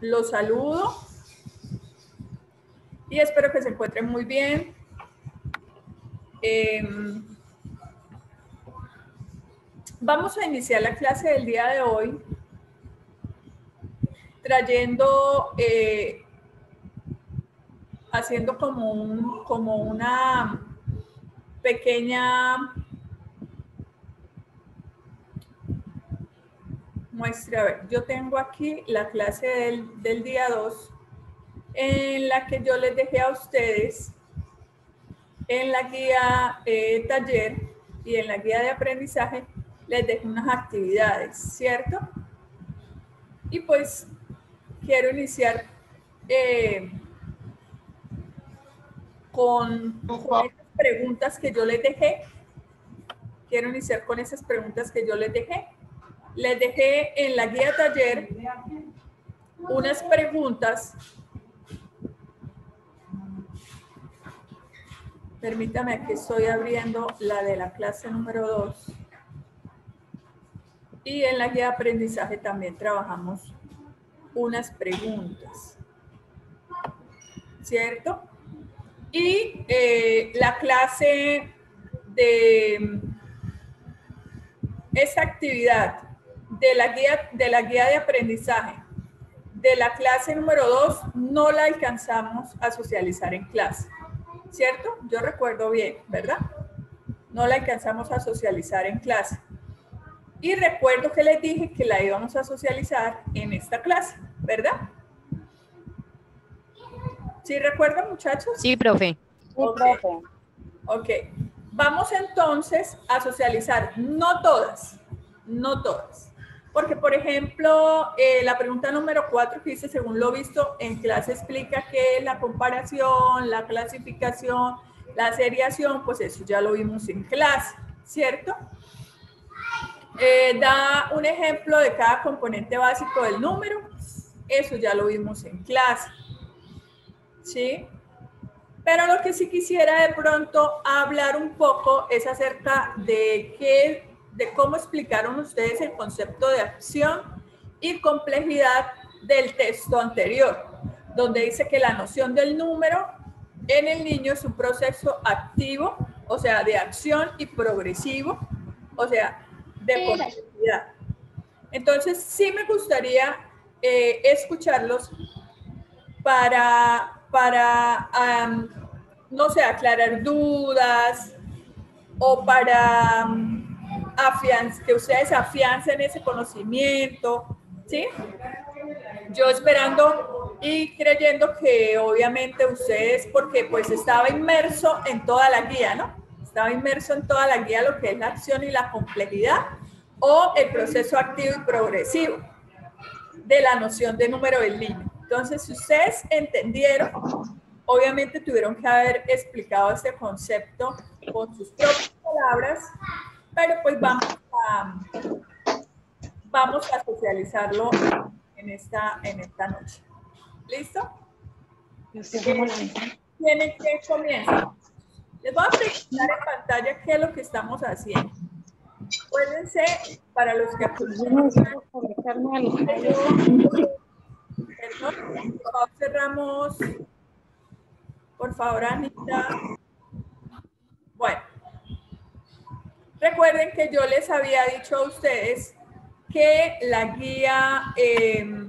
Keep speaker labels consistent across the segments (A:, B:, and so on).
A: los saludo y espero que se encuentren muy bien. Em, vamos a iniciar la clase del día de hoy trayendo, eh, haciendo como, un, como una pequeña muestra. A ver, yo tengo aquí la clase del, del día 2 en la que yo les dejé a ustedes en la guía eh, taller y en la guía de aprendizaje les dejé unas actividades, ¿cierto? Y pues quiero iniciar eh, con, con esas preguntas que yo les dejé. Quiero iniciar con esas preguntas que yo les dejé. Les dejé en la guía taller unas preguntas Permítame que estoy abriendo la de la clase número 2. Y en la guía de aprendizaje también trabajamos unas preguntas. ¿Cierto? Y eh, la clase de esa actividad de la guía de la guía de aprendizaje de la clase número 2 no la alcanzamos a socializar en clase. ¿cierto? Yo recuerdo bien, ¿verdad? No la alcanzamos a socializar en clase. Y recuerdo que les dije que la íbamos a socializar en esta clase, ¿verdad? ¿Sí recuerdan, muchachos?
B: Sí, profe.
A: Ok. Ok. Vamos entonces a socializar, no todas, no todas. Porque, por ejemplo, eh, la pregunta número cuatro que dice, según lo visto en clase, explica que la comparación, la clasificación, la seriación, pues eso ya lo vimos en clase, ¿cierto? Eh, da un ejemplo de cada componente básico del número, eso ya lo vimos en clase, ¿sí? Pero lo que sí quisiera de pronto hablar un poco es acerca de qué de cómo explicaron ustedes el concepto de acción y complejidad del texto anterior, donde dice que la noción del número en el niño es un proceso activo, o sea, de acción y progresivo, o sea, de complejidad. Entonces, sí me gustaría eh, escucharlos para, para no sé, aclarar dudas o para que ustedes afiancen ese conocimiento, ¿sí? Yo esperando y creyendo que obviamente ustedes, porque pues estaba inmerso en toda la guía, ¿no? Estaba inmerso en toda la guía lo que es la acción y la complejidad o el proceso activo y progresivo de la noción de número del niño. Entonces, si ustedes entendieron, obviamente tuvieron que haber explicado este concepto con sus propias palabras pero pues vamos a, vamos a socializarlo en esta, en esta noche. ¿Listo? Tienen que comenzar. Les voy a presentar en pantalla qué es lo que estamos haciendo. Acuérdense, para los que Perdón, cerramos. Por favor, Anita. Bueno. Recuerden que yo les había dicho a ustedes que la guía, em,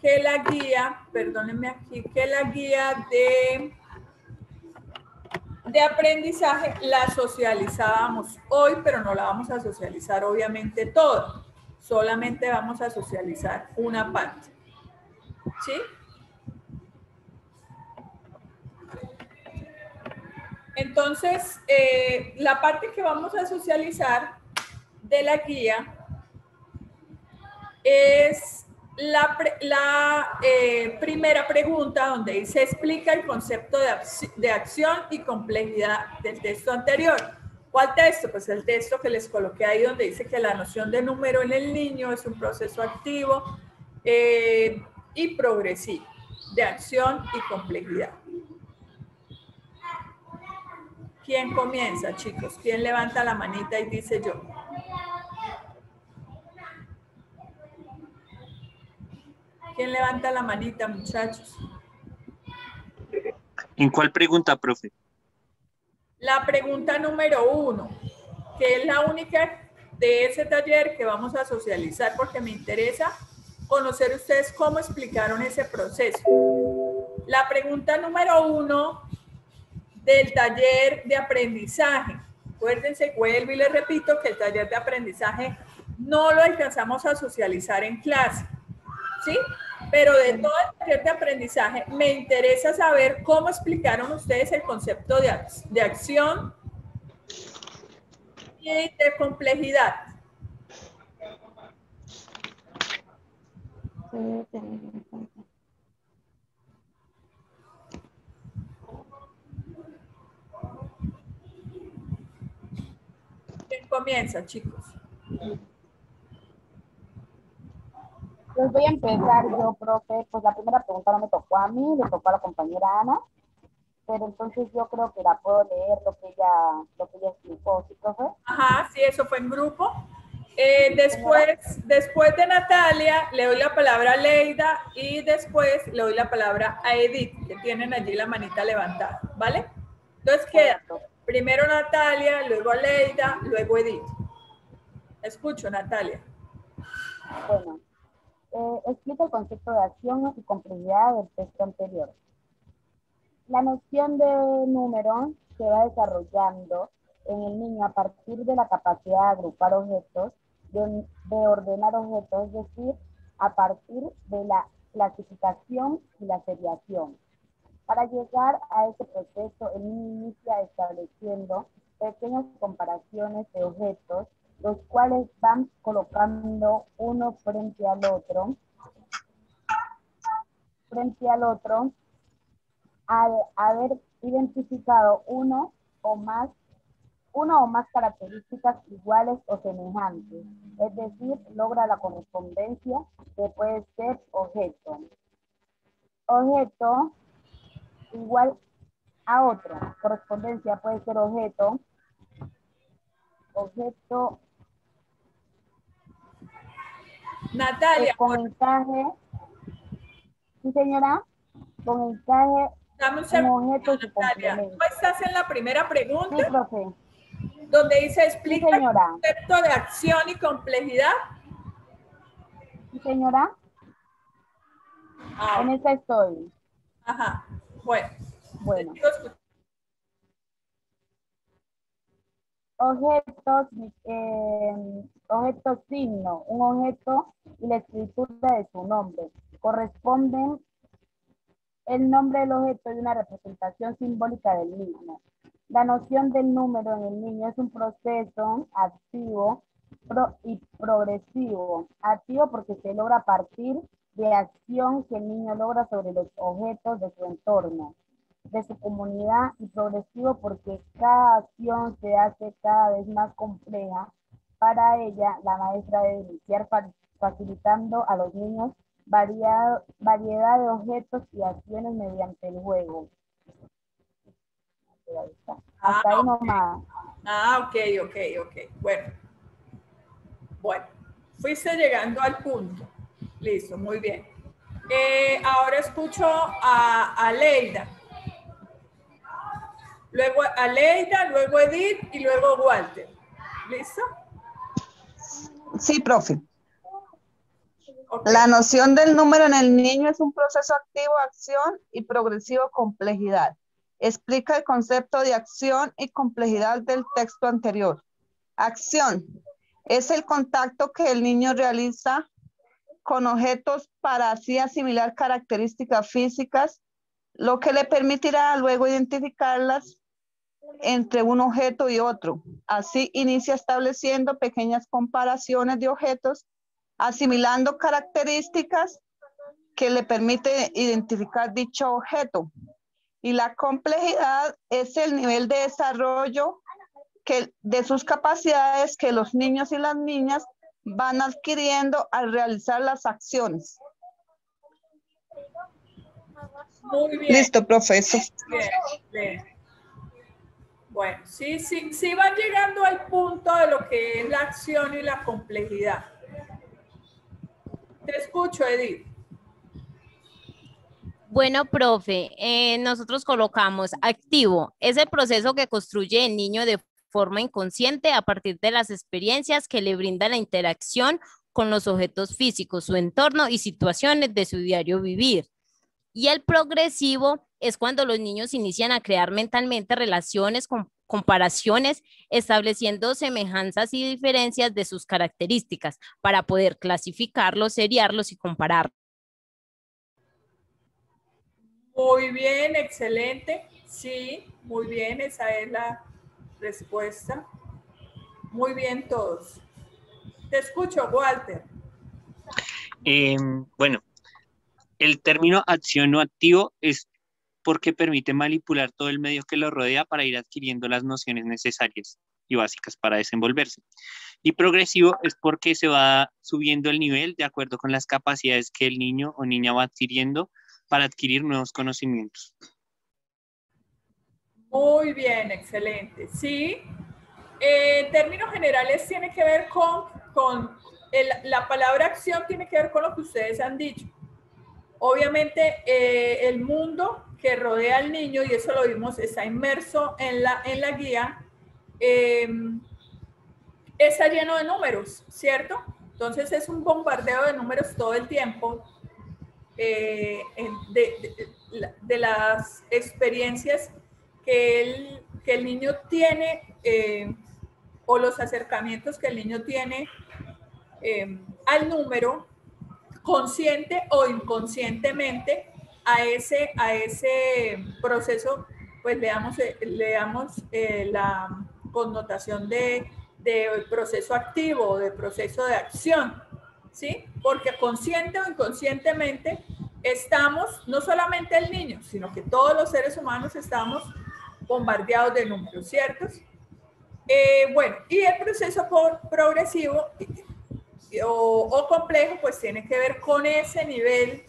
A: que la guía, perdónenme aquí, que la guía de, de aprendizaje la socializábamos hoy, pero no la vamos a socializar obviamente todo. Solamente vamos a socializar una parte. ¿Sí? Entonces, eh, la parte que vamos a socializar de la guía es la, eh, primera pregunta donde se explica el concepto de, de, acción y complejidad del texto anterior. ¿Cuál texto? Pues el texto que les coloqué ahí donde dice que la noción de número en el niño es un proceso activo eh, y progresivo de acción y complejidad. ¿Quién comienza, chicos? ¿Quién levanta la manita y dice yo? ¿Quién levanta la manita, muchachos?
B: ¿En cuál pregunta, profe?
A: La pregunta número uno, que es la única de ese taller que vamos a socializar porque me interesa conocer ustedes cómo explicaron ese proceso. La pregunta número uno del taller de aprendizaje. Acuérdense, vuelvo y les repito que el taller de aprendizaje no lo alcanzamos a socializar en clase. ¿Sí? Pero de todo el taller de aprendizaje me interesa saber cómo explicaron ustedes el concepto de, de acción y de complejidad. ¿Quién comienza, chicos?
C: Pues voy a empezar yo, profe. Pues la primera pregunta no me tocó a mí, le tocó a la compañera Ana. Pero entonces yo creo que la puedo leer lo que ella, lo que ella explicó, ¿sí, profe?
A: Ajá, sí, eso fue en grupo. Eh, después, después de Natalia, le doy la palabra a Leida y después le doy la palabra a Edith, que tienen allí la manita levantada, ¿vale? Entonces queda primero Natalia, luego Leida, luego Edith. Escucho, Natalia.
C: Bueno, eh, explica el concepto de acción y complejidad del texto anterior. La noción de número se va desarrollando en el niño a partir de la capacidad de agrupar objetos, de, ordenar objetos, es decir, a partir de la clasificación y la seriación. Para llegar a este proceso, el niño inicia estableciendo pequeñas comparaciones de objetos los cuales van colocando uno frente al otro, frente al otro, al haber identificado uno o más, una o más características iguales o semejantes, es decir, logra la correspondencia que puede ser objeto. Objeto igual a otro. Correspondencia puede ser objeto. Objeto
A: Natalia.
C: con encaje. Sí, señora. Con encaje.
A: Dame un segundo, Natalia. ¿Tú estás en la primera pregunta? Sí, profe. Donde dice explica el concepto de acción y complejidad.
C: Sí, señora. Ah, en esa estoy.
A: Ajá. Bueno.
C: Bueno objetos, eh, objeto signo, un objeto y la escritura de su nombre. Corresponden el nombre del objeto y una representación simbólica del mismo. La noción del número en el niño es un proceso activo y progresivo. Activo porque se logra a partir de acción que el niño logra sobre los objetos de su entorno de su comunidad y progresivo porque cada acción se hace cada vez más compleja. Para ella, la maestra debe iniciar facilitando a los niños variedad, variedad de objetos y acciones mediante el juego.
A: Hasta ahí nomás. Ah, ok, ok, ok. Bueno. Bueno, fuiste llegando al punto. Listo, muy bien. Eh, ahora escucho a, a Leida luego Aleida, luego Edith y luego Walter. ¿Listo?
D: Sí, profe. La noción del número en el niño es un proceso activo, acción y progresivo complejidad. Explica el concepto de acción y complejidad del texto anterior. Acción es el contacto que el niño realiza con objetos para así asimilar características físicas, lo que le permitirá luego identificarlas entre un objeto y otro. Así inicia estableciendo pequeñas comparaciones de objetos, asimilando características que le permite identificar dicho objeto. Y la complejidad es el nivel de desarrollo que, de sus capacidades que los niños y las niñas van adquiriendo al realizar las acciones.
A: Muy bien.
D: Listo, profesor.
A: Bueno, sí, sí, sí van llegando al punto de lo que es la acción y la complejidad. Te escucho, Edith.
B: Bueno, profe, eh, nosotros colocamos activo. Es el proceso que construye el niño de forma inconsciente a partir de las experiencias que le brinda la interacción con los objetos físicos, su entorno y situaciones de su diario vivir. Y el progresivo es cuando los niños inician a crear mentalmente relaciones, comparaciones, estableciendo semejanzas y diferencias de sus características para poder clasificarlos, seriarlos y compararlos.
A: Muy bien, excelente. Sí, muy bien, esa es la respuesta. Muy bien todos. Te escucho, Walter.
E: Em, bueno, el término acción no activo es porque permite manipular todo el medio que lo rodea para ir adquiriendo las nociones necesarias y básicas para desenvolverse. Y progresivo es porque se va subiendo el nivel de acuerdo con las capacidades que el niño o niña va adquiriendo para adquirir nuevos conocimientos.
A: Muy bien, excelente. Sí, eh, en términos generales tiene que ver con, con la palabra acción tiene que ver con lo que ustedes han dicho. Obviamente eh, el mundo que rodea al niño, y eso lo vimos, está inmerso en la, en la guía, em, está lleno de números, ¿cierto? Entonces es un bombardeo de números todo el tiempo eh, de, las experiencias que el, que el niño tiene eh, o los acercamientos que el niño tiene eh, al número, consciente o inconscientemente, a ese, a ese proceso, pues le damos, le damos la connotación de, de proceso activo, de proceso de acción. ¿sí? Porque consciente o inconscientemente estamos, no solamente el niño, sino que todos los seres humanos estamos bombardeados de números, ¿ciertos? Eh, bueno, y el proceso progresivo o, o, complejo, pues tiene que ver con ese nivel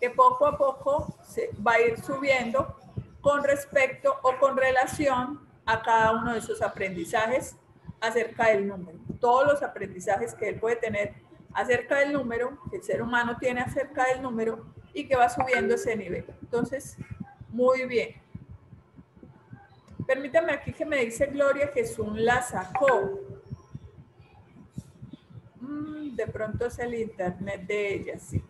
A: que poco a poco se va a ir subiendo con respecto o con relación a cada uno de esos aprendizajes acerca del número. Todos los aprendizajes que él puede tener acerca del número, que el ser humano tiene acerca del número y que va subiendo ese nivel. Entonces, muy bien. Permítame aquí que me dice Gloria que un la sacó. De pronto es el internet de ella, sí.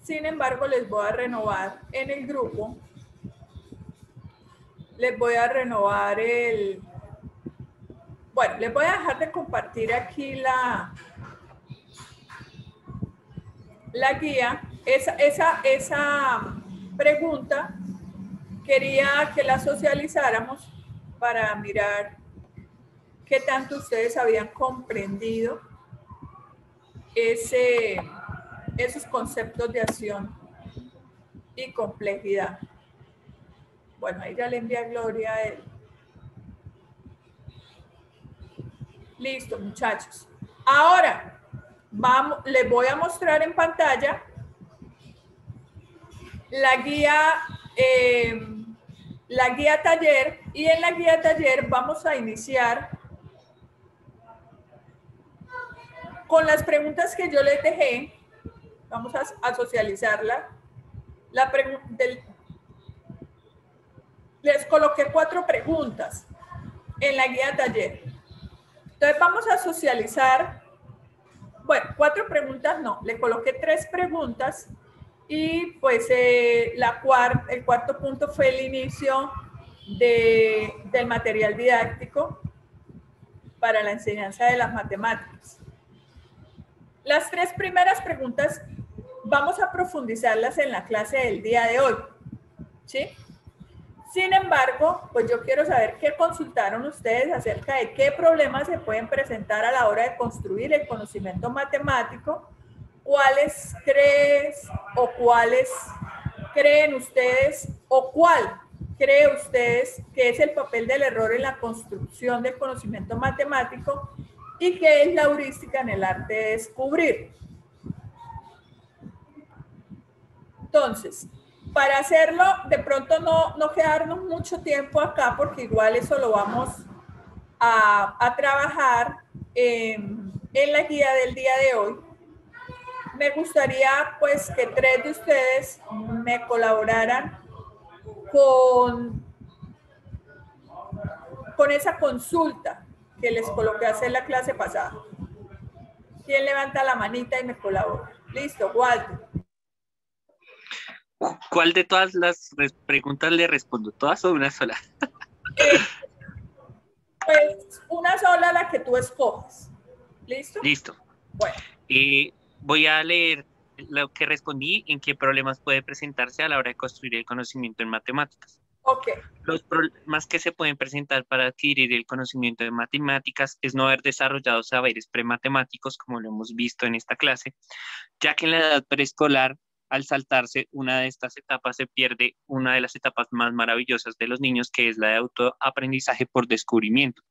A: Sin embargo, les voy a renovar en el grupo. Les voy a renovar el... Bueno, les voy a dejar de compartir aquí la, la guía, esa, esa, esa pregunta quería que la socializáramos para mirar qué tanto ustedes habían comprendido ese, esos conceptos de acción y complejidad. Bueno, ahí ya le envía Gloria a él. Listo, muchachos. Ahora, Vamos, les voy a mostrar en pantalla la guía, eh, la guía taller y en la guía taller vamos a iniciar con las preguntas que yo les dejé. Vamos a, socializarla. La les coloqué cuatro preguntas en la guía taller. Entonces vamos a socializar bueno, cuatro preguntas no, le coloqué tres preguntas y pues eh, la el cuarto punto fue el inicio de, del material didáctico para la enseñanza de las matemáticas. Las tres primeras preguntas vamos a profundizarlas en la clase del día de hoy. ¿Sí? Sin embargo, pues yo quiero saber qué consultaron ustedes acerca de qué problemas se pueden presentar a la hora de construir el conocimiento matemático, cuáles crees o cuáles creen ustedes o cuál cree ustedes que es el papel del error en la construcción del conocimiento matemático y qué es la heurística en el arte de descubrir. Entonces, para hacerlo, de pronto no, no quedarnos mucho tiempo acá, porque igual eso lo vamos a, a trabajar en, en la guía del día de hoy. Me gustaría pues que tres de ustedes me colaboraran con, con esa consulta que les coloqué a hacer la clase pasada. ¿Quién levanta la manita y me colabora? Listo, Walter.
E: ¿Cuál de todas las preguntas le respondo? ¿Todas o una sola?
A: Eh, pues una sola la que tú escojas. ¿Listo?
E: Listo. Bueno. Voy a leer lo que respondí, en qué problemas puede presentarse a la hora de construir el conocimiento en matemáticas.
A: Ok.
E: Los problemas que se pueden presentar para adquirir el conocimiento de matemáticas es no haber desarrollado saberes prematemáticos, como lo hemos visto en esta clase, ya que en la edad preescolar, al saltarse una de estas etapas, se pierde una de las etapas más maravillosas de los niños, que es la de autoaprendizaje por descubrimiento.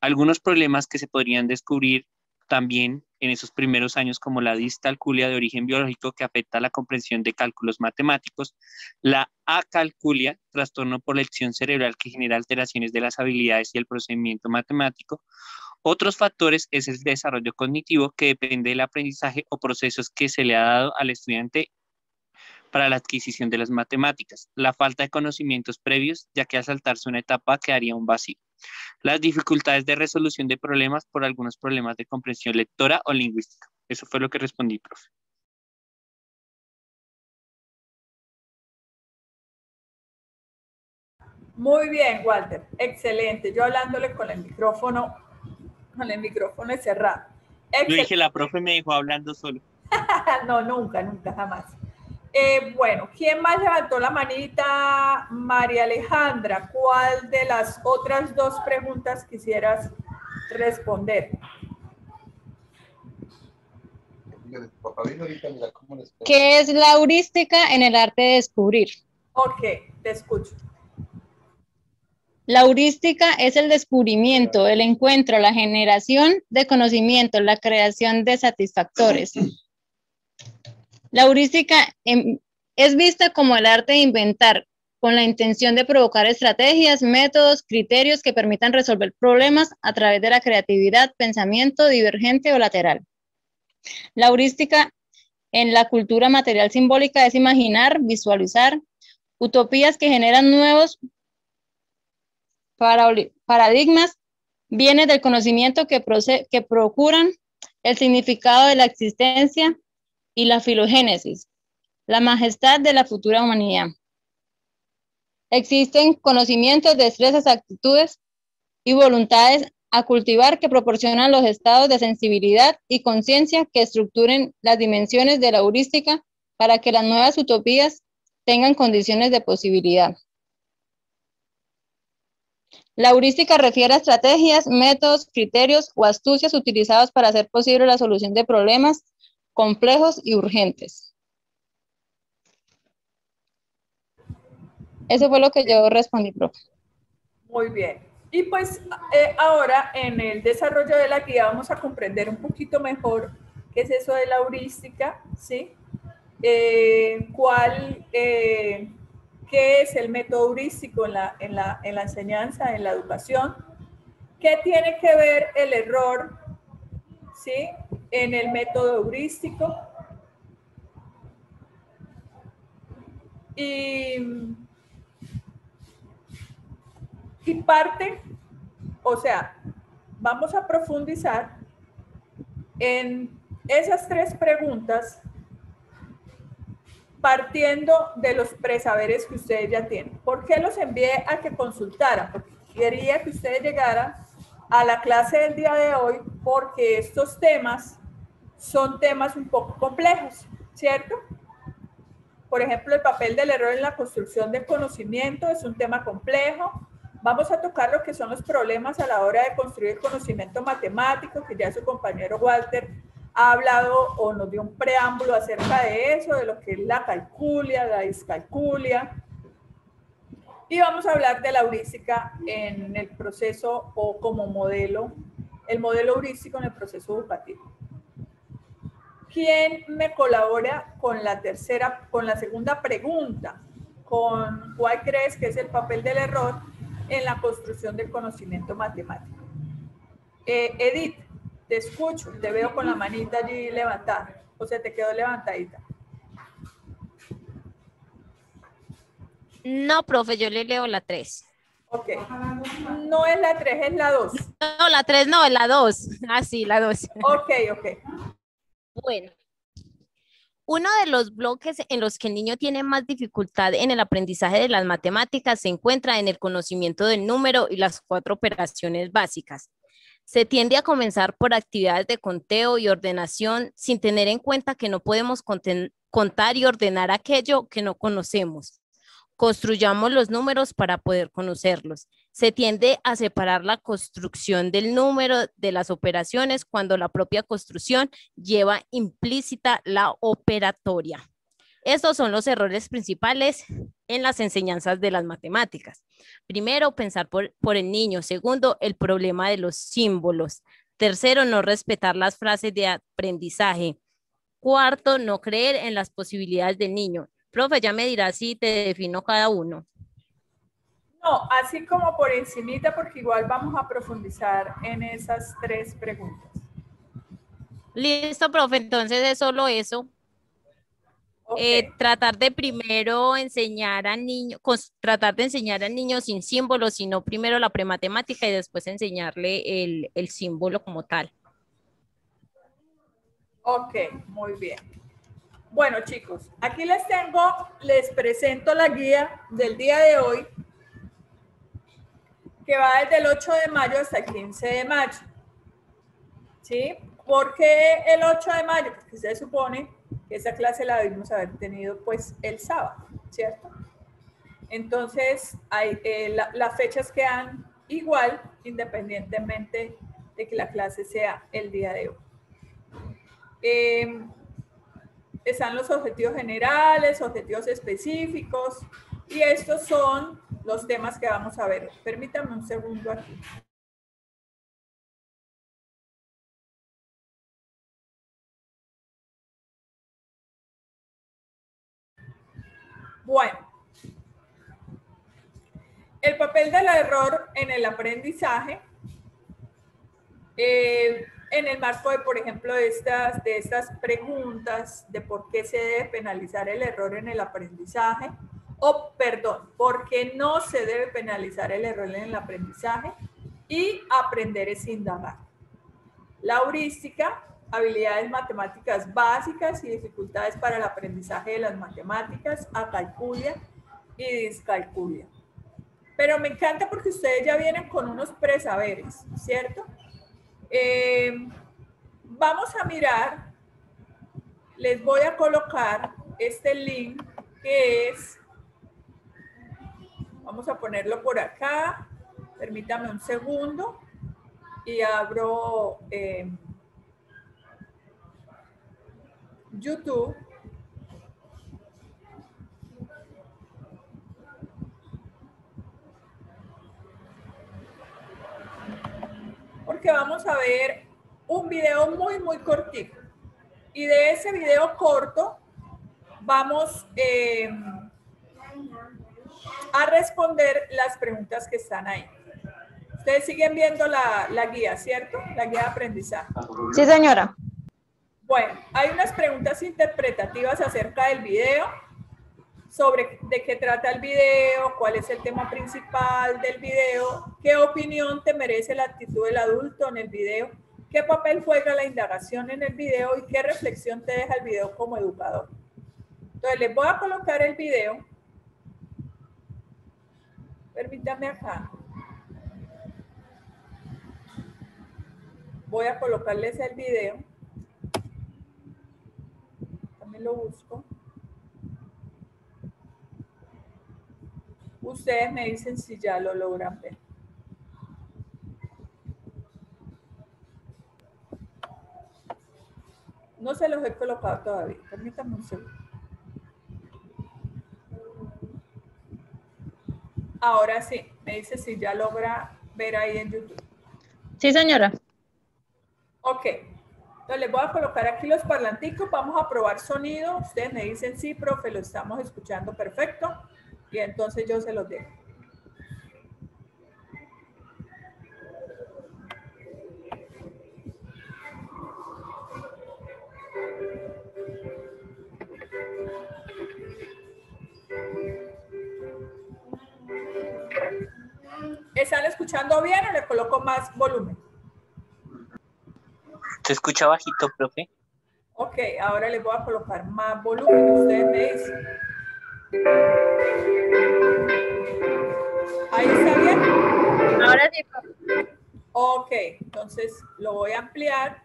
E: Algunos problemas que se podrían descubrir también en esos primeros años como la discalculia de origen biológico que afecta a la comprensión de cálculos matemáticos, la acalculia, trastorno por lección cerebral que genera alteraciones de las habilidades y el procedimiento matemático. Otros factores es el desarrollo cognitivo que depende del aprendizaje o procesos que se le ha dado al estudiante para la adquisición de las matemáticas, la falta de conocimientos previos, ya que al saltarse una etapa quedaría un vacío. Las dificultades de resolución de problemas por algunos problemas de comprensión lectora o lingüística. Eso fue lo que respondí, profe.
A: Muy bien, Walter. Excelente. Yo hablándole con el micrófono, con el micrófono cerrado.
E: Yo dije, la profe me dijo hablando solo.
A: no, nunca, nunca, jamás. Eh, bueno, ¿quién más levantó la manita? María Alejandra, ¿cuál de las otras dos preguntas quisieras responder?
F: ¿Qué es la heurística en el arte de descubrir?
A: Ok, te escucho.
F: La heurística es el descubrimiento, el encuentro, la generación de conocimiento, la creación de satisfactores. La heurística em, es vista como el arte de inventar con la intención de provocar estrategias, métodos, criterios que permitan resolver problemas a través de la creatividad, pensamiento divergente o lateral. La heurística en la cultura material simbólica es imaginar, visualizar utopías que generan nuevos paradigmas, bienes del conocimiento que, que procuran el significado de la existencia, y la filogénesis, la majestad de la futura humanidad. Existen conocimientos, destrezas, actitudes y voluntades a cultivar que proporcionan los estados de sensibilidad y conciencia que estructuren las dimensiones de la heurística para que las nuevas utopías tengan condiciones de posibilidad. La heurística refiere a estrategias, métodos, criterios o astucias utilizados para hacer posible la solución de problemas complejos y urgentes. Eso fue lo que yo respondí, profe.
A: Muy bien. Y pues eh, ahora en el desarrollo de la guía vamos a comprender un poquito mejor qué es eso de la heurística, ¿sí? Eh, ¿Cuál, eh, qué es el método heurístico en la, en, la, en la enseñanza, en la educación? ¿Qué tiene que ver el error, ¿sí? En el método heurístico. Y, y parte, o sea, vamos a profundizar en esas tres preguntas partiendo de los presaberes que ustedes ya tienen. ¿Por qué los envié a que consultaran? Porque quería que ustedes llegaran a la clase del día de hoy porque estos temas son temas un poco complejos, ¿cierto? Por ejemplo, el papel del error en la construcción del conocimiento es un tema complejo. Vamos a tocar lo que son los problemas a la hora de construir conocimiento matemático, que ya su compañero Walter ha hablado o nos dio un preámbulo acerca de eso, de lo que es la calculia, la discalculia. Y vamos a hablar de la heurística en el proceso o como modelo, el modelo heurístico en el proceso educativo. ¿Quién me colabora con la tercera, con la segunda pregunta? ¿Con cuál crees que es el papel del error en la construcción del conocimiento matemático? Eh, Edith, te escucho, te veo con la manita allí levantada, o sea, te quedó levantadita.
B: No, profe, yo le leo la 3.
A: Ok. No es la 3, es la 2.
B: No, la 3 no, es la 2. Ah, sí, la 2.
A: Ok, ok.
B: Bueno. Uno de los bloques en los que el niño tiene más dificultad en el aprendizaje de las matemáticas se encuentra en el conocimiento del número y las cuatro operaciones básicas. Se tiende a comenzar por actividades de conteo y ordenación sin tener en cuenta que no podemos contar y ordenar aquello que no conocemos. Construyamos los números para poder conocerlos. Se tiende a separar la construcción del número de las operaciones cuando la propia construcción lleva implícita la operatoria. Estos son los errores principales en las enseñanzas de las matemáticas. Primero, pensar por, el niño. Segundo, el problema de los símbolos. Tercero, no respetar las frases de aprendizaje. Cuarto, no creer en las posibilidades del niño. Profe, ya me dirá si te defino cada uno.
A: No, así como por encimita, porque igual vamos a profundizar en esas tres preguntas.
B: Listo, profe, entonces es solo eso. Eh, tratar de primero enseñar al niño, tratar de enseñar al niño sin símbolos, sino primero la prematemática y después enseñarle el, el símbolo como tal.
A: Ok, muy bien. Bueno, chicos, aquí les tengo, les presento la guía del día de hoy, que va desde el 8 de mayo hasta el 15 de mayo. ¿Sí? ¿Por qué el 8 de mayo? Porque se supone que esa clase la debimos haber tenido pues el sábado, ¿cierto? Entonces, hay, eh, las fechas quedan igual independientemente de que la clase sea el día de hoy. Eh, están los objetivos generales, objetivos específicos, y estos son los temas que vamos a ver. Permítanme un segundo aquí. Bueno, el papel del error en el aprendizaje. Eh, en el marco de, por ejemplo, de estas, de estas preguntas de por qué se debe penalizar el error en el aprendizaje, o perdón, por qué no se debe penalizar el error en el aprendizaje y aprender es indagar. La heurística, habilidades matemáticas básicas y dificultades para el aprendizaje de las matemáticas, acalculia y discalculia. Pero me encanta porque ustedes ya vienen con unos presaberes, ¿cierto? Eh, vamos a mirar, les voy a colocar este link que es, vamos a ponerlo por acá, permítame un segundo y abro eh, YouTube. porque vamos a ver un video muy, muy cortito. Y de ese video corto vamos eh, a responder las preguntas que están ahí. Ustedes siguen viendo la, la guía, ¿cierto? La guía de aprendizaje.
B: Sí, señora.
A: Bueno, hay unas preguntas interpretativas acerca del video sobre de qué trata el video, cuál es el tema principal del video, qué opinión te merece la actitud del adulto en el video, qué papel juega la indagación en el video y qué reflexión te deja el video como educador. Entonces les voy a colocar el video. Permítame acá. Voy a colocarles el video. También lo busco. Ustedes me dicen si ya lo logran ver. No se los he colocado todavía. Permítanme un segundo. Ahora sí, me dice si ya logra ver ahí en YouTube.
B: Sí, señora.
A: Ok. Entonces les voy a colocar aquí los parlanticos. Vamos a probar sonido. Ustedes me dicen sí, profe, lo estamos escuchando perfecto y entonces yo se los dejo. ¿Están escuchando bien o le coloco más volumen?
E: ¿Se escucha bajito, profe?
A: Ok, ahora le voy a colocar más volumen. Ustedes me dicen. ¿Ahí está bien?
B: Ahora sí.
A: Ok, entonces lo voy a ampliar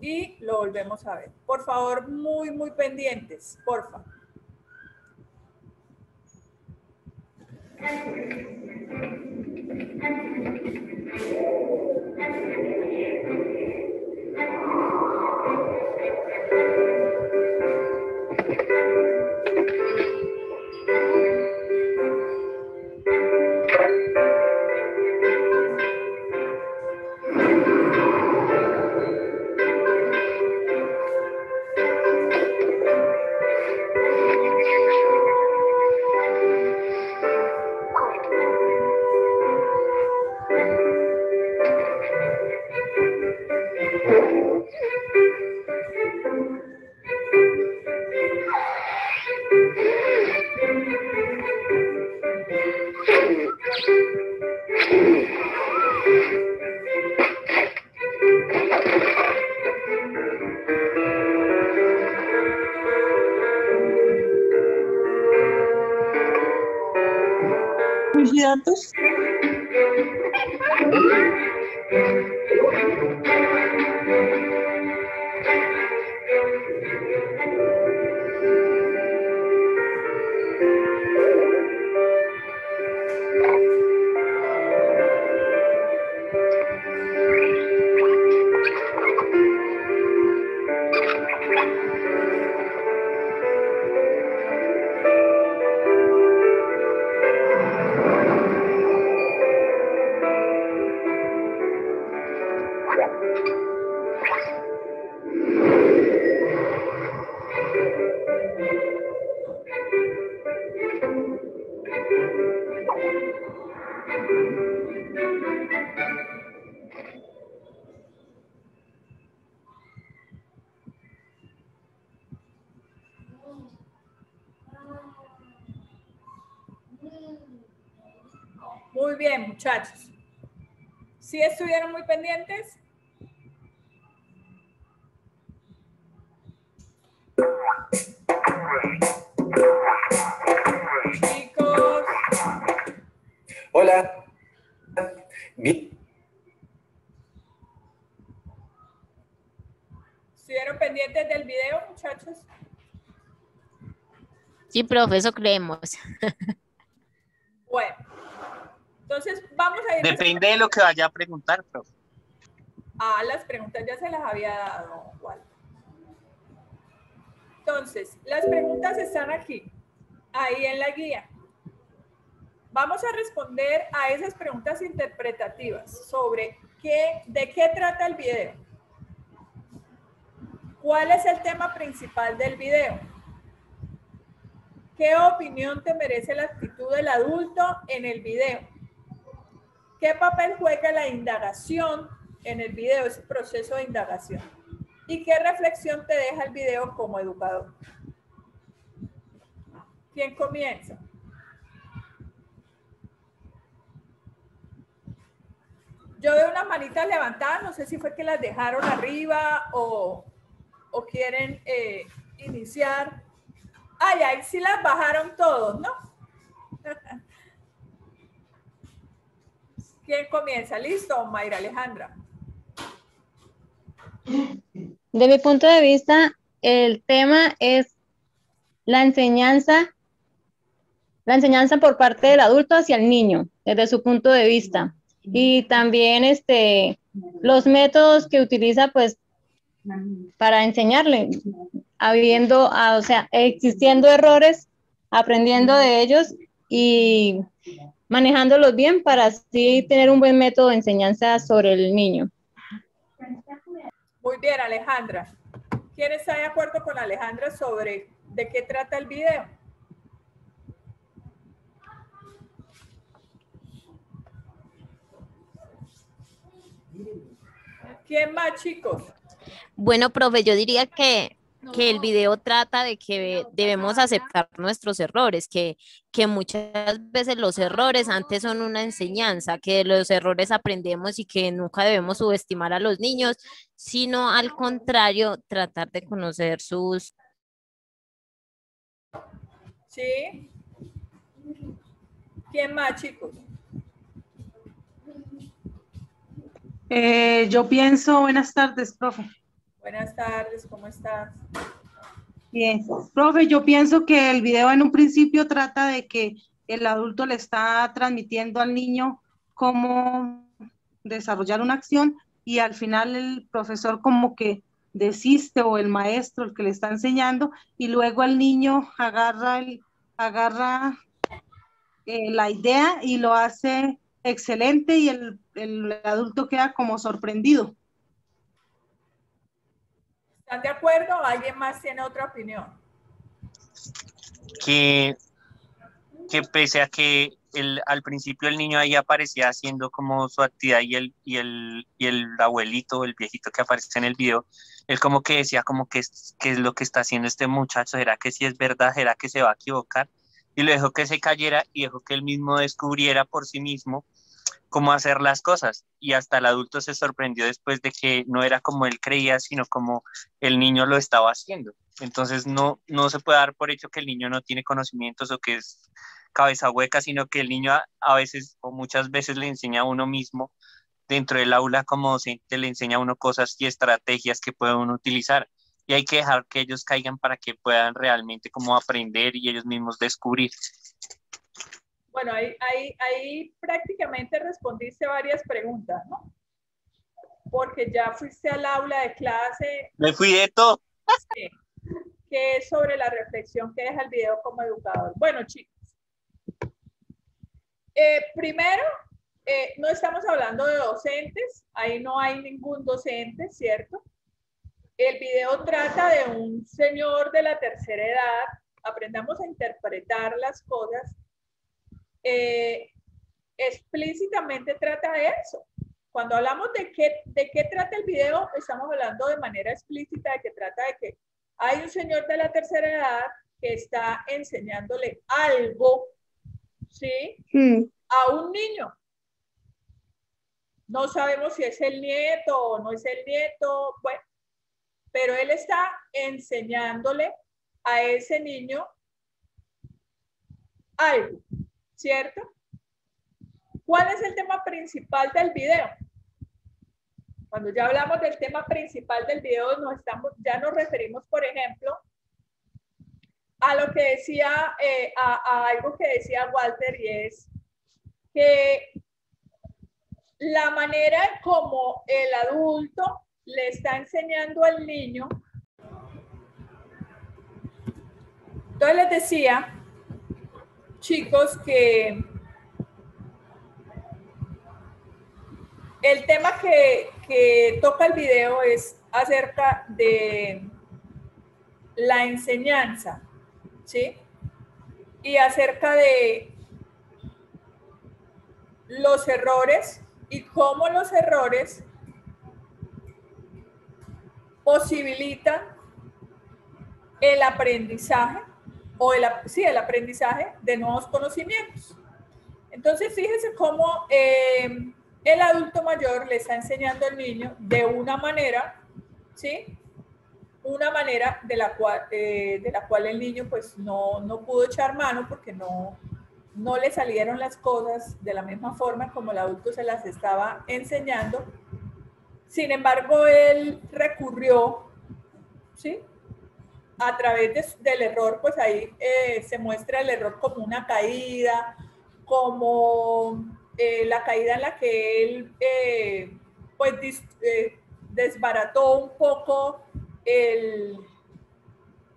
A: y lo volvemos a ver. Por favor, muy, muy pendientes, porfa.
D: datos? Thank you. Sí,
B: profe, eso creemos.
A: Bueno. Entonces, vamos a ir...
E: Depende de lo que vaya a preguntar, profe.
A: Ah, las preguntas ya se las había dado, Walter. Entonces, las preguntas están aquí, ahí en la guía. Vamos a responder a esas preguntas interpretativas sobre qué, de qué trata el video. ¿Cuál es el tema principal del video? ¿Qué opinión te merece la actitud del adulto en el video? ¿Qué papel juega la indagación en el video, ese proceso de indagación? ¿Y qué reflexión te deja el video como educador? ¿Quién comienza? Yo veo unas manitas levantadas, no sé si fue que las dejaron arriba o, quieren eh, iniciar. Ay, ahí las bajaron todos, ¿no? ¿Quién comienza? ¿Listo, Mayra Alejandra?
F: De mi punto de vista, el tema es la enseñanza, la enseñanza por parte del adulto hacia el niño, desde su punto de vista. Y también este, los métodos que utiliza, pues, para enseñarle, habiendo, ah, o sea, existiendo errores, aprendiendo de ellos y manejándolos bien para así tener un buen método de enseñanza sobre el niño.
A: Muy bien, Alejandra. ¿Quién está de acuerdo con Alejandra sobre de qué trata el video? ¿Quién más, chicos?
B: Bueno, profe, yo diría que que el video trata de que debemos aceptar nuestros errores, que, que muchas veces los errores antes son una enseñanza, que de los errores aprendemos y que nunca debemos subestimar a los niños, sino al contrario, tratar de conocer sus...
A: Sí. ¿Quién más, chicos?
G: Eh, yo pienso, buenas tardes, profe.
A: Tardes, ¿cómo estás?
G: Bien, profe, yo pienso que el video en un principio trata de que el adulto le está transmitiendo al niño cómo desarrollar una acción y al final el profesor como que desiste o el maestro el que le está enseñando y luego el niño agarra el, agarra eh, la idea y lo hace excelente y el, el adulto queda como sorprendido.
A: ¿Están de acuerdo o alguien más tiene otra opinión?
E: Que, que pese a que el, al principio el niño ahí aparecía haciendo como su actividad y el, y el, y el abuelito, el viejito que aparece en el video, él como que decía como que qué es lo que está haciendo este muchacho, ¿será que si es verdad? ¿Será que se va a equivocar? Y lo dejó que se cayera y dejó que él mismo descubriera por sí mismo cómo hacer las cosas. Y hasta el adulto se sorprendió después de que no era como él creía, sino como el niño lo estaba haciendo. Entonces no, no se puede dar por hecho que el niño no tiene conocimientos o que es cabeza hueca, sino que el niño a, veces o muchas veces le enseña a uno mismo dentro del aula como docente, le enseña a uno cosas y estrategias que puede uno utilizar. Y hay que dejar que ellos caigan para que puedan realmente como aprender y ellos mismos descubrir.
A: Bueno, ahí, ahí, ahí prácticamente respondiste varias preguntas, ¿no? Porque ya fuiste al aula de clase.
E: Me fui de todo.
A: Sí, que es sobre la reflexión que deja el video como educador. Bueno, chicos. Eh, primero, eh, no estamos hablando de docentes, ahí no hay ningún docente, ¿cierto? El video trata de un señor de la tercera edad, aprendamos a interpretar las cosas eh, explícitamente trata de eso. Cuando hablamos de qué, de qué trata el video, estamos hablando de manera explícita de que trata de que hay un señor de la tercera edad que está enseñándole algo, ¿sí? Hmm. A un niño. No sabemos si es el nieto o no es el nieto, bueno, pero él está enseñándole a ese niño algo. ¿Cierto? ¿Cuál es el tema principal del video? Cuando ya hablamos del tema principal del video, estamos, ya nos referimos, por ejemplo, a lo que decía, eh, a, algo que decía Walter y es que la manera como el adulto le está enseñando al niño. Entonces les decía chicos, que el tema que, que toca el video es acerca de la enseñanza, ¿sí? Y acerca de los errores y cómo los errores posibilitan el aprendizaje o el, sí, el aprendizaje de nuevos conocimientos. Entonces, fíjese cómo eh, el adulto mayor le está enseñando al niño de una manera, ¿sí? Una manera de la cual, eh, de la cual el niño pues no, no pudo echar mano porque no, no le salieron las cosas de la misma forma como el adulto se las estaba enseñando. Sin embargo, él recurrió, ¿sí? A través del error, pues ahí eh, se muestra el error como una caída, como eh, la caída en la que él eh, pues desbarató un poco el,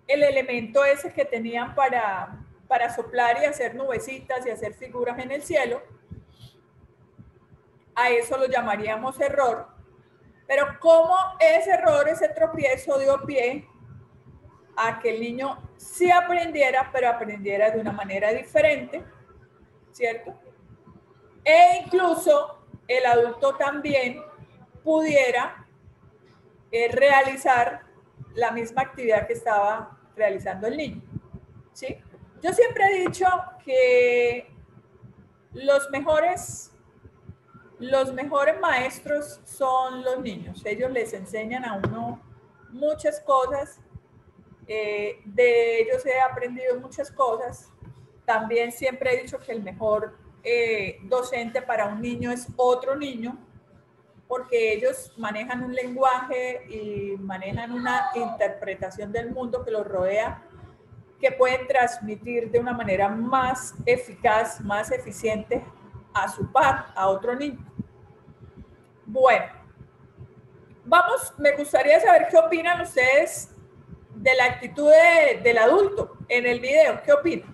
A: el elemento ese que tenían para, para soplar y hacer nubecitas y hacer figuras en el cielo. A eso lo llamaríamos error. Pero como ese error, ese tropiezo dio pie a que el niño sí aprendiera, pero aprendiera de una manera diferente, ¿cierto? E incluso el adulto también pudiera eh, realizar la misma actividad que estaba realizando el niño. ¿sí? Yo siempre he dicho que los mejores, los mejores maestros son los niños. Ellos les enseñan a uno muchas cosas. Eh, de ellos he aprendido muchas cosas. También siempre he dicho que el mejor eh, docente para un niño es otro niño, porque ellos manejan un lenguaje y manejan una interpretación del mundo que los rodea que pueden transmitir de una manera más eficaz, más eficiente a su par, a otro niño. Bueno, vamos, me gustaría saber qué opinan ustedes de la actitud del adulto en el video. ¿Qué opinan?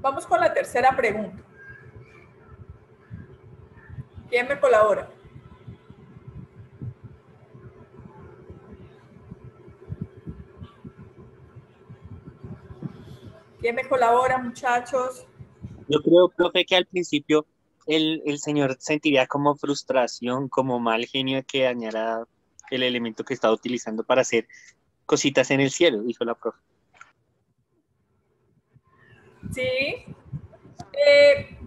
A: Vamos con la tercera pregunta. ¿Quién me colabora? ¿Quién me colabora, muchachos?
E: Yo creo, profe, que al principio el, el, señor sentiría como frustración, como mal genio que dañara el elemento que estaba utilizando para hacer cositas en el cielo, dijo la profe.
A: Sí. Eh,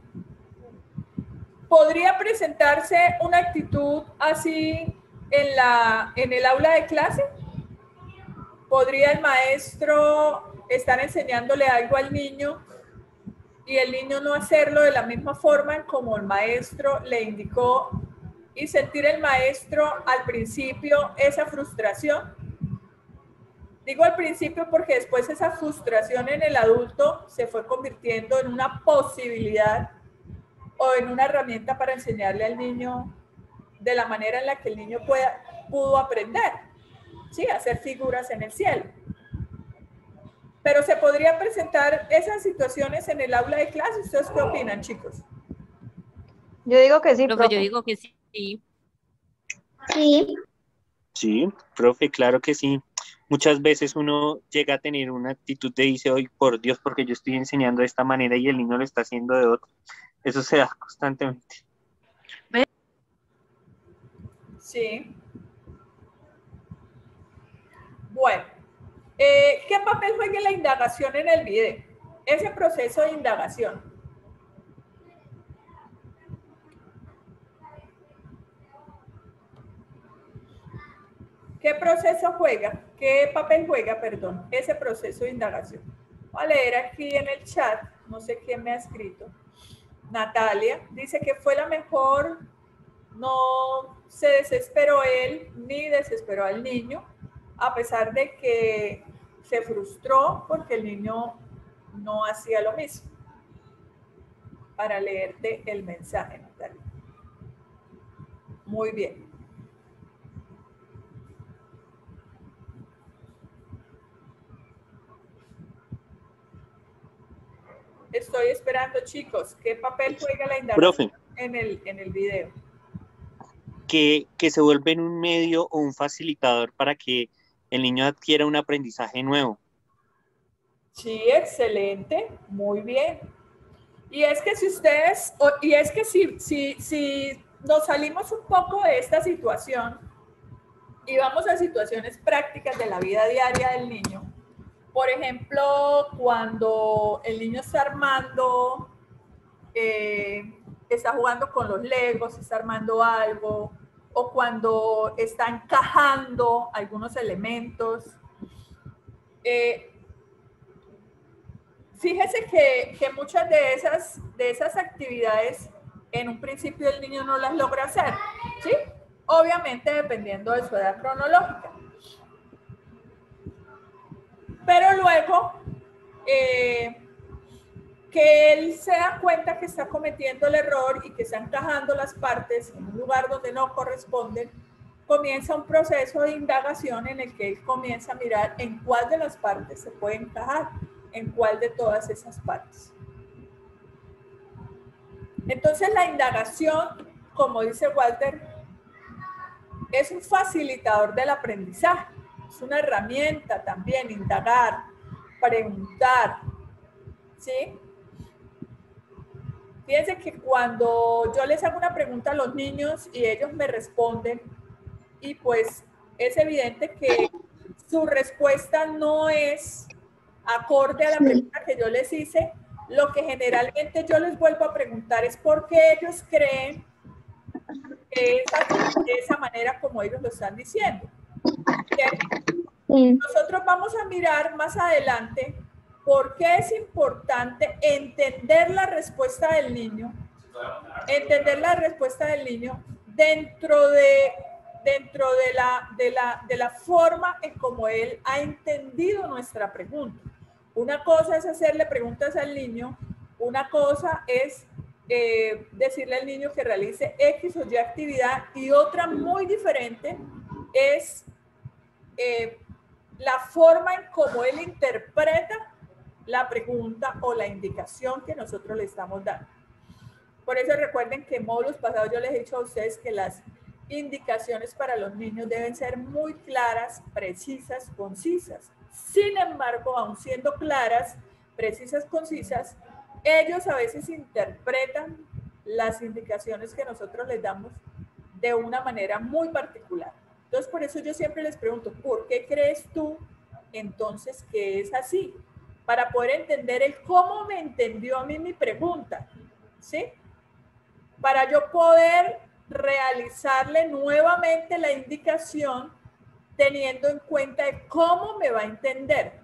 A: ¿Podría presentarse una actitud así en, la, en el aula de clase? ¿Podría el maestro estar enseñándole algo al niño y el niño no hacerlo de la misma forma como el maestro le indicó y sentir el maestro al principio esa frustración? Digo al principio porque después esa frustración en el adulto se fue convirtiendo en una posibilidad o en una herramienta para enseñarle al niño de la manera en la que el niño pueda, pudo aprender, ¿sí? Hacer figuras en el cielo. Pero se podría presentar esas situaciones en el aula de clase. ¿Ustedes qué opinan, chicos?
F: Yo digo que sí.
B: Profe, yo digo que sí.
F: Sí.
E: Sí, profe, claro que sí muchas veces uno llega a tener una actitud de dice, hoy por Dios, porque yo estoy enseñando de esta manera y el niño lo está haciendo de otra. Eso se da constantemente.
A: Sí. Bueno, eh, ¿qué papel juega la indagación en el video? Ese proceso de indagación. ¿Qué proceso juega? ¿Qué papel juega, perdón, ese proceso de indagación? Voy a leer aquí en el chat, no sé quién me ha escrito. Natalia dice que fue la mejor, no se desesperó él ni desesperó al niño, a pesar de que se frustró porque el niño no hacía lo mismo. Para leerte el mensaje, Natalia. Muy bien. Estoy esperando, chicos. ¿Qué papel juega la indagación en el, en el video?
E: Que, que se vuelve en un medio o un facilitador para que el niño adquiera un aprendizaje nuevo.
A: Sí, excelente, muy bien. Y es que si ustedes, y es que si, si, si nos salimos un poco de esta situación y vamos a situaciones prácticas de la vida diaria del niño, por ejemplo, cuando el niño está armando, eh, está jugando con los legos, está armando algo, o cuando está encajando algunos elementos. Eh, fíjese que, que, muchas de esas, de esas actividades en un principio el niño no las logra hacer, ¿sí? Obviamente dependiendo de su edad cronológica. Pero luego eh, que él se da cuenta que está cometiendo el error y que está encajando las partes en un lugar donde no corresponden, comienza un proceso de indagación en el que él comienza a mirar en cuál de las partes se puede encajar, en cuál de todas esas partes. Entonces la indagación, como dice Walter, es un facilitador del aprendizaje es una herramienta también, indagar, preguntar, ¿sí? Fíjense que cuando yo les hago una pregunta a los niños y ellos me responden y pues es evidente que su respuesta no es acorde a la pregunta que yo les hice, lo que generalmente yo les vuelvo a preguntar es por qué ellos creen que es de esa manera como ellos lo están diciendo. Nosotros vamos a mirar más adelante por qué es importante entender la respuesta del niño, entender la respuesta del niño dentro de dentro de la, de la, de la forma en como él ha entendido nuestra pregunta. Una cosa es hacerle preguntas al niño, una cosa es eh, decirle al niño que realice X o Y actividad y otra muy diferente es eh, la forma en cómo él interpreta la pregunta o la indicación que nosotros le estamos dando. Por eso recuerden que en módulos pasados yo les he dicho a ustedes que las indicaciones para los niños deben ser muy claras, precisas, concisas. Sin embargo, aun siendo claras, precisas, concisas, ellos a veces interpretan las indicaciones que nosotros les damos de una manera muy particular. Entonces, por eso yo siempre les pregunto, ¿por qué crees tú entonces que es así? Para poder entender el cómo me entendió a mí mi pregunta, ¿sí? Para yo poder realizarle nuevamente la indicación teniendo en cuenta cómo me va a entender.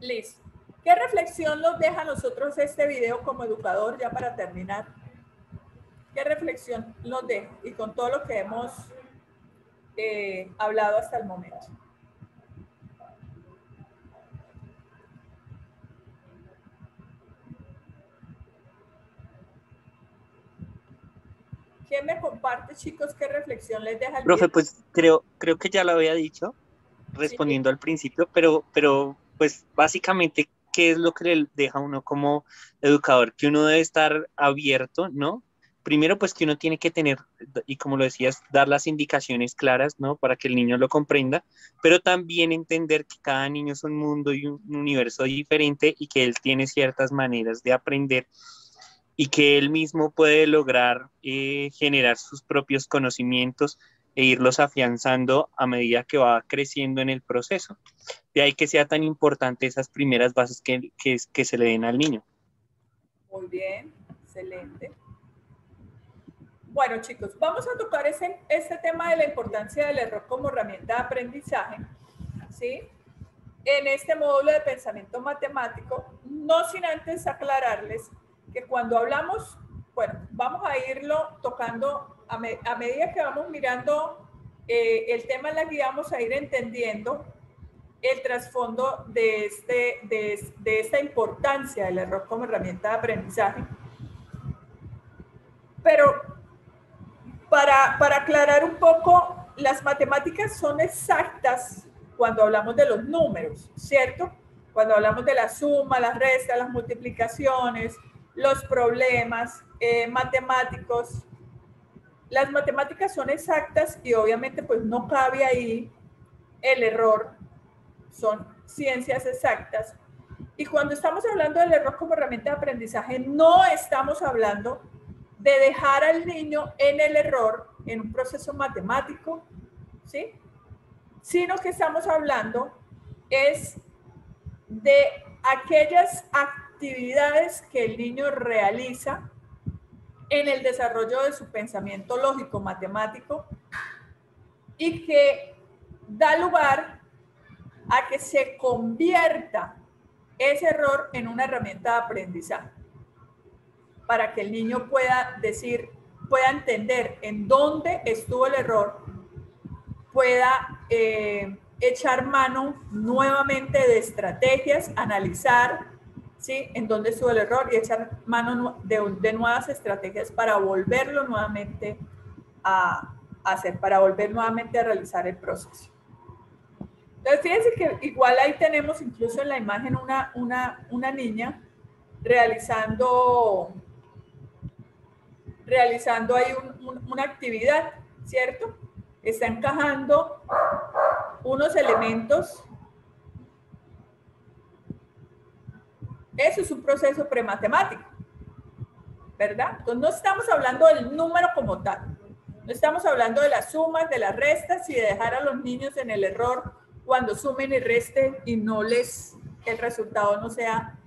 A: Listo. ¿Qué reflexión nos deja a nosotros este video como educador ya para terminar? ¿Qué reflexión nos deja? Y con todo lo que hemos eh, hablado hasta el momento. ¿Quién me comparte, chicos, qué reflexión les deja el
E: Profe, pues creo, creo que ya lo había dicho, respondiendo al principio, pero, pero pues básicamente, ¿qué es lo que le deja a uno como educador? Que uno debe estar abierto, ¿no? Primero, pues que uno tiene que tener, y como lo decías, dar las indicaciones claras, ¿no? Para que el niño lo comprenda, pero también entender que cada niño es un mundo y un universo diferente y que él tiene ciertas maneras de aprender y que él mismo puede lograr eh, generar sus propios conocimientos e irlos afianzando a medida que va creciendo en el proceso. De ahí que sea tan importante esas primeras bases que, que, se le den al niño.
A: Muy bien, excelente. Bueno, chicos, vamos a tocar ese, este tema de la importancia del error como herramienta de aprendizaje, ¿sí? En este módulo de pensamiento matemático, no sin antes aclararles que cuando hablamos, bueno, vamos a irlo tocando a, medida que vamos mirando eh, el tema en la que vamos a ir entendiendo el trasfondo de, este, de, esta importancia del error como herramienta de aprendizaje. Pero para, para aclarar un poco, las matemáticas son exactas cuando hablamos de los números, ¿cierto? Cuando hablamos de la suma, las restas, las multiplicaciones, los problemas eh, matemáticos. Las matemáticas son exactas y obviamente pues no cabe ahí el error. Son ciencias exactas. Y cuando estamos hablando del error como herramienta de aprendizaje, no estamos hablando de dejar al niño en el error en un proceso matemático, ¿sí? Sino que estamos hablando es de aquellas actividades que el niño realiza en el desarrollo de su pensamiento lógico matemático y que da lugar a que se convierta ese error en una herramienta de aprendizaje para que el niño pueda decir, pueda entender en dónde estuvo el error, pueda eh, echar mano nuevamente de estrategias, analizar ¿sí? En dónde estuvo el error y echar mano de, nuevas estrategias para volverlo nuevamente a, hacer, para volver nuevamente a realizar el proceso. Entonces, fíjense que igual ahí tenemos incluso en la imagen una, una, una niña realizando, realizando ahí una actividad, ¿cierto? Está encajando unos elementos Eso es un proceso prematemático, ¿verdad? Entonces no estamos hablando del número como tal, No estamos hablando de las sumas, de las restas y de dejar a los niños en el error cuando sumen y resten y no les, el resultado no sea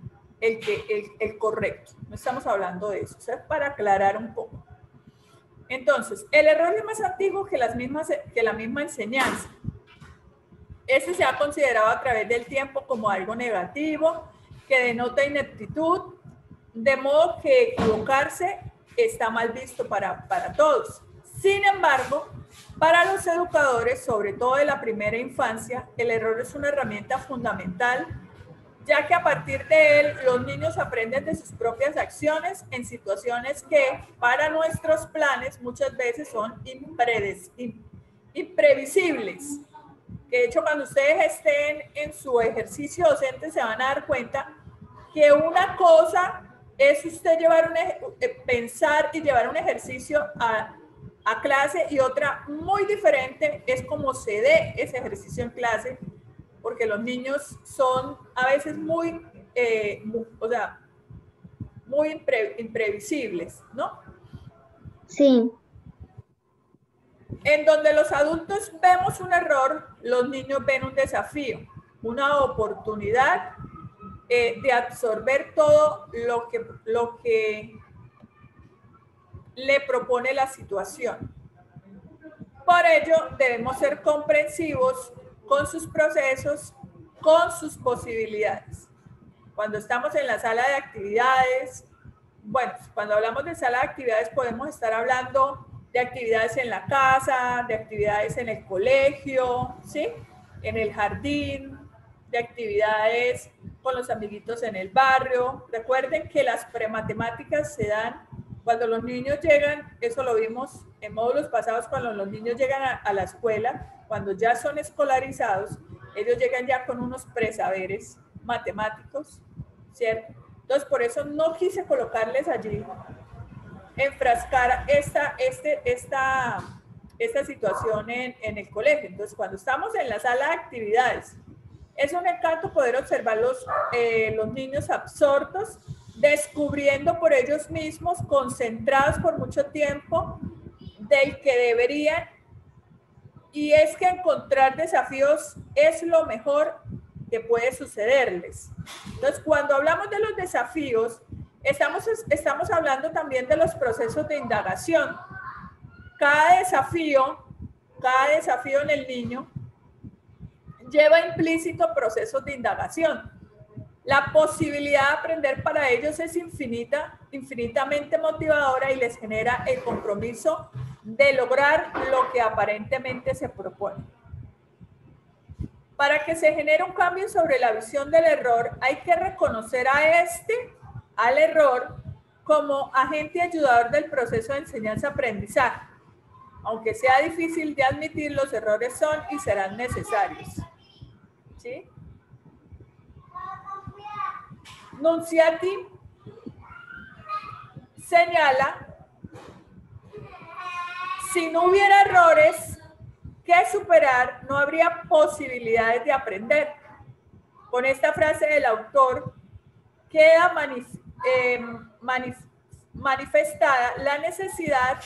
A: el, que, el, correcto. No estamos hablando de eso. O sea, para aclarar un poco. Entonces, el error es más antiguo que, las mismas, que la misma enseñanza. Este se ha considerado a través del tiempo como algo negativo, que denota ineptitud, de modo que equivocarse está mal visto para, para todos. Sin embargo, para los educadores, sobre todo de la primera infancia, el error es una herramienta fundamental, ya que a partir de él los niños aprenden de sus propias acciones en situaciones que para nuestros planes muchas veces son imprevisibles. De hecho, cuando ustedes estén en su ejercicio docente se van a dar cuenta que una cosa es usted llevar un, eh, pensar y llevar un ejercicio a, a clase y otra muy diferente es cómo se dé ese ejercicio en clase, porque los niños son a veces muy, eh, o sea, muy imprevisibles, ¿no?
H: Sí.
A: En donde los adultos vemos un error, los niños ven un desafío, una oportunidad eh, de absorber todo lo que, lo que le propone la situación. Por ello, debemos ser comprensivos con sus procesos, con sus posibilidades. Cuando estamos en la sala de actividades, bueno, cuando hablamos de sala de actividades podemos estar hablando de actividades en la casa, de actividades en el colegio, ¿sí? En el jardín, de actividades con los amiguitos en el barrio. Recuerden que las prematemáticas se dan cuando los niños llegan, eso lo vimos en módulos pasados, cuando los niños llegan a, la escuela, cuando ya son escolarizados, ellos llegan ya con unos presaberes matemáticos, ¿cierto? Entonces, por eso no quise colocarles allí enfrascar esta, este, esta, esta situación en, en, el colegio. Entonces, cuando estamos en la sala de actividades, es un encanto poder observar los, eh, los niños absortos, descubriendo por ellos mismos, concentrados por mucho tiempo, del que deberían. Y es que encontrar desafíos es lo mejor que puede sucederles. Entonces, cuando hablamos de los desafíos, Estamos, estamos hablando también de los procesos de indagación. Cada desafío, cada desafío en el niño lleva implícito procesos de indagación. La posibilidad de aprender para ellos es infinita, infinitamente motivadora y les genera el compromiso de lograr lo que aparentemente se propone. Para que se genere un cambio sobre la visión del error, hay que reconocer a este al error como agente ayudador del proceso de enseñanza-aprendizaje. Aunque sea difícil de admitir, los errores son y serán necesarios. ¿Sí? Nunciati señala, si no hubiera errores que superar, no habría posibilidades de aprender. Con esta frase del autor queda manifestado eh, manifestada la necesidad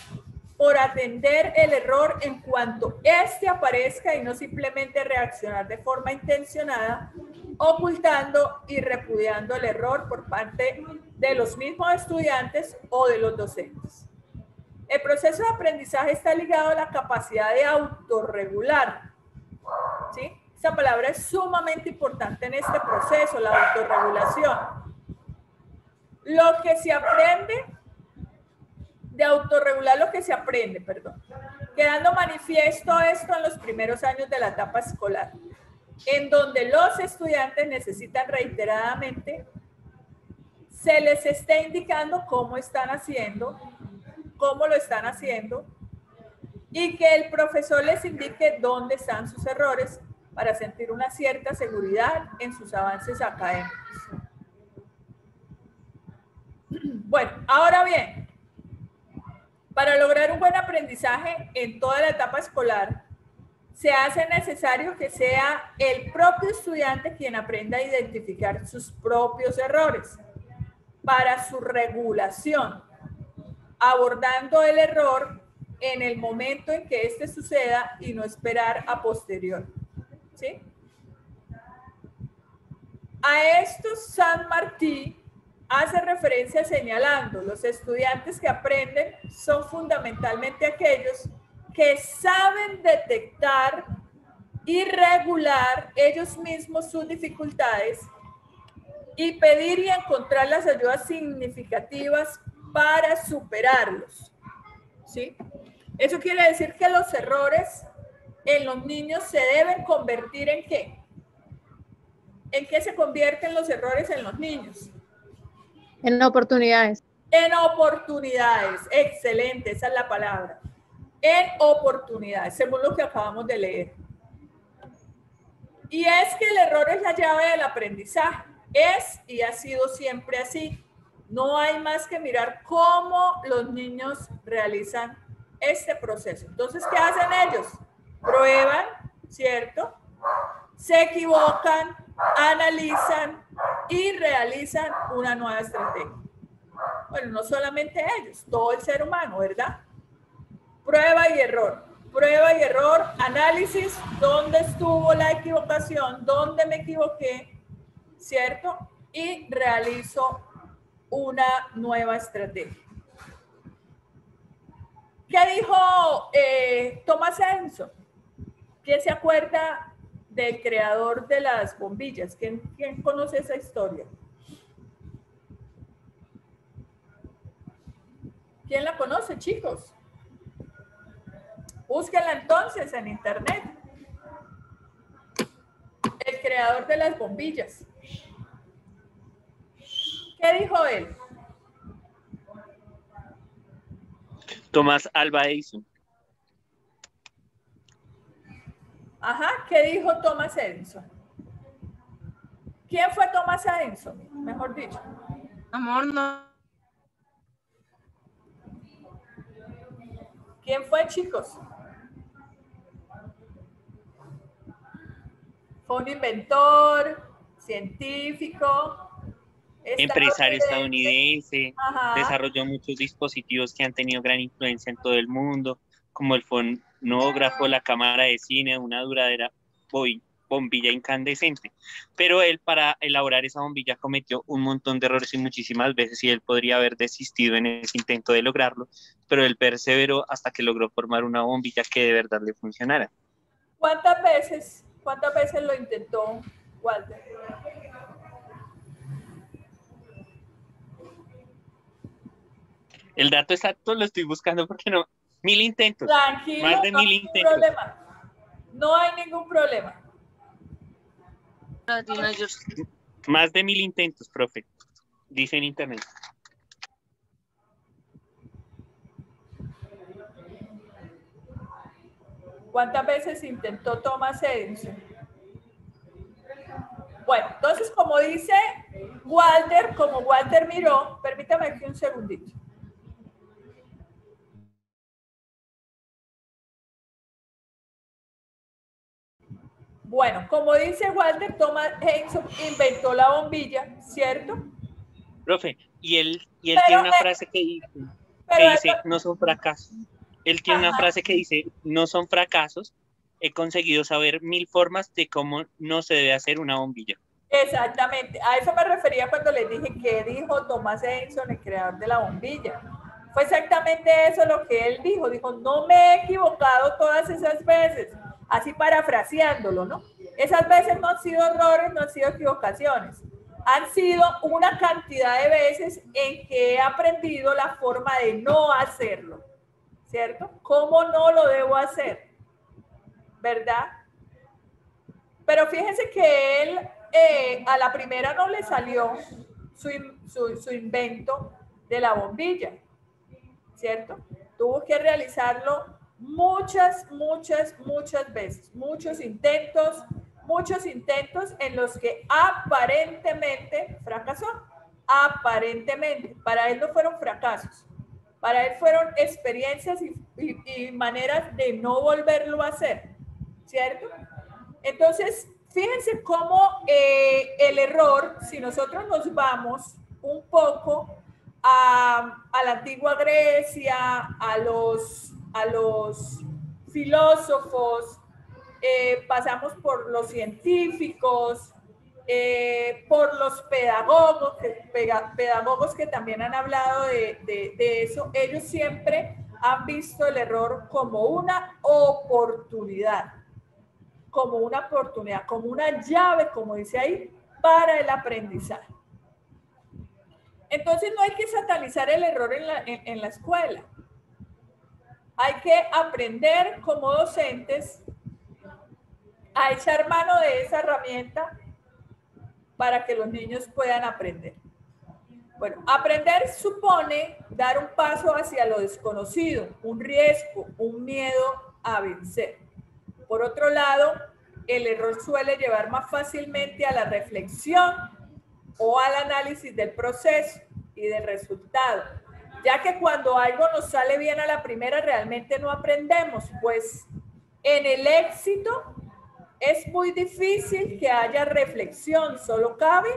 A: por atender el error en cuanto éste aparezca y no simplemente reaccionar de forma intencionada, ocultando y repudiando el error por parte de los mismos estudiantes o de los docentes. El proceso de aprendizaje está ligado a la capacidad de autorregular. ¿sí? Esa palabra es sumamente importante en este proceso, la autorregulación lo que se aprende, de autorregular lo que se aprende, perdón, quedando manifiesto esto en los primeros años de la etapa escolar, en donde los estudiantes necesitan reiteradamente, se les está indicando cómo están haciendo, cómo lo están haciendo, y que el profesor les indique dónde están sus errores para sentir una cierta seguridad en sus avances académicos. Bueno, ahora bien, para lograr un buen aprendizaje en toda la etapa escolar, se hace necesario que sea el propio estudiante quien aprenda a identificar sus propios errores para su regulación, abordando el error en el momento en que este suceda y no esperar a posterior. ¿Sí? A esto San Martín hace referencia señalando, los estudiantes que aprenden son fundamentalmente aquellos que saben detectar y regular ellos mismos sus dificultades y pedir y encontrar las ayudas significativas para superarlos. ¿Sí? Eso quiere decir que los errores en los niños se deben convertir en qué? ¿En qué se convierten los errores en los niños?
F: En oportunidades.
A: En oportunidades. Excelente, esa es la palabra. En oportunidades, según lo que acabamos de leer. Y es que el error es la llave del aprendizaje. Es y ha sido siempre así. No hay más que mirar cómo los niños realizan este proceso. Entonces, ¿qué hacen ellos? Prueban, ¿cierto? Se equivocan, analizan y realizan una nueva estrategia. Bueno, no solamente ellos, todo el ser humano, ¿verdad? Prueba y error, prueba y error, análisis, dónde estuvo la equivocación, dónde me equivoqué, ¿cierto? Y realizo una nueva estrategia. ¿Qué dijo eh, Thomas Edison? ¿Quién se acuerda del creador de las bombillas? ¿Quién, quién conoce esa historia? ¿Quién la conoce, chicos? Búsquenla entonces en internet. El creador de las bombillas. ¿Qué dijo él?
E: Tomás Alba Edison.
A: Ajá, ¿qué dijo Thomas Edison? ¿Quién fue Thomas Edison? Mejor dicho.
G: Amor, no.
A: ¿Quién fue, chicos? Fue un inventor, científico,
E: empresario estadounidense, desarrolló muchos dispositivos que han tenido gran influencia en todo el mundo, como el fonógrafo, la cámara de cine, una duradera bombilla incandescente. Pero él para elaborar esa bombilla cometió un montón de errores y muchísimas veces y él podría haber desistido en ese intento de lograrlo, pero él perseveró hasta que logró formar una bombilla que de verdad le funcionara.
A: ¿Cuántas veces, cuántas veces lo intentó Walter?
E: El dato exacto lo estoy buscando porque no. Mil intentos.
A: Tranquilo,
E: más de
A: no
E: mil
A: hay
E: intentos.
A: Problema. No hay ningún problema.
E: Más de mil intentos, profe. Dice en internet.
A: ¿Cuántas veces intentó Thomas Edison? Bueno, entonces como dice Walter, como Walter miró, permítame aquí un segundito. Bueno, como dice Walter, Thomas Edison inventó la bombilla, ¿cierto?
E: Profe, y él, y él tiene una frase que dice, que dice, no son fracasos. Él tiene una frase que dice, no son fracasos, he conseguido saber mil formas de cómo no se debe hacer una bombilla.
A: Exactamente, a eso me refería cuando les dije que dijo Thomas Edison, el creador de la bombilla. Fue exactamente eso lo que él dijo, dijo, no me he equivocado todas esas veces así parafraseándolo, ¿no? Esas veces no han sido errores, no han sido equivocaciones, han sido una cantidad de veces en que he aprendido la forma de no hacerlo, ¿cierto? ¿Cómo no lo debo hacer? ¿Verdad? Pero fíjense que él eh, a la primera no le salió su, su, su invento de la bombilla, ¿cierto? Tuvo que realizarlo muchas, muchas, muchas veces, muchos intentos, muchos intentos en los que aparentemente fracasó. Aparentemente, para él no fueron fracasos, para él fueron experiencias y, maneras de no volverlo a hacer, ¿cierto? Entonces, fíjense cómo eh, el error, si nosotros nos vamos un poco a, la antigua Grecia, a los a los filósofos, eh, pasamos por los científicos, eh, por los pedagogos pedagogos que también han hablado de, de eso. Ellos siempre han visto el error como una oportunidad, como una oportunidad, como una llave, como dice ahí, para el aprendizaje. Entonces no hay que satanizar el error en la, en, la escuela. Hay que aprender como docentes a echar mano de esa herramienta para que los niños puedan aprender. Bueno, aprender supone dar un paso hacia lo desconocido, un riesgo, un miedo a vencer. Por otro lado, el error suele llevar más fácilmente a la reflexión o al análisis del proceso y del resultado, ya que cuando algo nos sale bien a la primera realmente no aprendemos, pues en el éxito es muy difícil que haya reflexión, solo cabe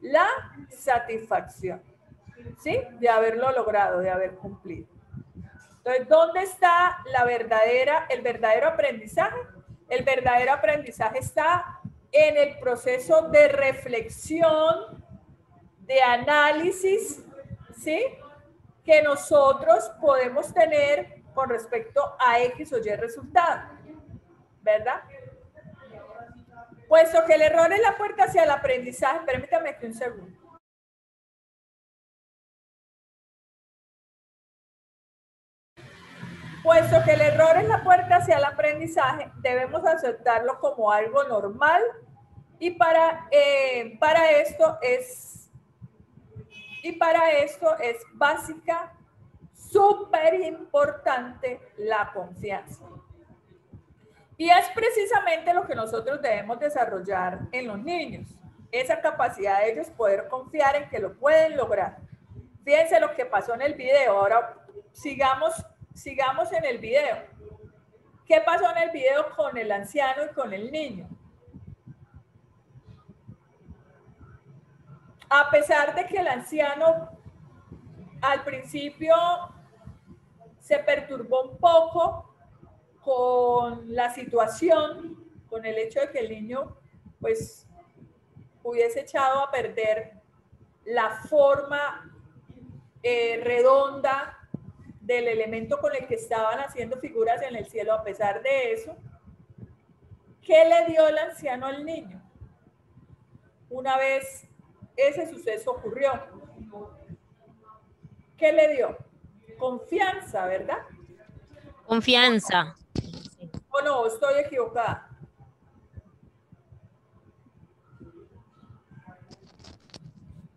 A: la satisfacción, ¿sí? De haberlo logrado, de haber cumplido. Entonces, ¿dónde está la verdadera, el verdadero aprendizaje? El verdadero aprendizaje está en el proceso de reflexión, de análisis, ¿sí? Que nosotros podemos tener con respecto a X o Y resultado, ¿verdad? Puesto que el error es la puerta hacia el aprendizaje, permítame aquí un segundo. Puesto que el error es la puerta hacia el aprendizaje, debemos aceptarlo como algo normal y para, eh, para esto es y para esto es básica, súper importante la confianza. Y es precisamente lo que nosotros debemos desarrollar en los niños, esa capacidad de ellos poder confiar en que lo pueden lograr. Fíjense lo que pasó en el video. Ahora sigamos, sigamos en el video. ¿Qué pasó en el video con el anciano y con el niño? A pesar de que el anciano al principio se perturbó un poco con la situación, con el hecho de que el niño pues hubiese echado a perder la forma eh, redonda del elemento con el que estaban haciendo figuras en el cielo. A pesar de eso, ¿qué le dio el anciano al niño? Una vez ese suceso ocurrió, ¿qué le dio? Confianza, ¿verdad?
B: Confianza.
A: ¿O no? Estoy equivocada.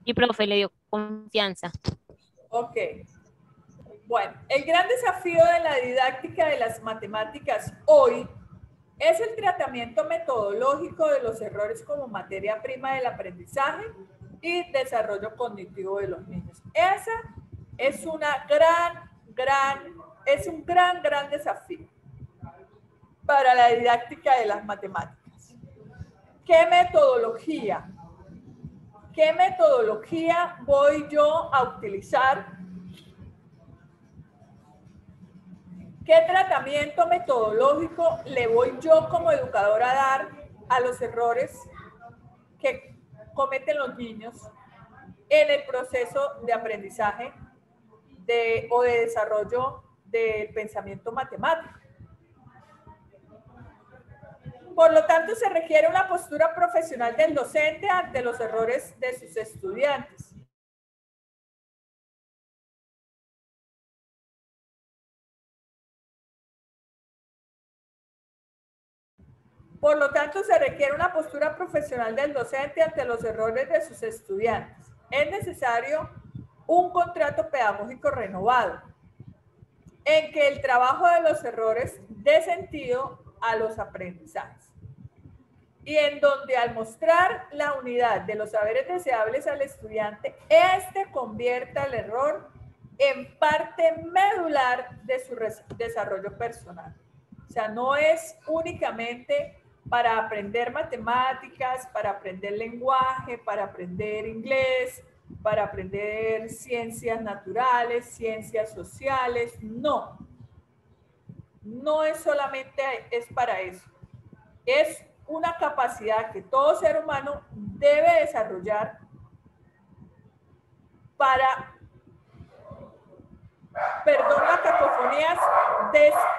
B: Y profe le dio confianza.
A: Ok. Bueno, el gran desafío de la didáctica de las matemáticas hoy es el tratamiento metodológico de los errores como materia prima del aprendizaje y desarrollo cognitivo de los niños. Esa es una gran, gran, es un gran, gran desafío para la didáctica de las matemáticas. ¿Qué metodología? ¿Qué metodología voy yo a utilizar? ¿Qué tratamiento metodológico le voy yo como educador a dar a los errores que cometen los niños en el proceso de aprendizaje o de desarrollo del pensamiento matemático? Por lo tanto, se requiere una postura profesional del docente ante los errores de sus estudiantes. Por lo tanto, se requiere una postura profesional del docente ante los errores de sus estudiantes. Es necesario un contrato pedagógico renovado en que el trabajo de los errores dé sentido a los aprendizajes y en donde al mostrar la unidad de los saberes deseables al estudiante, éste convierta el error en parte medular de su desarrollo personal. O sea, no es únicamente para aprender matemáticas, para aprender lenguaje, para aprender inglés, para aprender ciencias naturales, ciencias sociales, no. no es solamente es para eso. Es una capacidad que todo ser humano debe desarrollar para, perdón la cacofonías,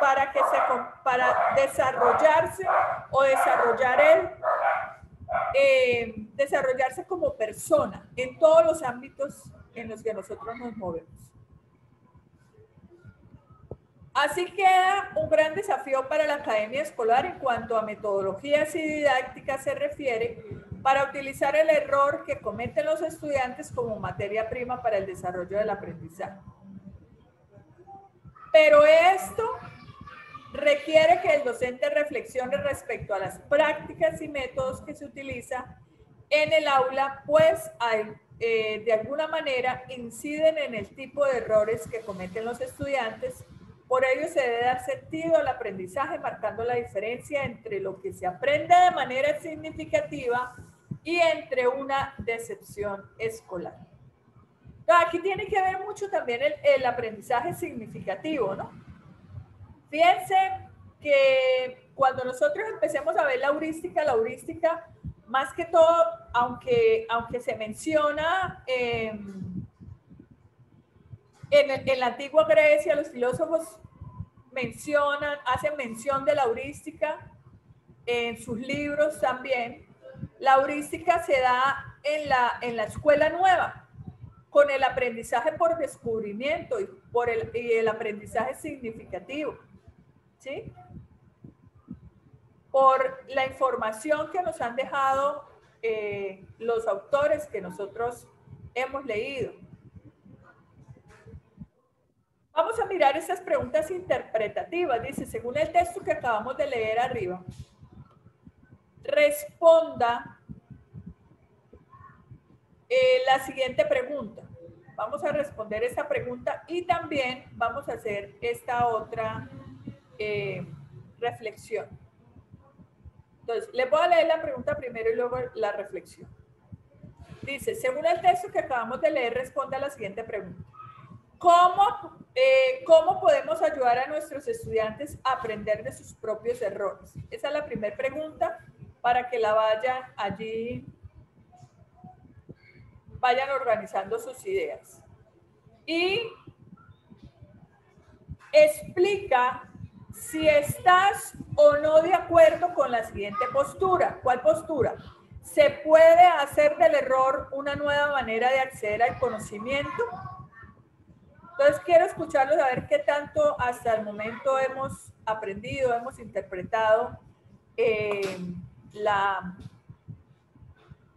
A: para, que se, para desarrollarse o desarrollar el, eh, desarrollarse como persona en todos los ámbitos en los que nosotros nos movemos. Así queda un gran desafío para la academia escolar en cuanto a metodologías y didácticas se refiere para utilizar el error que cometen los estudiantes como materia prima para el desarrollo del aprendizaje. Pero esto requiere que el docente reflexione respecto a las prácticas y métodos que se utilizan en el aula, pues eh, de alguna manera inciden en el tipo de errores que cometen los estudiantes por ello se debe dar sentido al aprendizaje, marcando la diferencia entre lo que se aprende de manera significativa y entre una decepción escolar. aquí tiene que ver mucho también el, aprendizaje significativo, ¿no? Fíjense que cuando nosotros empecemos a ver la heurística, la heurística, más que todo, aunque, aunque se menciona... En, la antigua Grecia los filósofos mencionan, hacen mención de la heurística en sus libros también. La heurística se da en la, en la escuela nueva, con el aprendizaje por descubrimiento y, por el, y el aprendizaje significativo. ¿Sí? Por la información que nos han dejado eh, los autores que nosotros hemos leído. Vamos a mirar esas preguntas interpretativas. Dice, según el texto que acabamos de leer arriba, responda eh, la siguiente pregunta. Vamos a responder esta pregunta y también vamos a hacer esta otra eh, reflexión. Entonces, les voy a leer la pregunta primero y luego la reflexión. Dice, según el texto que acabamos de leer, responda la siguiente pregunta. ¿Cómo, eh, ¿Cómo podemos ayudar a nuestros estudiantes a aprender de sus propios errores? Esa es la primera pregunta para que la vayan allí, vayan organizando sus ideas. Y explica si estás o no de acuerdo con la siguiente postura. ¿Cuál postura? ¿Se puede hacer del error una nueva manera de acceder al conocimiento? Entonces quiero escucharlos a ver qué tanto hasta el momento hemos aprendido, hemos interpretado eh, la,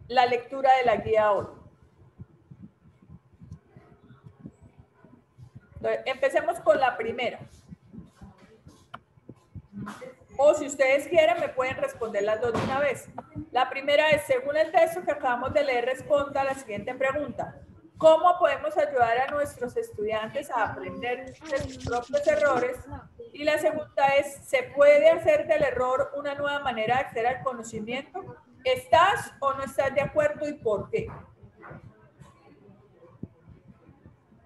A: la lectura de la guía hoy. empecemos con la primera. O si ustedes quieren, me pueden responder las dos de una vez. La primera es, según el texto que acabamos de leer, responda a la siguiente pregunta. ¿Cómo podemos ayudar a nuestros estudiantes a aprender de sus propios errores? Y la segunda es, ¿se puede hacer del error una nueva manera de acceder al conocimiento? ¿Estás o no estás de acuerdo y por qué?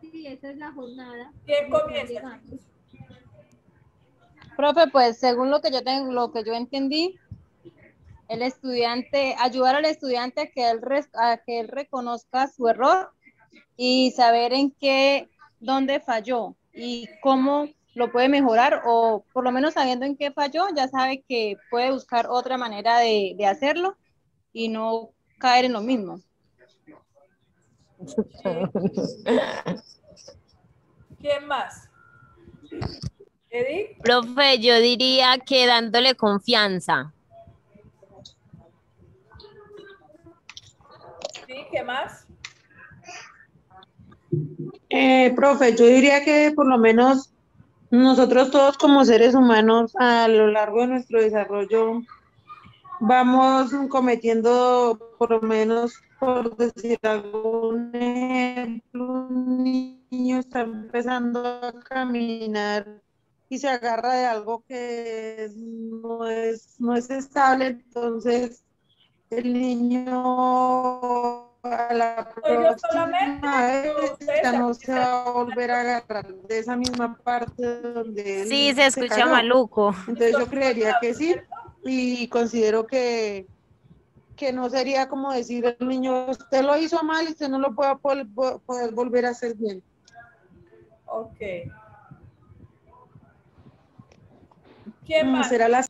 H: Sí, esa es la jornada.
A: ¿Quién comienza?
F: Profe, pues según lo que yo tengo, lo que yo entendí, el estudiante, ayudar al estudiante a que él, a que él reconozca su error y saber en qué, dónde falló y cómo lo puede mejorar o por lo menos sabiendo en qué falló, ya sabe que puede buscar otra manera de, de hacerlo y no caer en lo mismo.
A: ¿Quién más? ¿Eddie?
B: Profe, yo diría que dándole confianza.
A: ¿Sí? ¿Qué más?
G: Eh, profe, yo diría que por lo menos nosotros todos como seres humanos a lo largo de nuestro desarrollo vamos cometiendo por lo menos, por decir algún ejemplo, un niño está empezando a caminar y se agarra de algo que no es, no es estable, entonces el niño para la próxima no se va a volver a agarrar de esa misma parte donde él
B: Sí, se escucha maluco.
G: Entonces yo creería que sí y considero que, que no sería como decir el niño, usted lo hizo mal y usted no lo puede pol- vo- poder volver a hacer bien.
A: Ok. ¿Quién
G: Mm,
A: más?
G: Será la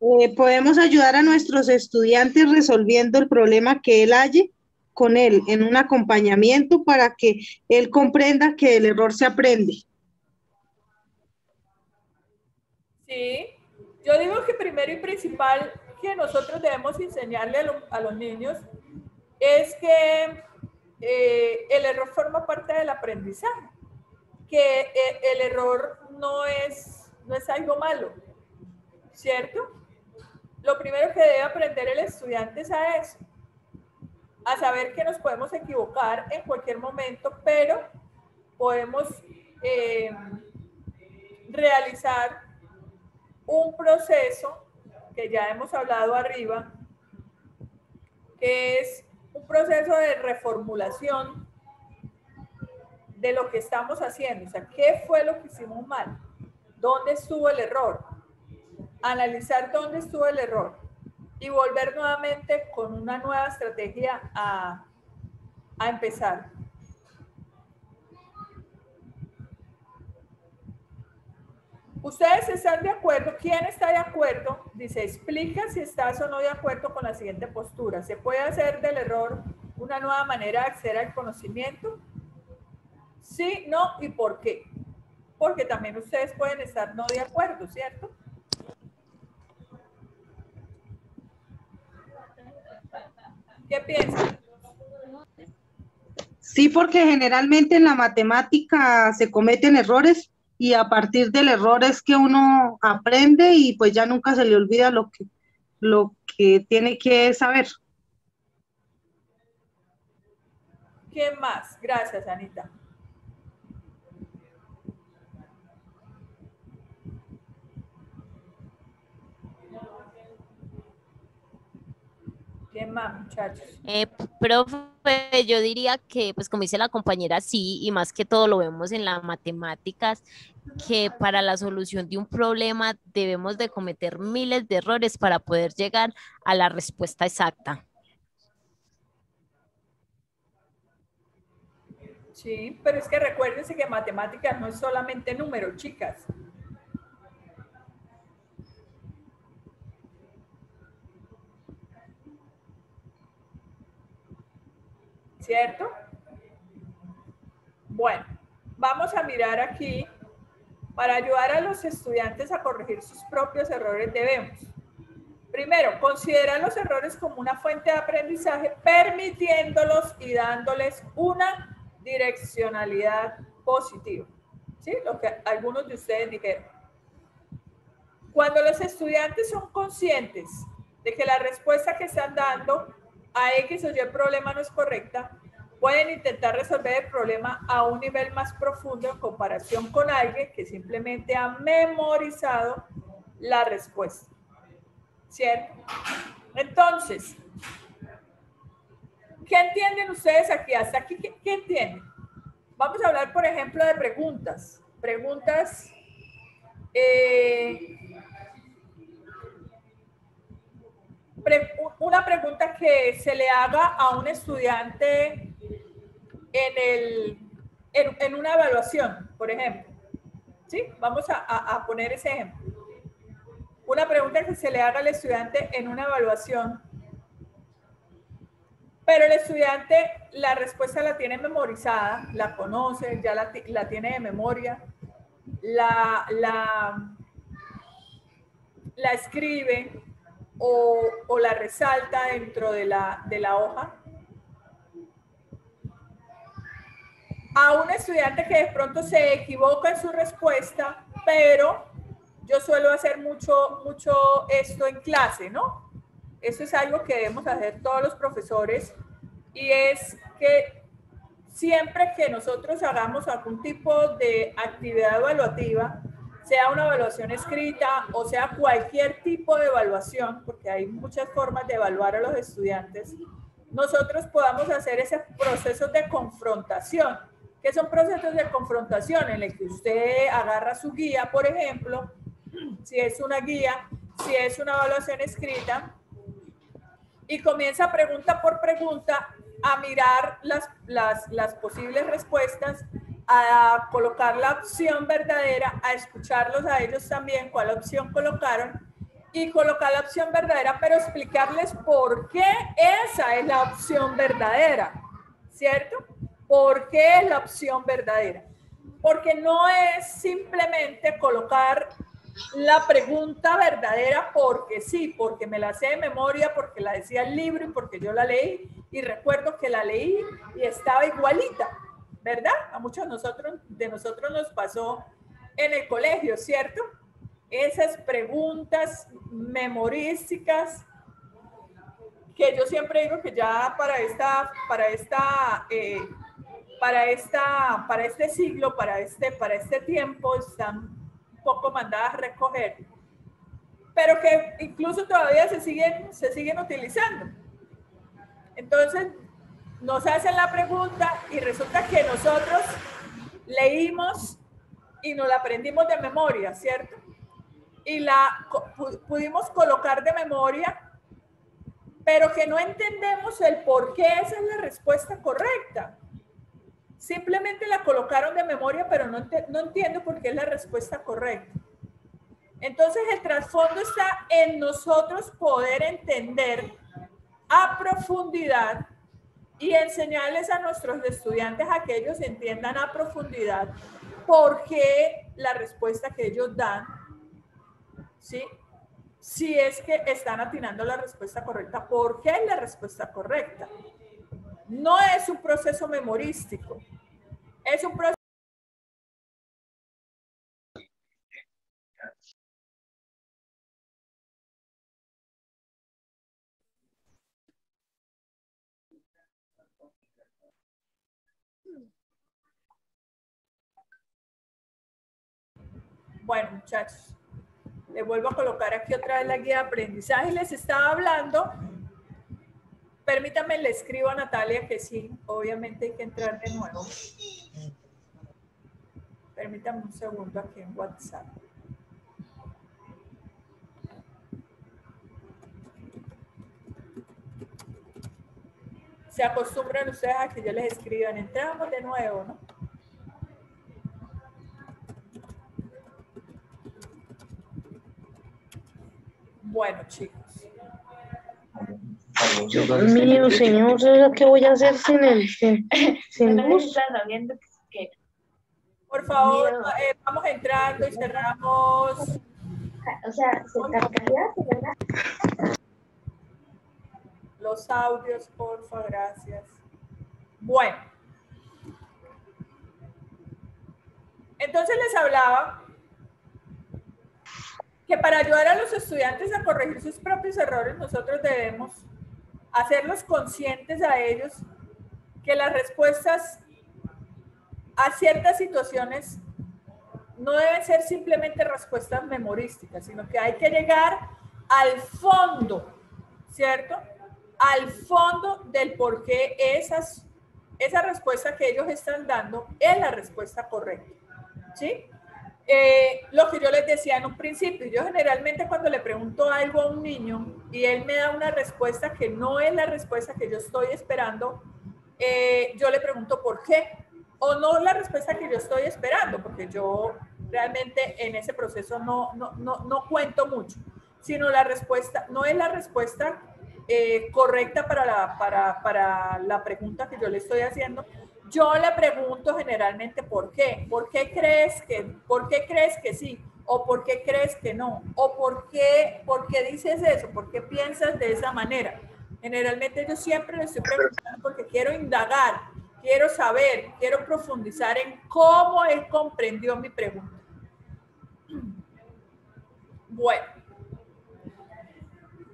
G: Eh, podemos ayudar a nuestros estudiantes resolviendo el problema que él halle con él en un acompañamiento para que él comprenda que el error se aprende.
A: Sí, yo digo que primero y principal que nosotros debemos enseñarle a, lo- a los niños es que eh, el error forma parte del aprendizaje, que eh, el error no es, no es algo malo, ¿cierto? Lo primero que debe aprender el estudiante es a eso, a saber que nos podemos equivocar en cualquier momento, pero podemos eh, realizar un proceso que ya hemos hablado arriba, que es un proceso de reformulación de lo que estamos haciendo. O sea, ¿qué fue lo que hicimos mal? ¿Dónde estuvo el error? Analizar dónde estuvo el error y volver nuevamente con una nueva estrategia a, a empezar. ¿Ustedes están de acuerdo? ¿Quién está de acuerdo? Dice, explica si estás o no de acuerdo con la siguiente postura. ¿Se puede hacer del error una nueva manera de acceder al conocimiento? Sí, no y por qué. Porque también ustedes pueden estar no de acuerdo, ¿cierto? ¿Qué piensan?
G: Sí, porque generalmente en la matemática se cometen errores y a partir del error es que uno aprende y pues ya nunca se le olvida lo que, lo que tiene que saber.
A: ¿Quién más? Gracias, Anita. ¿Quién más, muchachos?
B: Eh, profe, yo diría que, pues como dice la compañera, sí, y más que todo lo vemos en las matemáticas, que para la solución de un problema debemos de cometer miles de errores para poder llegar a la respuesta exacta.
A: Sí, pero es que recuérdense que matemáticas no es solamente números, chicas. ¿Cierto? Bueno, vamos a mirar aquí. Para ayudar a los estudiantes a corregir sus propios errores debemos. Primero, considerar los errores como una fuente de aprendizaje, permitiéndolos y dándoles una direccionalidad positiva. ¿Sí? Lo que algunos de ustedes dijeron. Cuando los estudiantes son conscientes de que la respuesta que están dando a X o Y problema no es correcta, pueden intentar resolver el problema a un nivel más profundo en comparación con alguien que simplemente ha memorizado la respuesta. ¿Cierto? Entonces, ¿qué entienden ustedes aquí? Hasta aquí, ¿qué, entienden? Vamos a hablar, por ejemplo, de preguntas. Preguntas. eh, una pregunta que se le haga a un estudiante en, el, en, en una evaluación, por ejemplo. ¿Sí? Vamos a, a- a poner ese ejemplo. Una pregunta que se le haga al estudiante en una evaluación, pero el estudiante la respuesta la tiene memorizada, la conoce, ya la, la tiene de memoria, la, la, la escribe o, la resalta dentro de la, de la hoja. A un estudiante que de pronto se equivoca en su respuesta, pero yo suelo hacer mucho, mucho esto en clase, ¿no? Eso es algo que debemos hacer todos los profesores y es que siempre que nosotros hagamos algún tipo de actividad evaluativa, sea una evaluación escrita o sea cualquier tipo de evaluación, porque hay muchas formas de evaluar a los estudiantes, nosotros podamos hacer ese proceso de confrontación. ¿Qué son procesos de confrontación? En el que usted agarra su guía, por ejemplo, si es una guía, si es una evaluación escrita, y comienza pregunta por pregunta a mirar las, las, las posibles respuestas, a colocar la opción verdadera, a escucharlos a ellos también, cuál opción colocaron, y colocar la opción verdadera, pero explicarles por qué esa es la opción verdadera, ¿cierto? ¿Por qué es la opción verdadera? Porque no es simplemente colocar la pregunta verdadera porque sí, porque me la sé de memoria, porque la decía el libro y porque yo la leí y recuerdo que la leí y estaba igualita, ¿verdad? A muchos de nosotros, de nosotros nos pasó en el colegio, ¿cierto? Esas preguntas memorísticas que yo siempre digo que ya para esta, para esta, eh, para esta, para este siglo, para este, para este tiempo están poco mandadas a recoger, pero que incluso todavía se siguen, se siguen utilizando. Entonces, nos hacen la pregunta y resulta que nosotros leímos y nos la aprendimos de memoria, ¿cierto? Y la pudimos colocar de memoria, pero que no entendemos el por qué esa es la respuesta correcta. Simplemente la colocaron de memoria, pero no, no entiendo por qué es la respuesta correcta. Entonces el trasfondo está en nosotros poder entender a profundidad y enseñarles a nuestros estudiantes a que ellos entiendan a profundidad por qué la respuesta que ellos dan, ¿sí? Si es que están atinando la respuesta correcta, ¿por qué es la respuesta correcta? No es un proceso memorístico, es un proceso Bueno, muchachos, les vuelvo a colocar aquí otra vez la guía de aprendizaje. Les estaba hablando Permítame, le escribo a Natalia que sí, obviamente hay que entrar de nuevo. Permítame un segundo aquí en WhatsApp. Se acostumbran ustedes a que yo les escriban, entramos de nuevo, ¿no? Bueno, chicos.
I: Dios mío, señor, ¿qué voy a hacer sin el sin, sin luz?
A: Por favor, eh, vamos entrando y cerramos.
I: O sea, ¿verdad?
A: Los audios, porfa, gracias. Bueno. Entonces les hablaba que para ayudar a los estudiantes a corregir sus propios errores, nosotros debemos hacerlos conscientes a ellos que las respuestas a ciertas situaciones no deben ser simplemente respuestas memorísticas, sino que hay que llegar al fondo, ¿cierto? Al fondo del por qué esas, esa respuesta que ellos están dando es la respuesta correcta, ¿sí? Eh, lo que yo les decía en un principio, yo generalmente cuando le pregunto algo a un niño y él me da una respuesta que no es la respuesta que yo estoy esperando, eh, yo le pregunto por qué o no la respuesta que yo estoy esperando, porque yo realmente en ese proceso no, no, no, no cuento mucho, sino la respuesta, no es la respuesta eh, correcta para para, para la pregunta que yo le estoy haciendo, yo le pregunto generalmente por qué. ¿Por qué crees que, por qué crees que sí? ¿O por qué crees que no? ¿O por qué, por qué dices eso? ¿Por qué piensas de esa manera? Generalmente yo siempre le estoy preguntando porque quiero indagar, quiero saber, quiero profundizar en cómo él comprendió mi pregunta. Bueno,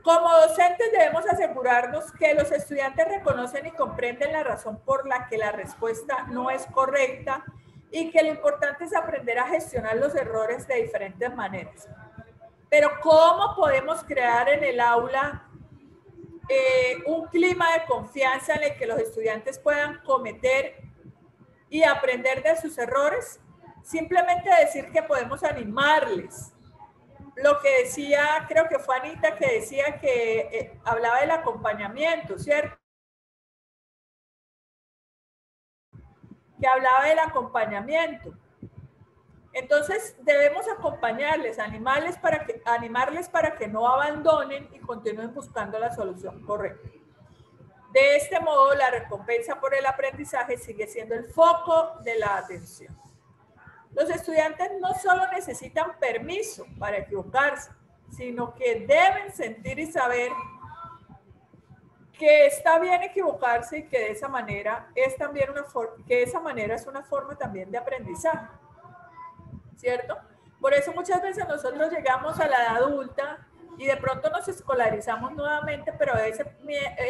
A: como docentes debemos asegurarnos que los estudiantes reconocen y comprenden la razón por la que la respuesta no es correcta y que lo importante es aprender a gestionar los errores de diferentes maneras. Pero ¿cómo podemos crear en el aula eh, un clima de confianza en el que los estudiantes puedan cometer y aprender de sus errores? Simplemente decir que podemos animarles. Lo que decía, creo que fue Anita que decía que eh, hablaba del acompañamiento, ¿cierto? Que hablaba del acompañamiento. Entonces debemos acompañarles, animarles para que, animarles para que no abandonen y continúen buscando la solución correcta. De este modo, la recompensa por el aprendizaje sigue siendo el foco de la atención. Los estudiantes no solo necesitan permiso para equivocarse, sino que deben sentir y saber que está bien equivocarse y que de esa manera es también una que esa manera es una forma también de aprendizaje. ¿cierto? Por eso muchas veces nosotros llegamos a la edad adulta y de pronto nos escolarizamos nuevamente, pero ese,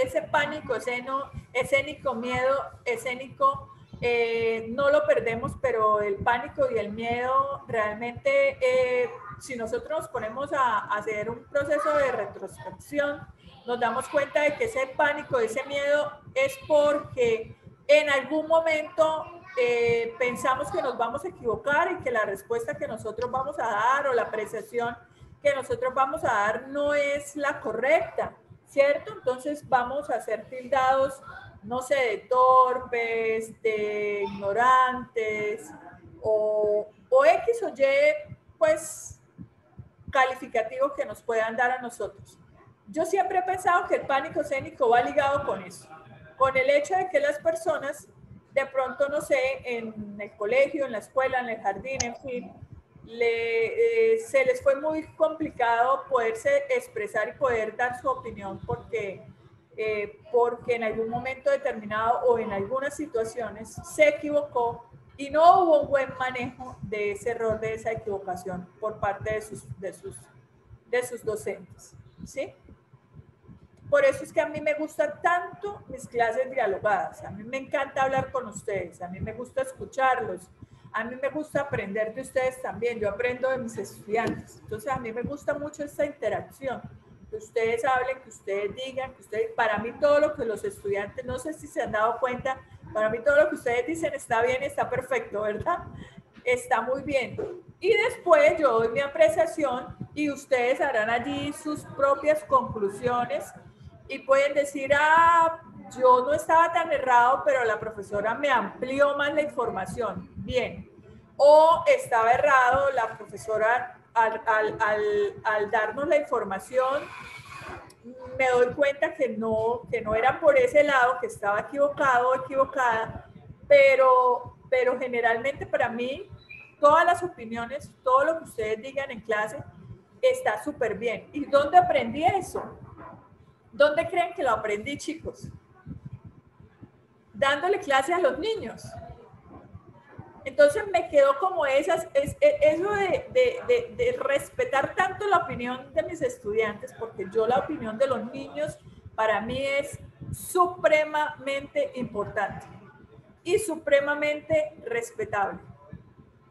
A: ese pánico esceno, escénico, miedo escénico, eh, no lo perdemos, pero el pánico y el miedo realmente, eh, si nosotros nos ponemos a, hacer un proceso de retrospección, nos damos cuenta de que ese pánico, ese miedo es porque en algún momento eh, pensamos que nos vamos a equivocar y que la respuesta que nosotros vamos a dar o la apreciación que nosotros vamos a dar no es la correcta, ¿cierto? Entonces vamos a ser tildados, no sé, de torpes, de ignorantes o, o X o Y, pues calificativos que nos puedan dar a nosotros. Yo siempre he pensado que el pánico escénico va ligado con eso, con el hecho de que las personas de pronto, no sé, en el colegio, en la escuela, en el jardín, en fin, le, eh, se les fue muy complicado poderse expresar y poder dar su opinión porque, eh, porque en algún momento determinado o en algunas situaciones se equivocó y no hubo un buen manejo de ese error, de esa equivocación por parte de sus, de sus, de sus docentes. ¿Sí? Por eso es que a mí me gustan tanto mis clases dialogadas. A mí me encanta hablar con ustedes, a mí me gusta escucharlos, a mí me gusta aprender de ustedes también. Yo aprendo de mis estudiantes. Entonces a mí me gusta mucho esta interacción. Que ustedes hablen, que ustedes digan, que ustedes, para mí todo lo que los estudiantes, no sé si se han dado cuenta, para mí todo lo que ustedes dicen está bien, está perfecto, ¿verdad? Está muy bien. Y después yo doy mi apreciación y ustedes harán allí sus propias conclusiones y pueden decir, ah, yo no estaba tan errado, pero la profesora me amplió más la información. Bien. O estaba errado, la profesora al, al, al, al darnos la información, me doy cuenta que no, que no era por ese lado, que estaba equivocado o equivocada, pero, pero generalmente para mí todas las opiniones, todo lo que ustedes digan en clase está súper bien. ¿Y dónde aprendí eso? ¿Dónde creen que lo aprendí, chicos? Dándole clase a los niños. Entonces me quedó como esas, es, eso de, de, de, respetar tanto la opinión de mis estudiantes, porque yo la opinión de los niños para mí es supremamente importante y supremamente respetable.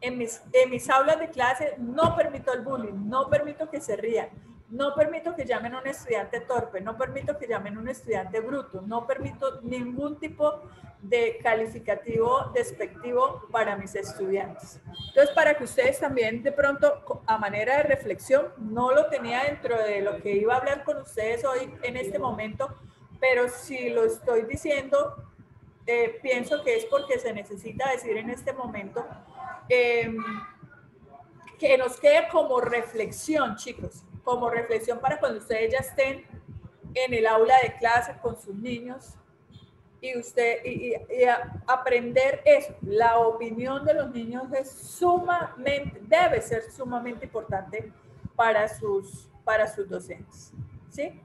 A: En mis, en mis aulas de clase no permito el bullying, no permito que se rían, no permito que llamen a un estudiante torpe, no permito que llamen a un estudiante bruto, no permito ningún tipo de calificativo despectivo para mis estudiantes. Entonces, para que ustedes también de pronto, a manera de reflexión, no lo tenía dentro de lo que iba a hablar con ustedes hoy en este momento, pero si lo estoy diciendo, eh, pienso que es porque se necesita decir en este momento. Em, que nos quede como reflexión, chicos como reflexión para cuando ustedes ya estén en el aula de clase con sus niños y usted y, aprender eso. La opinión de los niños es sumamente, debe ser sumamente importante para sus, para sus docentes. ¿Sí?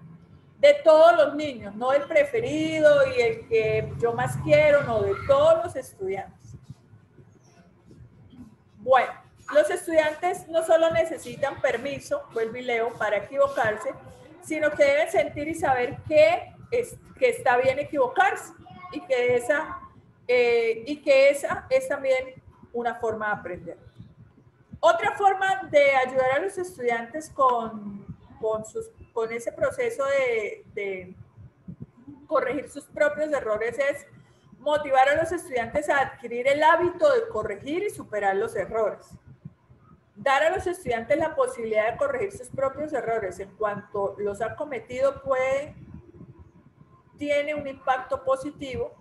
A: De todos los niños, no el preferido y el que yo más quiero, no, de todos los estudiantes. Bueno. Los estudiantes no solo necesitan permiso, vuelvo y leo, para equivocarse, sino que deben sentir y saber que, es, que está bien equivocarse y que esa, eh, y que esa es también una forma de aprender. Otra forma de ayudar a los estudiantes con, con, sus, con ese proceso de, de corregir sus propios errores es motivar a los estudiantes a adquirir el hábito de corregir y superar los errores. Dar a los estudiantes la posibilidad de corregir sus propios errores en cuanto los ha cometido puede, tiene un impacto positivo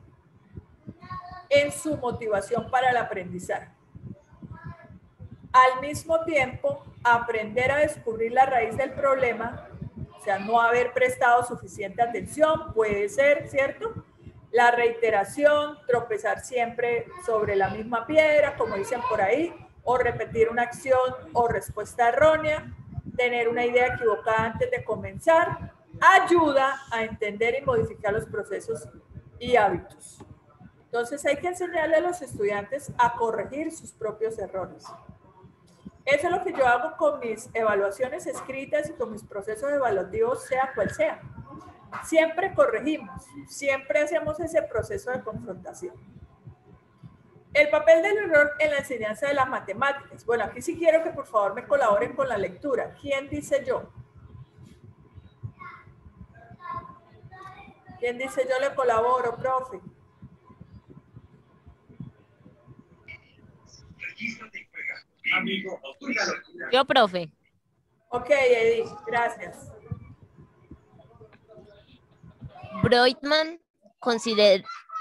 A: en su motivación para el aprendizaje. Al mismo tiempo, aprender a descubrir la raíz del problema, o sea, no haber prestado suficiente atención, puede ser, ¿cierto? La reiteración, tropezar siempre sobre la misma piedra, como dicen por ahí, o repetir una acción o respuesta errónea, tener una idea equivocada antes de comenzar, ayuda a entender y modificar los procesos y hábitos. Entonces hay que enseñarle a los estudiantes a corregir sus propios errores. Eso es lo que yo hago con mis evaluaciones escritas y con mis procesos evaluativos, sea cual sea. Siempre corregimos, siempre hacemos ese proceso de confrontación. El papel del error en la enseñanza de las matemáticas. Bueno, aquí sí quiero que por favor me colaboren con la lectura. ¿Quién dice yo? ¿Quién dice yo le colaboro, profe?
B: Yo, profe.
A: Ok, Edith, gracias.
B: Breutmann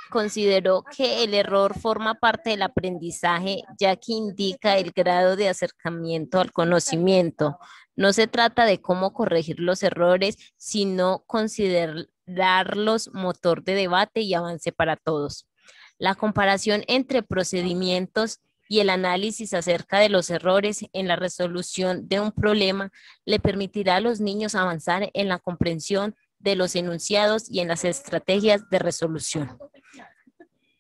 B: consideró que el error forma parte del aprendizaje ya que indica el grado de acercamiento al conocimiento. No se trata de cómo corregir los errores, sino considerarlos motor de debate y avance para todos. La comparación entre procedimientos y el análisis acerca de los errores en la resolución de un problema le permitirá a los niños avanzar en la comprensión de los enunciados y en las estrategias de resolución.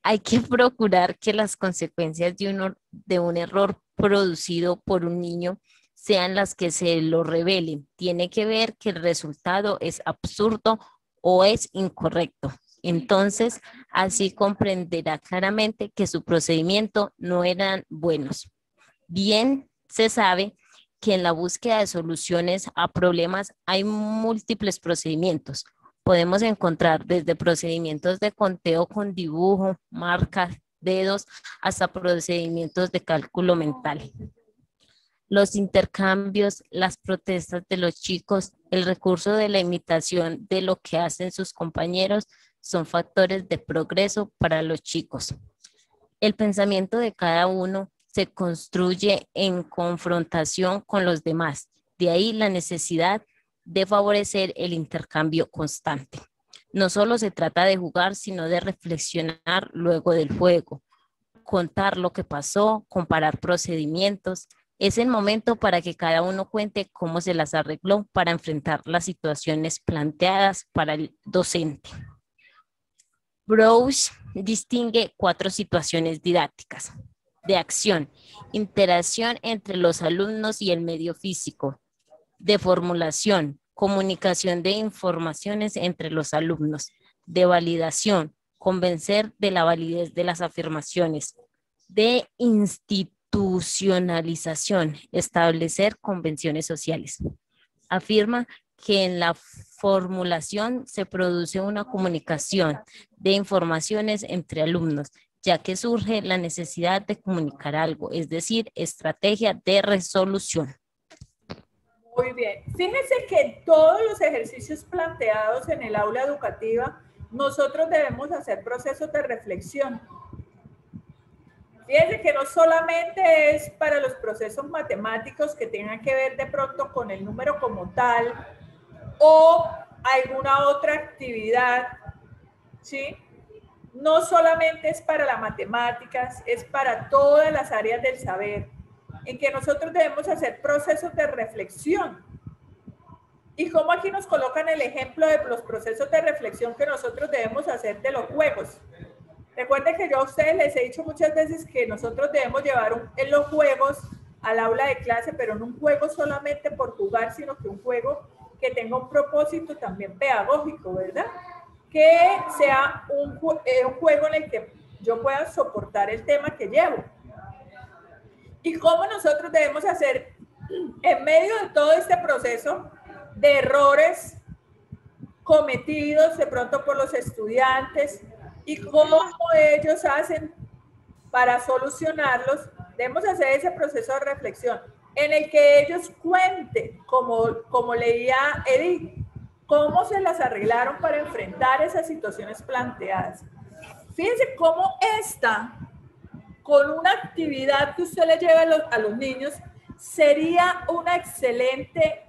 B: Hay que procurar que las consecuencias de un, de un error producido por un niño sean las que se lo revelen. Tiene que ver que el resultado es absurdo o es incorrecto. Entonces, así comprenderá claramente que su procedimiento no eran buenos. Bien, se sabe que en la búsqueda de soluciones a problemas hay múltiples procedimientos. Podemos encontrar desde procedimientos de conteo con dibujo, marcas, dedos, hasta procedimientos de cálculo mental. Los intercambios, las protestas de los chicos, el recurso de la imitación de lo que hacen sus compañeros son factores de progreso para los chicos. El pensamiento de cada uno se construye en confrontación con los demás. De ahí la necesidad de favorecer el intercambio constante. No solo se trata de jugar, sino de reflexionar luego del juego, contar lo que pasó, comparar procedimientos. Es el momento para que cada uno cuente cómo se las arregló para enfrentar las situaciones planteadas para el docente. Browse distingue cuatro situaciones didácticas de acción, interacción entre los alumnos y el medio físico, de formulación, comunicación de informaciones entre los alumnos, de validación, convencer de la validez de las afirmaciones, de institucionalización, establecer convenciones sociales. Afirma que en la formulación se produce una comunicación de informaciones entre alumnos, ya que surge la necesidad de comunicar algo, es decir, estrategia de resolución.
A: Muy bien. Fíjense que todos los ejercicios planteados en el aula educativa, nosotros debemos hacer procesos de reflexión. Fíjense que no solamente es para los procesos matemáticos que tengan que ver de pronto con el número como tal, o alguna otra actividad, ¿sí? No solamente es para las matemáticas, es para todas las áreas del saber, en que nosotros debemos hacer procesos de reflexión. Y como aquí nos colocan el ejemplo de los procesos de reflexión que nosotros debemos hacer de los juegos. Recuerden que yo a ustedes les he dicho muchas veces que nosotros debemos llevar en los juegos al aula de clase, pero no un juego solamente por jugar, sino que un juego que tenga un propósito también pedagógico, ¿verdad? Que sea un, eh, un juego en el que yo pueda soportar el tema que llevo. Y cómo nosotros debemos hacer en medio de todo este proceso de errores cometidos de pronto por los estudiantes y cómo ellos hacen para solucionarlos, debemos hacer ese proceso de reflexión en el que ellos cuenten, como, como leía Edith, cómo se las arreglaron para enfrentar esas situaciones planteadas. Fíjense cómo esta, con una actividad que usted le los, a los niños, sería una excelente,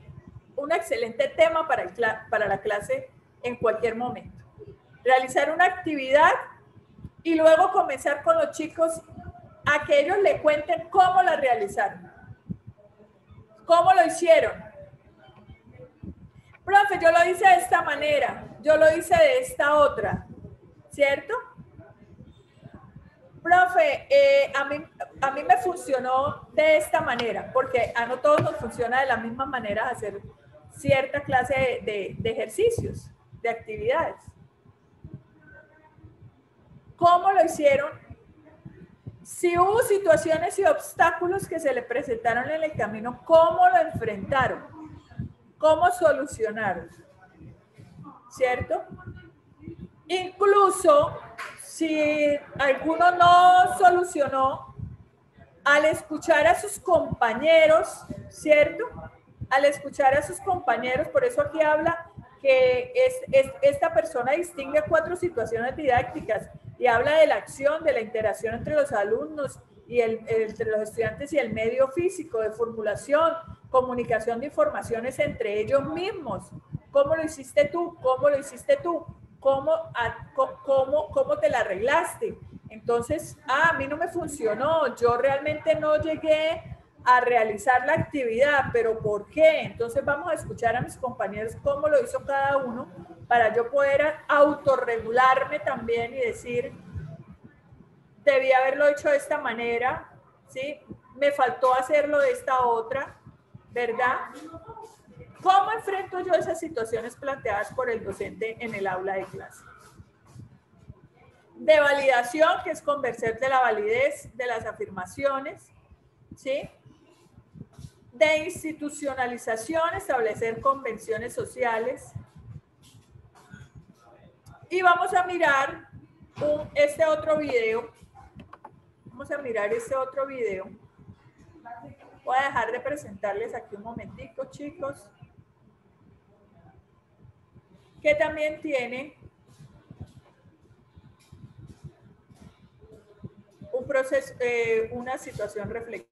A: un excelente tema para, el, para la clase en cualquier momento. Realizar una actividad y luego comenzar con los chicos a que ellos le cuenten cómo la realizaron. ¿Cómo lo hicieron? Profe, yo lo hice de esta manera, yo lo hice de esta otra, ¿cierto? Profe, eh, a, mí, a mí me funcionó de esta manera, porque a no todos nos funciona de la misma manera hacer cierta clase de, de ejercicios, de actividades. ¿Cómo lo hicieron? Si hubo situaciones y obstáculos que se le presentaron en el camino, ¿cómo lo enfrentaron? ¿Cómo solucionaron? ¿Cierto? Incluso si alguno no solucionó, al escuchar a sus compañeros, ¿cierto? Al escuchar a sus compañeros, por eso aquí habla que es, esta persona distingue cuatro situaciones didácticas y habla de la acción, de la interacción entre los alumnos y el, entre los estudiantes y el medio físico, de formulación, comunicación de informaciones entre ellos mismos. ¿Cómo lo hiciste tú? ¿Cómo lo hiciste tú? ¿Cómo, cómo, cómo te la arreglaste? Entonces, ah, a mí no me funcionó, yo realmente no llegué a realizar la actividad, pero ¿por qué? Entonces vamos a escuchar a mis compañeros cómo lo hizo cada uno para yo poder autorregularme también y decir, debí haberlo hecho de esta manera, ¿sí? Me faltó hacerlo de esta otra, ¿verdad? ¿Cómo enfrento yo esas situaciones planteadas por el docente en el aula de clase? De validación, que es convencer de la validez de las afirmaciones, ¿sí? de institucionalización, establecer convenciones sociales. Y vamos a mirar este otro video. Vamos a mirar este otro video. Voy a dejar de presentarles aquí un momentico, chicos. Que también tiene un proceso, eh, una situación reflexiva.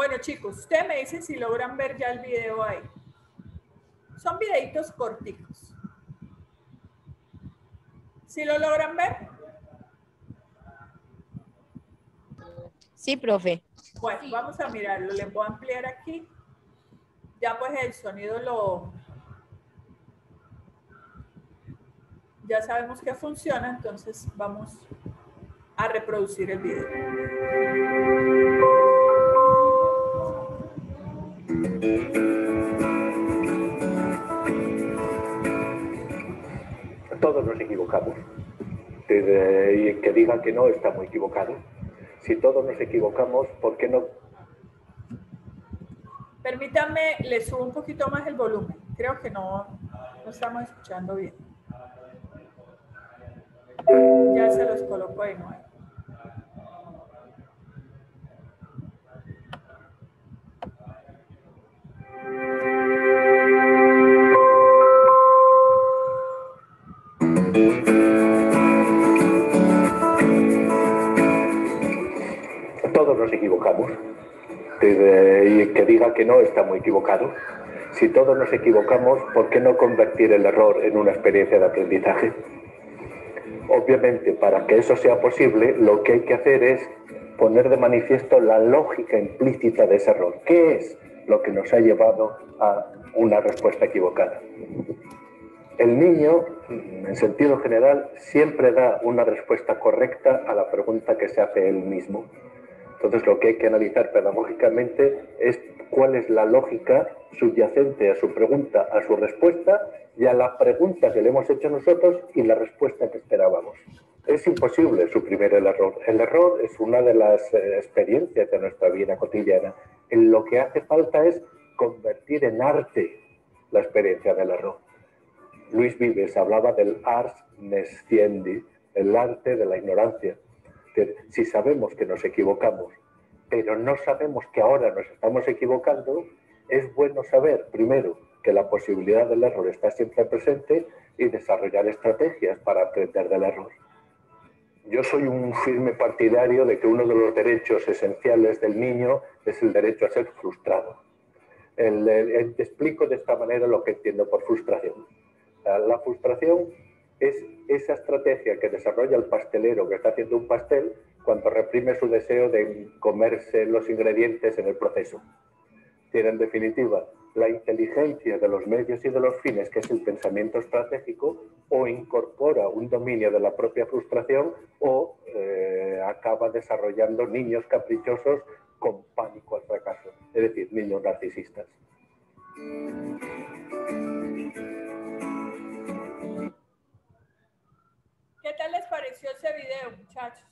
A: Bueno, chicos, ustedes me dicen si logran ver ya el video ahí. Son videitos corticos. ¿Sí lo logran ver?
B: Sí, profe.
A: Bueno, vamos a mirarlo. Les voy a ampliar aquí. Ya pues el sonido lo... Ya sabemos que funciona, entonces vamos a reproducir el video.
J: Todos nos equivocamos. Que diga que no está muy equivocado. Si todos nos equivocamos, ¿por qué no?
A: Permítanme, le subo un poquito más el volumen. Creo que no, no estamos escuchando bien. Ya se los coloco de nuevo.
J: Todos nos equivocamos. Y que diga que no está muy equivocado. Si todos nos equivocamos, ¿por qué no convertir el error en una experiencia de aprendizaje? Obviamente, para que eso sea posible, lo que hay que hacer es poner de manifiesto la lógica implícita de ese error. ¿Qué es lo que nos ha llevado a una respuesta equivocada? El niño, en sentido general, siempre da una respuesta correcta a la pregunta que se hace él mismo. Entonces, lo que hay que analizar pedagógicamente es cuál es la lógica subyacente a su pregunta, a su respuesta y a la pregunta que le hemos hecho nosotros y la respuesta que esperábamos. Es imposible suprimir el error. El error es una de las eh, experiencias de nuestra vida cotidiana. Lo que hace falta es convertir en arte la experiencia del error. Luis Vives hablaba del ars nesciendi, el arte de la ignorancia. Si sabemos que nos equivocamos, pero no sabemos que ahora nos estamos equivocando, es bueno saber, primero, que la posibilidad del error está siempre presente y desarrollar estrategias para aprender del error. Yo soy un firme partidario de que uno de los derechos esenciales del niño es el derecho a ser frustrado. te explico de esta manera lo que entiendo por frustración. La frustración es esa estrategia que desarrolla el pastelero que está haciendo un pastel cuando reprime su deseo de comerse los ingredientes en el proceso. Tiene en definitiva la inteligencia de los medios y de los fines, que es el pensamiento estratégico, o incorpora un dominio de la propia frustración o eh, acaba desarrollando niños caprichosos con pánico al fracaso, es decir, niños narcisistas.
A: ¿Qué tal les pareció ese video, muchachos?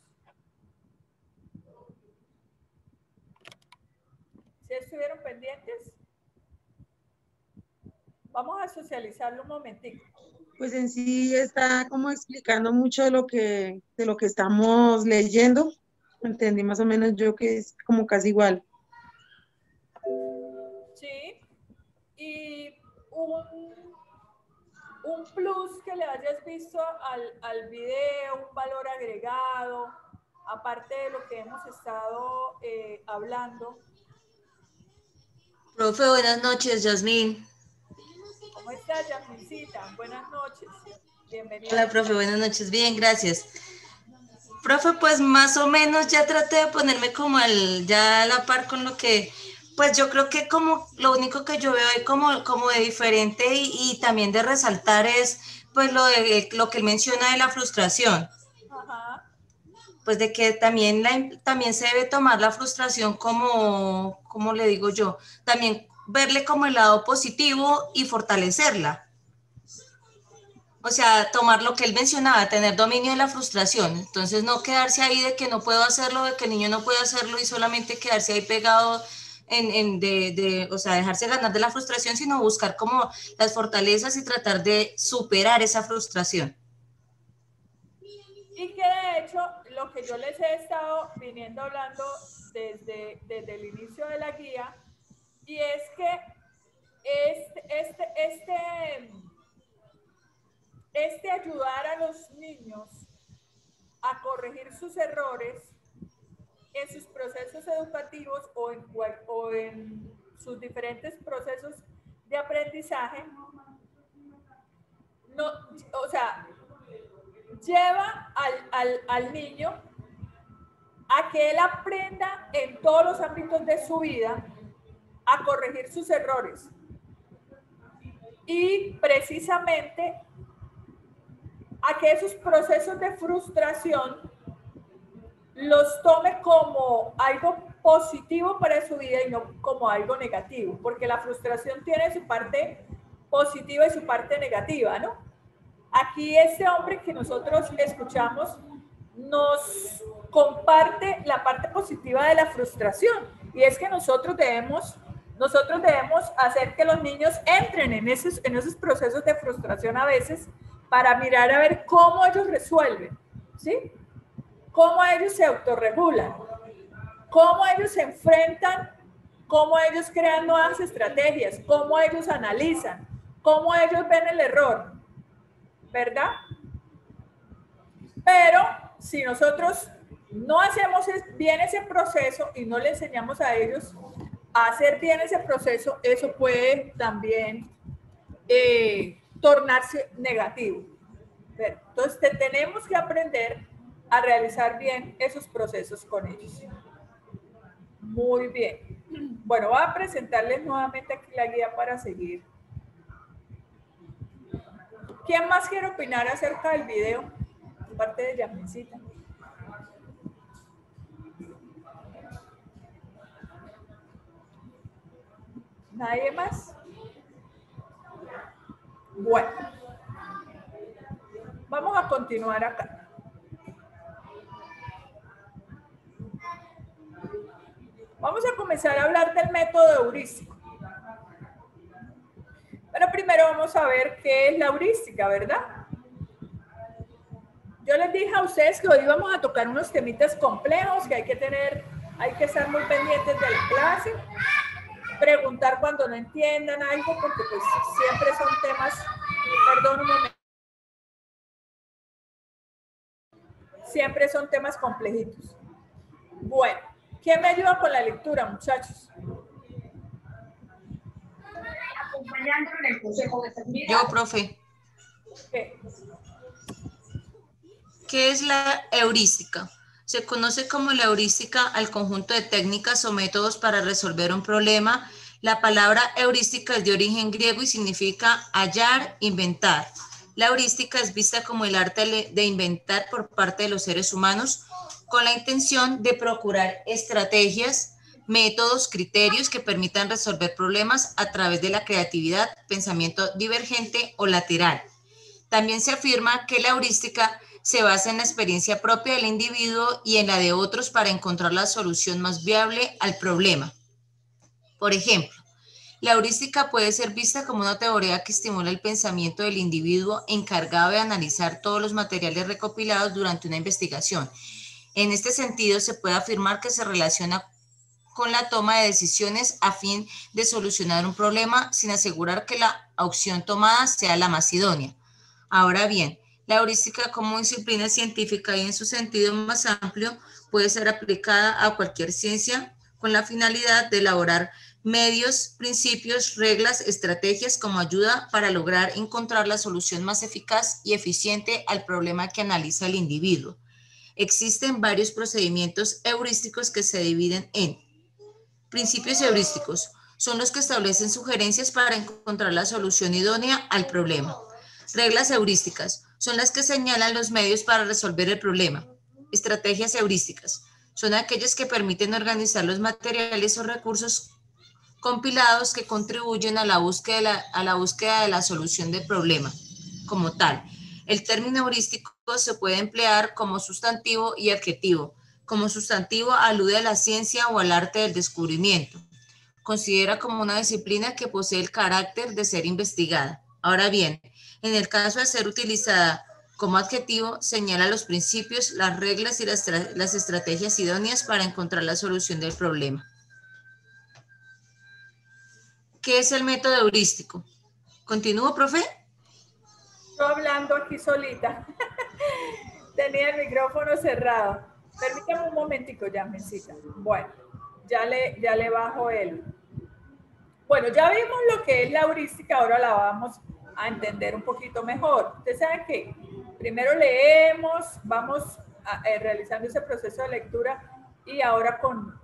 A: ¿Sí estuvieron pendientes? Vamos a socializarlo un momentito.
G: Pues en sí está como explicando mucho de lo que, de lo que estamos leyendo. Entendí más o menos yo que es como casi igual.
A: Sí. Y un un plus que le hayas visto al, al video, un valor agregado, aparte de lo que hemos estado eh, hablando.
K: Profe, buenas noches, Yasmín.
A: ¿Cómo estás, Yasmincita? Buenas noches. Bienvenida.
K: Hola, profe, buenas noches. Bien, gracias. Profe, pues más o menos ya traté de ponerme como al, ya a la par con lo que pues yo creo que como lo único que yo veo ahí como, como de diferente y, también de resaltar es pues lo, de, lo que él menciona de la frustración. Pues de que también, la, también se debe tomar la frustración como, como le digo yo, también verle como el lado positivo y fortalecerla. O sea, tomar lo que él mencionaba, tener dominio de la frustración. Entonces no quedarse ahí de que no puedo hacerlo, de que el niño no puede hacerlo y solamente quedarse ahí pegado en, de, de, o sea, dejarse ganar de la frustración, sino buscar como las fortalezas y tratar de superar esa frustración.
A: Y que de hecho, lo que yo les he estado viniendo hablando desde, desde el inicio de la guía, y es que este, este, este, este ayudar a los niños a corregir sus errores en sus procesos educativos o en, o en sus diferentes procesos de aprendizaje, no, o sea, lleva al, al, al niño a que él aprenda en todos los ámbitos de su vida a corregir sus errores. Y precisamente a que esos procesos de frustración los tome como algo positivo para su vida y no como algo negativo, porque la frustración tiene su parte positiva y su parte negativa, ¿no? Aquí este hombre que nosotros escuchamos nos comparte la parte positiva de la frustración y es que nosotros debemos nosotros debemos hacer que los niños entren en esos, procesos de frustración a veces para mirar a ver cómo ellos resuelven, ¿sí? cómo ellos se autorregulan, cómo ellos se enfrentan, cómo ellos crean nuevas estrategias, cómo ellos analizan, cómo ellos ven el error, ¿verdad? Pero si nosotros no hacemos bien ese proceso y no le enseñamos a ellos hacer bien ese proceso, eso puede también eh, tornarse negativo. Entonces tenemos que aprender a realizar bien esos procesos con ellos. Muy bien. Bueno, voy a presentarles nuevamente aquí la guía para seguir. ¿Quién más quiere opinar acerca del video? Aparte de Yamincita. ¿Nadie más? Bueno. Vamos a continuar acá. Vamos a comenzar a hablar del método heurístico. Pero primero vamos a ver qué es la heurística, ¿verdad? Yo les dije a ustedes que hoy vamos a tocar unos temitas complejos que hay que tener, hay que estar muy pendientes de la clase, preguntar cuando no entiendan algo, porque pues siempre son temas, perdón un momento. Siempre son temas complejitos. Bueno. ¿Quién me ayuda con la lectura, muchachos?
K: Yo, profe. ¿Qué? ¿Qué es la heurística? Se conoce como la heurística al conjunto de técnicas o métodos para resolver un problema. La palabra heurística es de origen griego y significa hallar, inventar. La heurística es vista como el arte de inventar por parte de los seres humanos con la intención de procurar estrategias, métodos, criterios que permitan resolver problemas a través de la creatividad, pensamiento divergente o lateral. También se afirma que la heurística se basa en la experiencia propia del individuo y en la de otros para encontrar la solución más viable al problema. Por ejemplo, la heurística puede ser vista como una teoría que estimula el pensamiento del individuo encargado de analizar todos los materiales recopilados durante una investigación en este sentido, se puede afirmar que se relaciona con la toma de decisiones a fin de solucionar un problema sin asegurar que la opción tomada sea la más idónea. Ahora bien, la heurística como disciplina científica y en su sentido más amplio puede ser aplicada a cualquier ciencia con la finalidad de elaborar medios, principios, reglas, estrategias como ayuda para lograr encontrar la solución más eficaz y eficiente al problema que analiza el individuo. Existen varios procedimientos heurísticos que se dividen en principios heurísticos. Son los que establecen sugerencias para encontrar la solución idónea al problema. Reglas heurísticas son las que señalan los medios para resolver el problema. Estrategias heurísticas son aquellas que permiten organizar los materiales o recursos compilados que contribuyen a la búsqueda a la búsqueda de la solución del problema como tal. El término heurístico se puede emplear como sustantivo y adjetivo. Como sustantivo alude a la ciencia o al arte del descubrimiento. Considera como una disciplina que posee el carácter de ser investigada. Ahora bien, en el caso de ser utilizada como adjetivo, señala los principios, las reglas y las, estrategias idóneas para encontrar la solución del problema. ¿Qué es el método heurístico? ¿Continúo, profe?
A: hablando aquí solita. Tenía el micrófono cerrado. Permítame un momentico, ya, Mencita. Bueno, ya le, ya le bajo el... Bueno, ya vimos lo que es la heurística, ahora la vamos a entender un poquito mejor. Ustedes saben que primero leemos, vamos eh, realizando ese proceso de lectura y ahora con,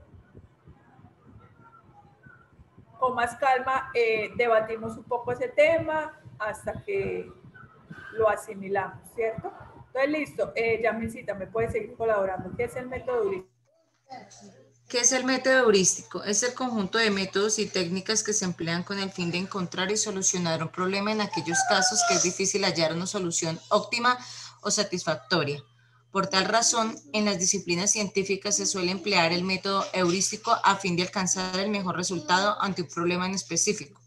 A: con más calma eh, debatimos un poco ese tema hasta que lo asimilamos, ¿cierto? Entonces, listo. Eh, Yamencita, me puede seguir colaborando. ¿Qué es el método?
K: ¿Qué es el método heurístico? Es el conjunto de métodos y técnicas que se emplean con el fin de encontrar y solucionar un problema en aquellos casos que es difícil hallar una solución óptima o satisfactoria. Por tal razón, en las disciplinas científicas se suele emplear el método heurístico a fin de alcanzar el mejor resultado ante un problema en específico.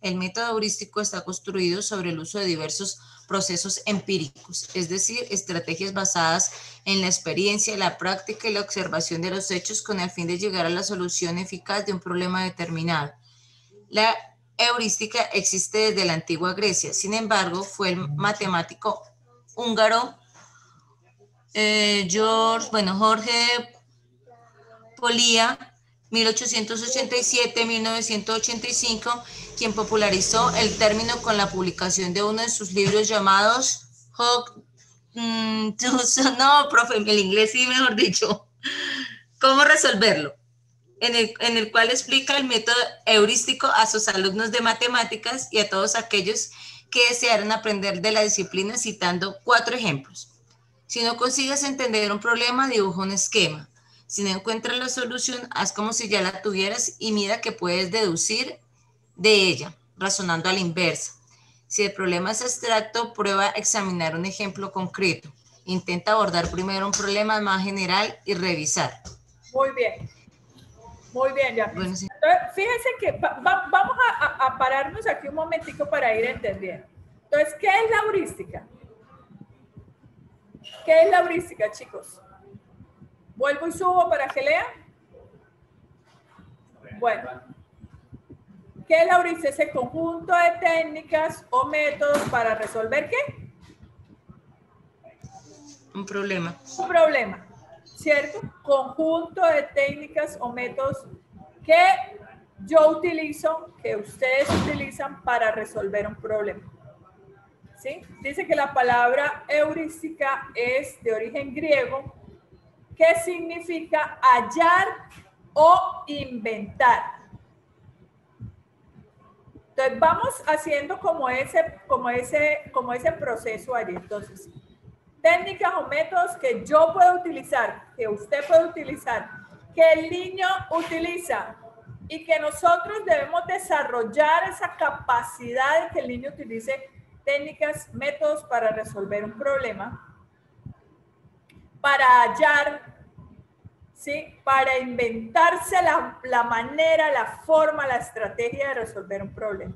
K: El método heurístico está construido sobre el uso de diversos procesos empíricos, es decir, estrategias basadas en la experiencia, la práctica y la observación de los hechos con el fin de llegar a la solución eficaz de un problema determinado. La heurística existe desde la antigua Grecia, sin embargo, fue el matemático húngaro eh, George, bueno, Jorge Polía 1887-1985, quien popularizó el término con la publicación de uno de sus libros llamados Hawk, mm, no, profe, el inglés sí, mejor dicho, ¿cómo resolverlo? En el, cual explica el método heurístico a sus alumnos de matemáticas y a todos aquellos que desearon aprender de la disciplina citando cuatro ejemplos. Si no consigues entender un problema, dibuja un esquema. Si no encuentras la solución, haz como si ya la tuvieras y mira que puedes deducir de ella, razonando a la inversa. Si el problema es abstracto, prueba a examinar un ejemplo concreto. Intenta abordar primero un problema más general y revisar.
A: Muy bien. Muy bien, ya. fíjense que vamos a, a, pararnos aquí un momentico para ir entendiendo. Entonces, ¿qué es la heurística? ¿Qué es la heurística, chicos? Vuelvo y subo para que lean. Bueno, ¿qué es la heurística? Ese conjunto de técnicas o métodos para resolver qué?
K: Un problema.
A: Un problema, ¿cierto? Conjunto de técnicas o métodos que yo utilizo, que ustedes utilizan para resolver un problema. Dice que la palabra heurística es de origen griego, que significa hallar o inventar. Entonces vamos haciendo como ese, como ese, como ese proceso allí. Entonces, técnicas o métodos que yo puedo utilizar, que usted puede utilizar, que el niño utiliza y que nosotros debemos desarrollar esa capacidad de que el niño utilice técnicas, métodos para resolver un problema, para hallar, ¿sí? para inventarse la, la manera, la forma, la estrategia de resolver un problema.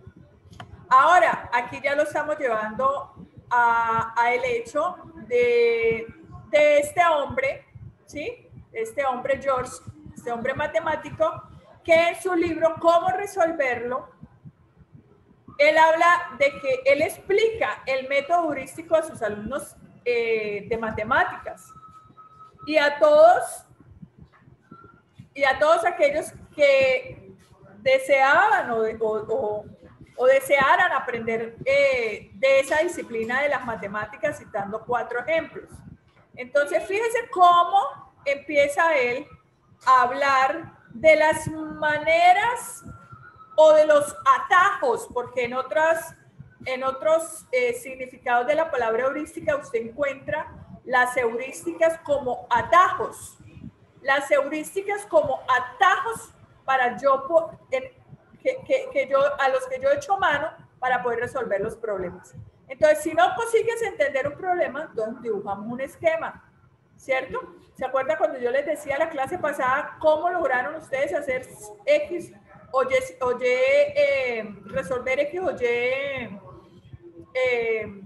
A: Ahora, aquí ya lo estamos llevando a, a el hecho de, de, este hombre, ¿sí? Este hombre George, este hombre matemático, que en su libro Cómo resolverlo, él habla de que él explica el método heurístico a sus alumnos eh, de matemáticas y a todos y a todos aquellos que deseaban o, desearan aprender eh, de esa disciplina de las matemáticas, citando cuatro ejemplos. Entonces, fíjense cómo empieza él a hablar de las maneras o de los atajos, porque en, otras, en otros eh, significados de la palabra heurística usted encuentra las heurísticas como atajos. Las heurísticas como atajos para yo, que, que, yo, a los que yo he hecho mano para poder resolver los problemas. Entonces, si no consigues entender un problema, entonces dibujamos un esquema, ¿cierto? ¿Se acuerda cuando yo les decía la clase pasada cómo lograron ustedes hacer X oye, oye eh, resolver X o Y eh,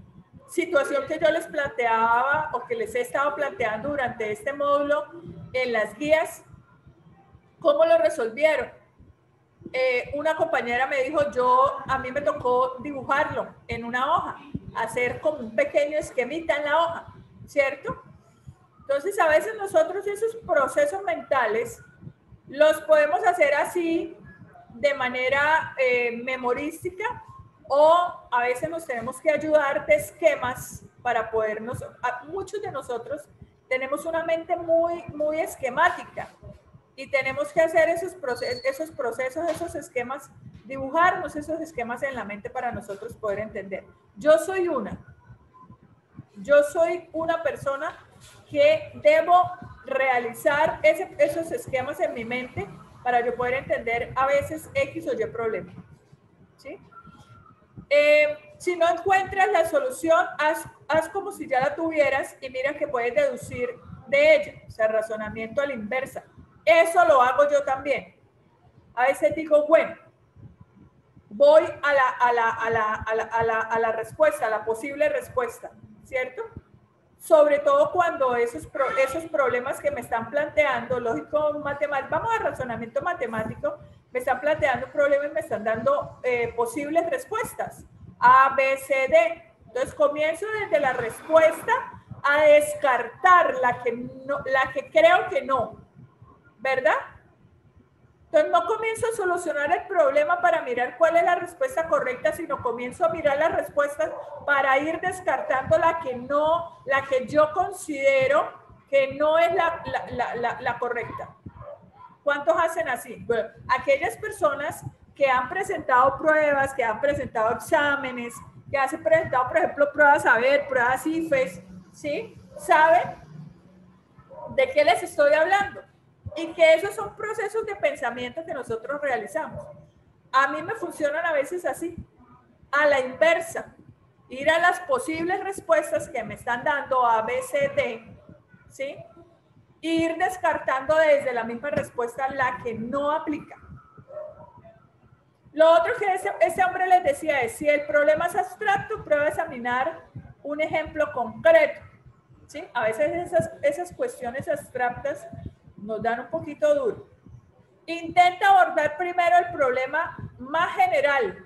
A: situación que yo les planteaba o que les he estado planteando durante este módulo en las guías, ¿cómo lo resolvieron? Eh, una compañera me dijo, yo, a mí me tocó dibujarlo en una hoja, hacer como un pequeño esquemita en la hoja, ¿cierto? Entonces, a veces nosotros esos procesos mentales los podemos hacer así de manera eh, memorística o a veces nos tenemos que ayudar de esquemas para podernos, muchos de nosotros tenemos una mente muy, muy esquemática y tenemos que hacer esos, procesos, esos procesos, esos esquemas, dibujarnos esos esquemas en la mente para nosotros poder entender. Yo soy una, yo soy una persona que debo realizar esos esquemas en mi mente para yo poder entender a veces X o Y problema. ¿sí? Eh, si no encuentras la solución, haz, haz, como si ya la tuvieras y mira que puedes deducir de ella, o sea, razonamiento a la inversa. Eso lo hago yo también. A veces digo, bueno, voy a la, a la, a la, a la, a la, a la respuesta, a la posible respuesta, ¿cierto? sobre todo cuando esos, esos problemas que me están planteando, lógico, matemático, vamos a razonamiento matemático, me están planteando problemas y me están dando eh, posibles respuestas, A, B, C, D. Entonces comienzo desde la respuesta a descartar la que, no, la que creo que no, ¿verdad? Entonces no comienzo a solucionar el problema para mirar cuál es la respuesta correcta, sino comienzo a mirar las respuestas para ir descartando la que no, la que yo considero que no es la, la, la, la correcta. ¿Cuántos hacen así? Bueno, aquellas personas que han presentado pruebas, que han presentado exámenes, que han presentado, por ejemplo, pruebas a ver, pruebas IFES, ¿sí? Saben de qué les estoy hablando y que esos son procesos de pensamiento que nosotros realizamos. A mí me funcionan a veces así, a la inversa, ir a las posibles respuestas que me están dando A, B, C, D, ¿sí? Ir descartando desde la misma respuesta la que no aplica. Lo otro que ese, ese hombre les decía es, si el problema es abstracto, prueba a examinar un ejemplo concreto. ¿sí? A veces esas, esas cuestiones abstractas nos dan un poquito duro. Intenta abordar primero el problema más general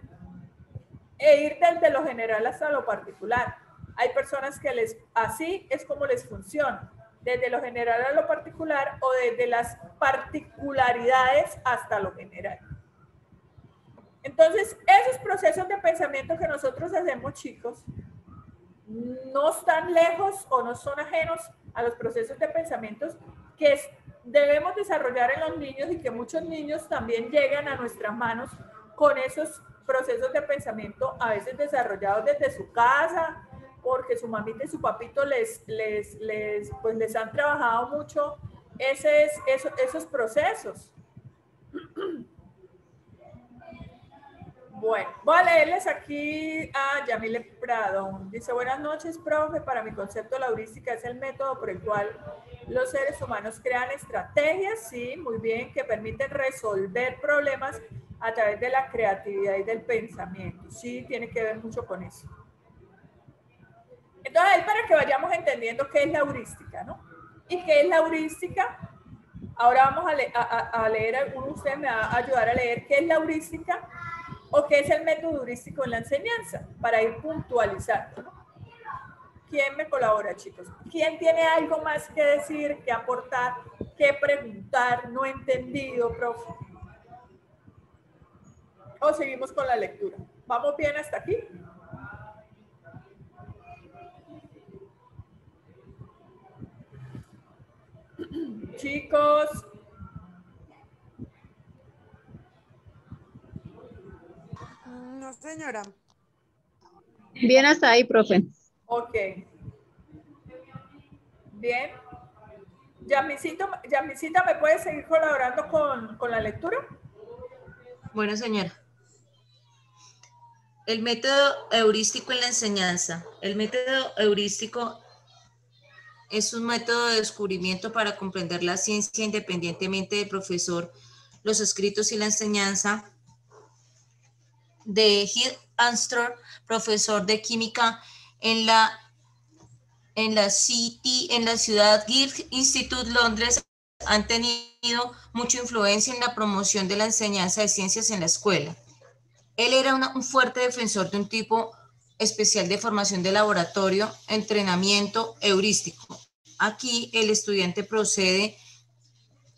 A: e ir desde lo general hasta lo particular. Hay personas que les, así es como les funciona, desde lo general a lo particular o desde las particularidades hasta lo general. Entonces, esos procesos de pensamiento que nosotros hacemos, chicos, no están lejos o no son ajenos a los procesos de pensamientos que debemos desarrollar en los niños y que muchos niños también llegan a nuestras manos con esos procesos de pensamiento a veces desarrollados desde su casa, porque su mamita y su papito les, les, les, pues les han trabajado mucho esos, esos procesos. Bueno, voy a leerles aquí a Yamile Prado. Dice, buenas noches, profe. Para mi concepto, la heurística es el método por el cual los seres humanos crean estrategias, sí, muy bien, que permiten resolver problemas a través de la creatividad y del pensamiento. Sí, tiene que ver mucho con eso. Entonces, para que vayamos entendiendo qué es la heurística, ¿no? ¿Y qué es la heurística? Ahora vamos a, a leer, alguno de ustedes me va a ayudar a leer qué es la heurística o qué es el método heurístico en la enseñanza, para ir puntualizando. ¿Quién me colabora, chicos? ¿Quién tiene algo más que decir, que aportar, que preguntar, no entendido, profe? O seguimos con la lectura. ¿Vamos bien hasta aquí? Chicos,
G: No, señora.
F: Bien hasta ahí, profe.
A: Ok. Bien. Yamisita, Yamisita, ¿me puede seguir colaborando con, con la lectura?
K: Bueno, señora. El método heurístico en la enseñanza. El método heurístico es un método de descubrimiento para comprender la ciencia independientemente del profesor, los escritos y la enseñanza de Hugh Armstrong, profesor de química en la, en la City, en la ciudad Guild Institute Londres, han tenido mucha influencia en la promoción de la enseñanza de ciencias en la escuela. Él era un fuerte defensor de un tipo especial de formación de laboratorio, entrenamiento heurístico. Aquí el estudiante procede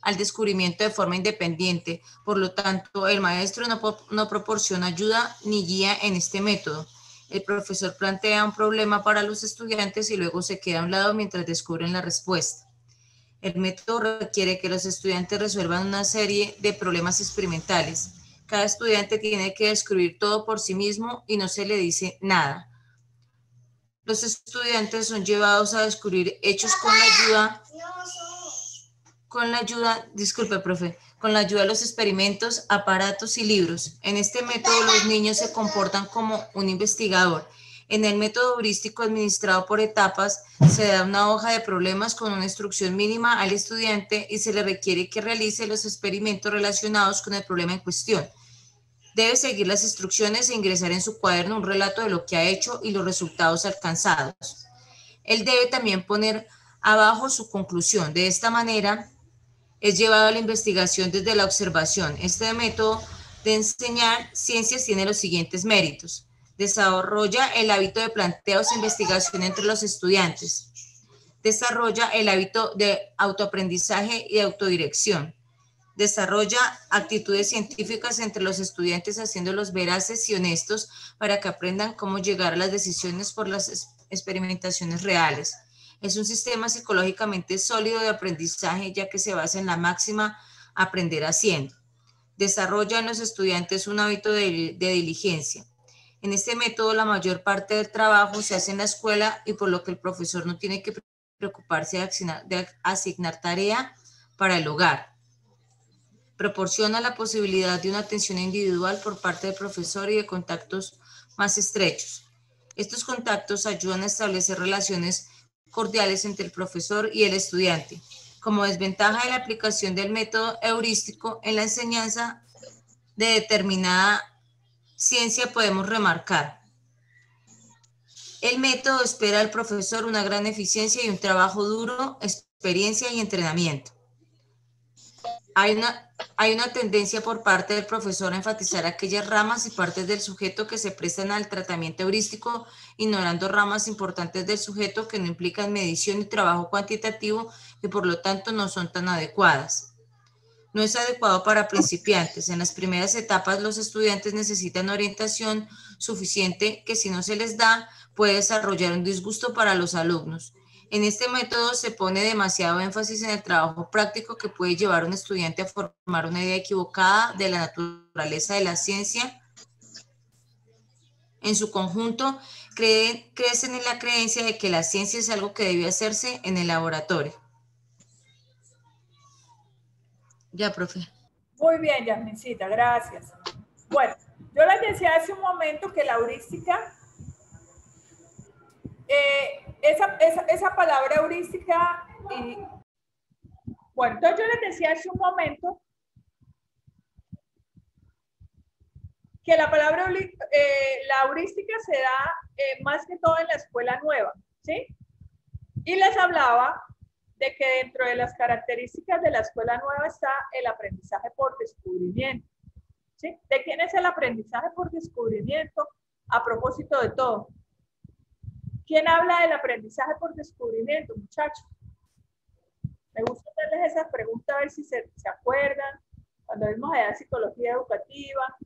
K: al descubrimiento de forma independiente. Por lo tanto, el maestro no, proporciona ayuda ni guía en este método. El profesor plantea un problema para los estudiantes y luego se queda a un lado mientras descubren la respuesta. El método requiere que los estudiantes resuelvan una serie de problemas experimentales. Cada estudiante tiene que descubrir todo por sí mismo y no se le dice nada. Los estudiantes son llevados a descubrir hechos con la ayuda con la ayuda, disculpe, profe, con la ayuda de los experimentos, aparatos y libros. En este método los niños se comportan como un investigador. En el método heurístico administrado por etapas, se da una hoja de problemas con una instrucción mínima al estudiante y se le requiere que realice los experimentos relacionados con el problema en cuestión. Debe seguir las instrucciones e ingresar en su cuaderno un relato de lo que ha hecho y los resultados alcanzados. Él debe también poner abajo su conclusión. De esta manera, es llevado a la investigación desde la observación. Este método de enseñar ciencias tiene los siguientes méritos. Desarrolla el hábito de planteos e investigación entre los estudiantes. Desarrolla el hábito de autoaprendizaje y autodirección. Desarrolla actitudes científicas entre los estudiantes haciéndolos veraces y honestos para que aprendan cómo llegar a las decisiones por las es- experimentaciones reales. Es un sistema psicológicamente sólido de aprendizaje ya que se basa en la máxima aprender haciendo. Desarrolla en los estudiantes un hábito de, diligencia. En este método la mayor parte del trabajo se hace en la escuela y por lo que el profesor no tiene que preocuparse de asignar, de asignar tarea para el hogar. Proporciona la posibilidad de una atención individual por parte del profesor y de contactos más estrechos. Estos contactos ayudan a establecer relaciones cordiales entre el profesor y el estudiante. Como desventaja de la aplicación del método heurístico en la enseñanza de determinada ciencia podemos remarcar. El método espera al profesor una gran eficiencia y un trabajo duro, experiencia y entrenamiento. Hay una, hay una tendencia por parte del profesor a enfatizar aquellas ramas y partes del sujeto que se prestan al tratamiento heurístico, ignorando ramas importantes del sujeto que no implican medición y trabajo cuantitativo y por lo tanto no son tan adecuadas. No es adecuado para principiantes. En las primeras etapas los estudiantes necesitan orientación suficiente que si no se les da puede desarrollar un disgusto para los alumnos. En este método se pone demasiado énfasis en el trabajo práctico que puede llevar a un estudiante a formar una idea equivocada de la naturaleza de la ciencia. En su conjunto, creen, crecen en la creencia de que la ciencia es algo que debe hacerse en el laboratorio. Ya, profe.
A: Muy bien, Yasmincita, gracias. Bueno, yo les decía hace un momento que la heurística, eh, esa, esa, esa, palabra heurística, y, bueno, entonces yo les decía hace un momento que la palabra, eh, la heurística se da eh, más que todo en la escuela nueva, ¿sí? Y les hablaba de que dentro de las características de la escuela nueva está el aprendizaje por descubrimiento. ¿sí? ¿De quién es el aprendizaje por descubrimiento? A propósito de todo. ¿Quién habla del aprendizaje por descubrimiento, muchachos? Me gusta hacerles esas preguntas a ver si se, se acuerdan. Cuando vimos allá psicología educativa.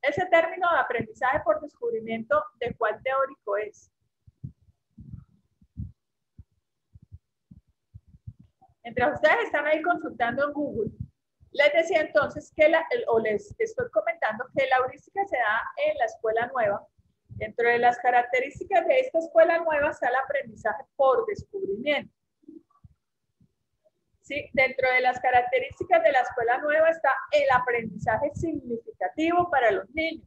A: Ese término de aprendizaje por descubrimiento, ¿de cuál teórico es? Mientras ustedes están ahí consultando en Google, les decía entonces que la, o les estoy comentando que la heurística se da en la escuela nueva. Dentro de las características de esta escuela nueva está el aprendizaje por descubrimiento. ¿Sí? Dentro de las características de la escuela nueva está el aprendizaje significativo para los niños.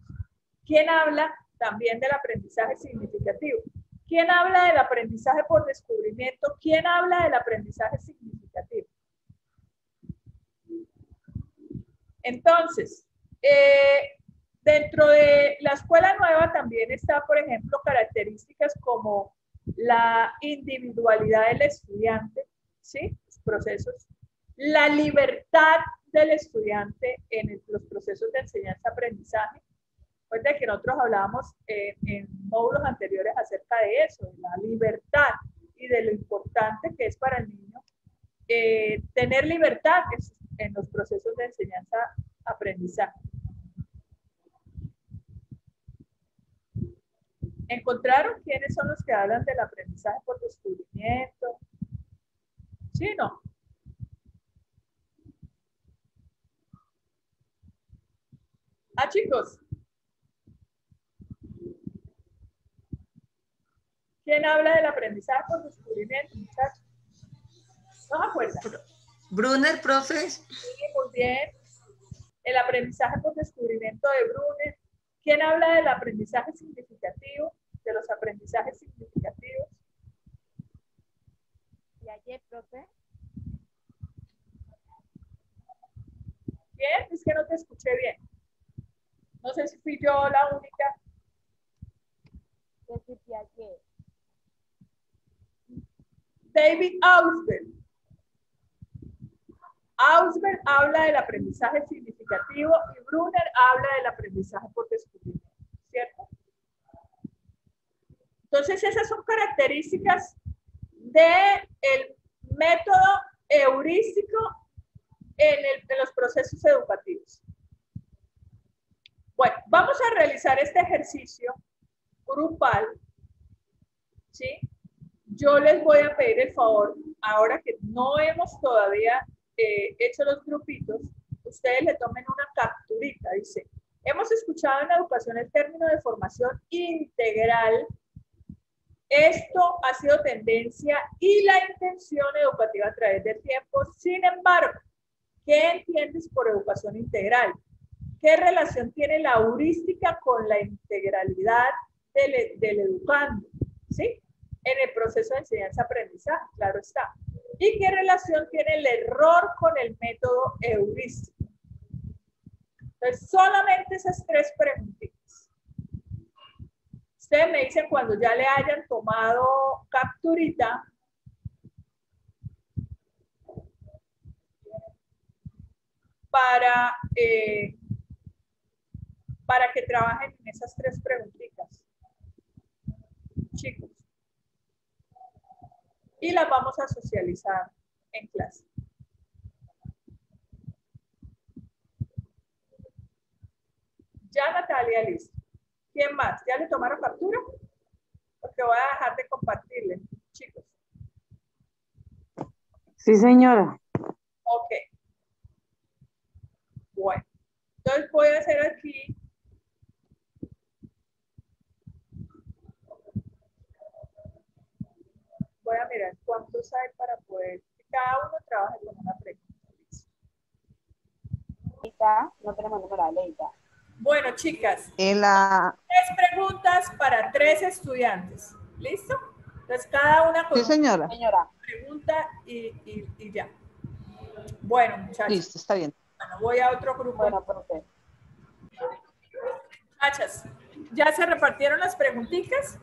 A: ¿Quién habla también del aprendizaje significativo? ¿Quién habla del aprendizaje por descubrimiento? ¿Quién habla del aprendizaje significativo? Entonces, eh, dentro de la escuela nueva también está, por ejemplo, características como la individualidad del estudiante, ¿sí? procesos, la libertad del estudiante en los procesos de enseñanza-aprendizaje. Recuerden que nosotros hablábamos eh, en módulos anteriores acerca de eso, de la libertad y de lo importante que es para el niño eh, tener libertad en, en los procesos de enseñanza-aprendizaje. ¿Encontraron quiénes son los que hablan del aprendizaje por descubrimiento? ¿Sí no? Ah, chicos. ¿Quién habla del aprendizaje por descubrimiento, muchachos? ¿No se acuerdan?
K: Brunner, profe.
A: Sí, muy bien. El aprendizaje por descubrimiento de Brunner. ¿Quién habla del aprendizaje significativo? De los aprendizajes significativos.
C: ¿Y ayer, profe?
A: Bien, es que no te escuché bien. No sé si fui yo la única. David Ausberg. Ausberg habla del aprendizaje significativo y Brunner habla del aprendizaje por descubrimiento, ¿cierto? Entonces, esas son características del el método heurístico en, en los procesos educativos. Bueno, vamos a realizar este ejercicio grupal, ¿sí? Yo les voy a pedir el favor, ahora que no hemos todavía eh, hecho los grupitos, ustedes le tomen una capturita, dice, hemos escuchado en educación el término de formación integral, esto ha sido tendencia y la intención educativa a través del tiempo, sin embargo, ¿qué entiendes por educación integral? ¿Qué relación tiene la heurística con la integralidad del, del educando? ¿Sí? En el proceso de enseñanza-aprendizaje, claro está. ¿Y qué relación tiene el error con el método heurístico? Entonces, solamente esas tres preguntitas. Ustedes me dicen cuando ya le hayan tomado capturita, para eh, para que trabajen en esas tres preguntitas. Chicos. Y las vamos a socializar en clase. Ya Natalia, listo. ¿Quién más? ¿Ya le tomaron captura? Porque voy a dejar de compartirle, chicos.
G: Sí, señora.
A: Ok. Bueno. Entonces voy a hacer aquí voy a mirar cuántos hay para poder que cada uno trabaje con una pregunta.
C: No tenemos número de
A: Bueno, chicas.
D: En la...
A: Tres preguntas para tres estudiantes. ¿Listo? Entonces, cada una
D: con sí, señora.
A: una pregunta y, y, y, ya. Bueno, muchachos.
D: Listo, está bien.
A: Bueno, voy a otro grupo. Bueno, profe. Muchachas, ¿ya se repartieron las preguntitas?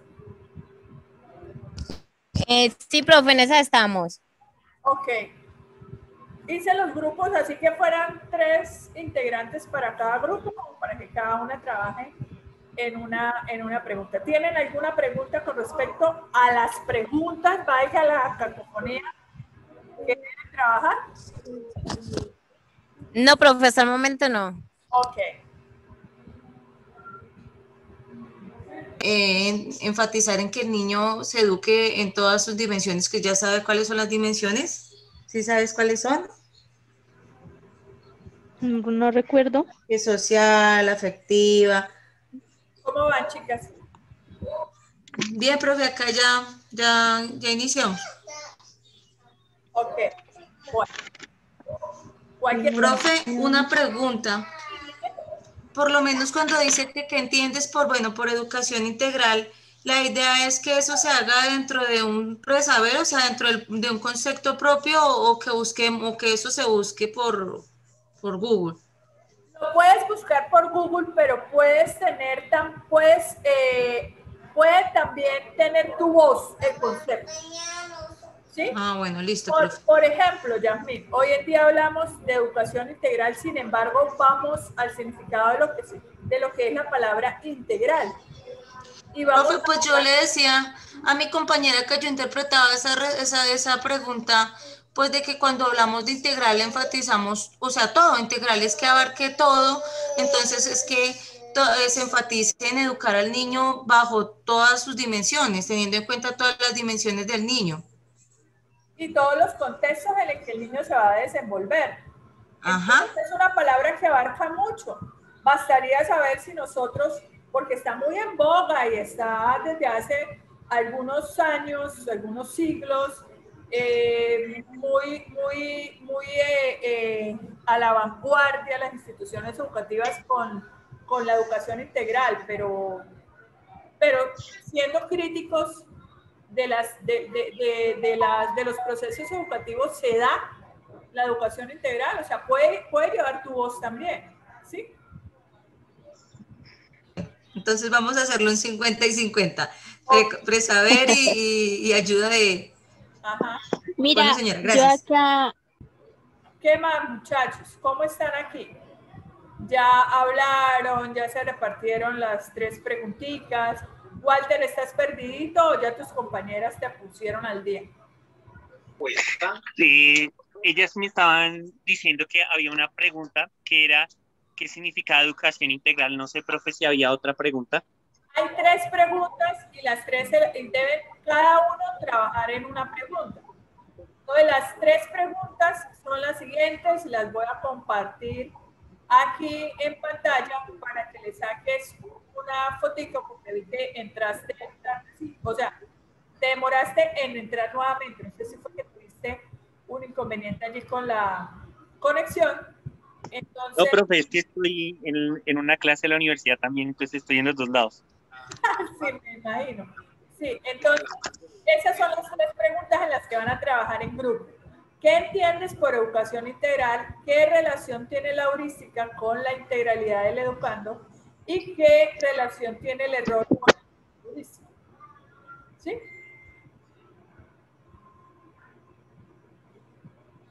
B: Eh, sí, profe, en esa estamos.
A: Ok. Hice los grupos así que fueran tres integrantes para cada grupo, para que cada una trabaje en una, en una pregunta. ¿Tienen alguna pregunta con respecto a las preguntas? Vaya a la cacofonía que deben trabajar.
B: No, profe, hasta el momento no.
A: Ok.
K: Enfatizar en que el niño se eduque en todas sus dimensiones, que ya sabe cuáles son las dimensiones. ¿Sí sabes cuáles son?
F: No recuerdo.
K: Que social, afectiva.
A: ¿Cómo van, chicas?
K: Bien, profe, acá ya, ya, ya inició.
A: Ok.
K: Bueno. Profe, una pregunta por lo menos cuando dice que, entiendes por, bueno, por educación integral, la idea es que eso se haga dentro de un saber, o sea, dentro de un concepto propio o, que busquemos, o que eso se busque por, por Google.
A: Lo puedes buscar por Google, pero puedes tener, tan, puedes, eh, puede también tener tu voz el concepto. ¿Sí?
K: Ah, bueno, listo.
A: Por, ejemplo, Yasmin, hoy en día hablamos de educación integral, sin embargo, vamos al significado de lo que, de lo que es la palabra integral.
K: Y Profe, pues yo le decía a mi compañera que yo interpretaba esa, esa, esa pregunta, pues de que cuando hablamos de integral enfatizamos, o sea, todo, integral es que abarque todo, entonces es que eh, se enfatice en educar al niño bajo todas sus dimensiones, teniendo en cuenta todas las dimensiones del niño
A: y todos los contextos en los que el niño se va a desenvolver. Ajá. es una palabra que abarca mucho. Bastaría saber si nosotros, porque está muy en boga y está desde hace algunos años, algunos siglos, eh, muy, muy, muy eh, eh, a la vanguardia las instituciones educativas con, con la educación integral, pero, pero siendo críticos de, las, de, de, de, las, de los procesos educativos se da la educación integral, o sea, puede, puede llevar tu voz también, ¿sí?
K: Entonces vamos a hacerlo en 50 y 50, presaber y, y, ayuda de...
F: Ajá. Mira, señora, gracias.
A: ¿Qué más, muchachos? ¿Cómo están aquí? Ya hablaron, ya se repartieron las tres preguntitas. Walter, ¿estás perdidito o ya tus compañeras te pusieron al día?
E: Sí, ellas me estaban diciendo que había una pregunta que era ¿qué significa educación integral? No sé, profe, si había otra pregunta.
A: Hay tres preguntas y las tres deben cada uno trabajar en una pregunta. Entonces, las tres preguntas son las siguientes, las voy a compartir aquí en pantalla para que le saques una fotito porque vi que entraste, o sea, te demoraste en entrar nuevamente, no sé si fue que tuviste un inconveniente allí con la conexión. Entonces,
E: no, profe, es que estoy en, en una clase de la universidad también, entonces estoy en los dos lados.
A: sí, me imagino. Sí, entonces, esas son las tres preguntas en las que van a trabajar en grupo. ¿Qué entiendes por educación integral? ¿Qué relación tiene la heurística con la integralidad del educando? ¿Y qué relación tiene el error con la heurística? ¿Sí?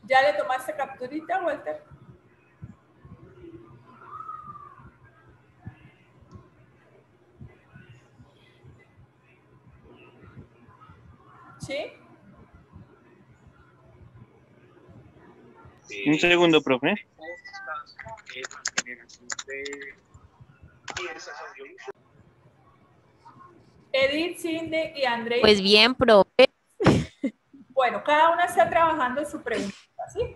A: ¿Ya le tomaste capturita, Walter? ¿Sí?
E: Un segundo, profe.
A: Edith, Cindy y André.
B: Pues bien, profe.
A: Bueno, cada una está trabajando en su pregunta, ¿sí?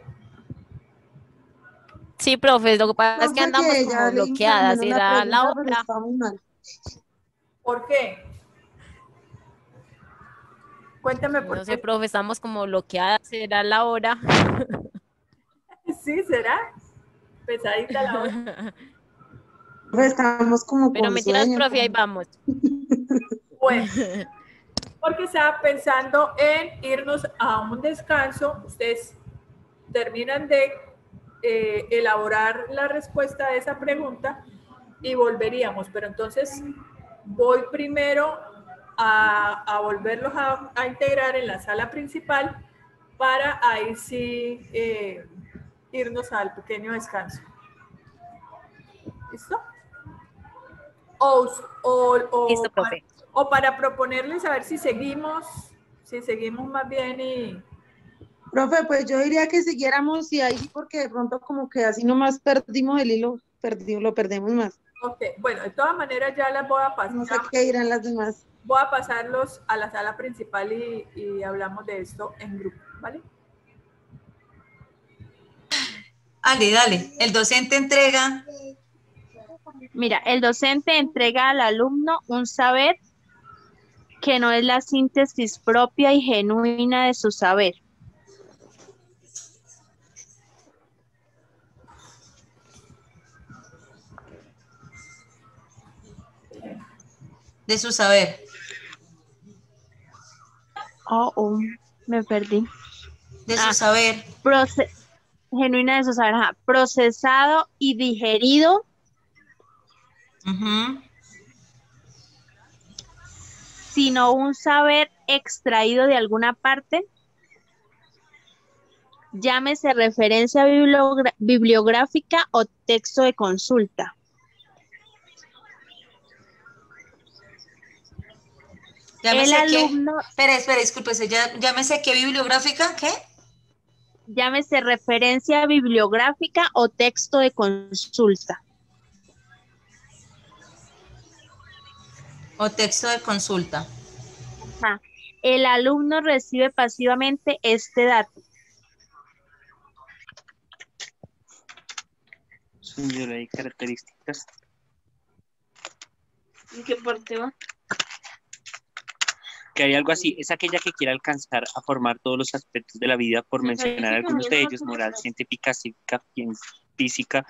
B: Sí, profe, lo que pasa es que andamos como bloqueadas y la, la otra.
A: ¿Por qué? Cuéntame por
B: no
A: qué.
B: sé, profe, estamos como bloqueadas, será la hora.
A: Sí, ¿será? Pesadita la hora.
G: Estamos como
B: Pero mentiras, profe, ahí vamos.
A: Bueno, porque estaba pensando en irnos a un descanso. Ustedes terminan de eh, elaborar la respuesta a esa pregunta y volveríamos. Pero entonces voy primero a, a volverlos a, a, integrar en la sala principal para ahí sí eh, irnos al pequeño descanso. ¿Listo? O, o, o,
B: Listo.
A: Para, o para proponerles a ver si seguimos, si seguimos más bien y...
G: Profe, pues yo diría que siguiéramos y ahí porque de pronto como que así nomás perdimos el hilo, perdimos, lo perdemos más.
A: Ok, bueno, de todas maneras ya las voy a pasar.
G: No sé qué dirán las demás.
A: Voy a pasarlos a la sala principal y, y hablamos de esto en grupo, ¿vale?
K: Dale, dale. El docente entrega.
F: Mira, el docente entrega al alumno un saber que no es la síntesis propia y genuina de su saber.
K: De su saber.
F: Oh, oh me perdí.
K: De su ah, saber.
F: Proce genuina de su saber, ajá, procesado y digerido.
K: Uh -huh.
F: Sino un saber extraído de alguna parte. Llámese referencia bibliográfica o texto de consulta.
K: Llámese el alumno. Que, espera, espera, discúlpese. Ya, llámese qué bibliográfica, ¿qué?
F: llámese referencia bibliográfica o texto de consulta.
K: O texto de consulta.
F: Ajá. El alumno recibe pasivamente este dato.
E: Señora, características.
I: ¿En qué parte va?
E: que hay algo así, es aquella que quiere alcanzar a formar todos los aspectos de la vida, por mencionar algunos de ellos, moral, científica, cívica, física,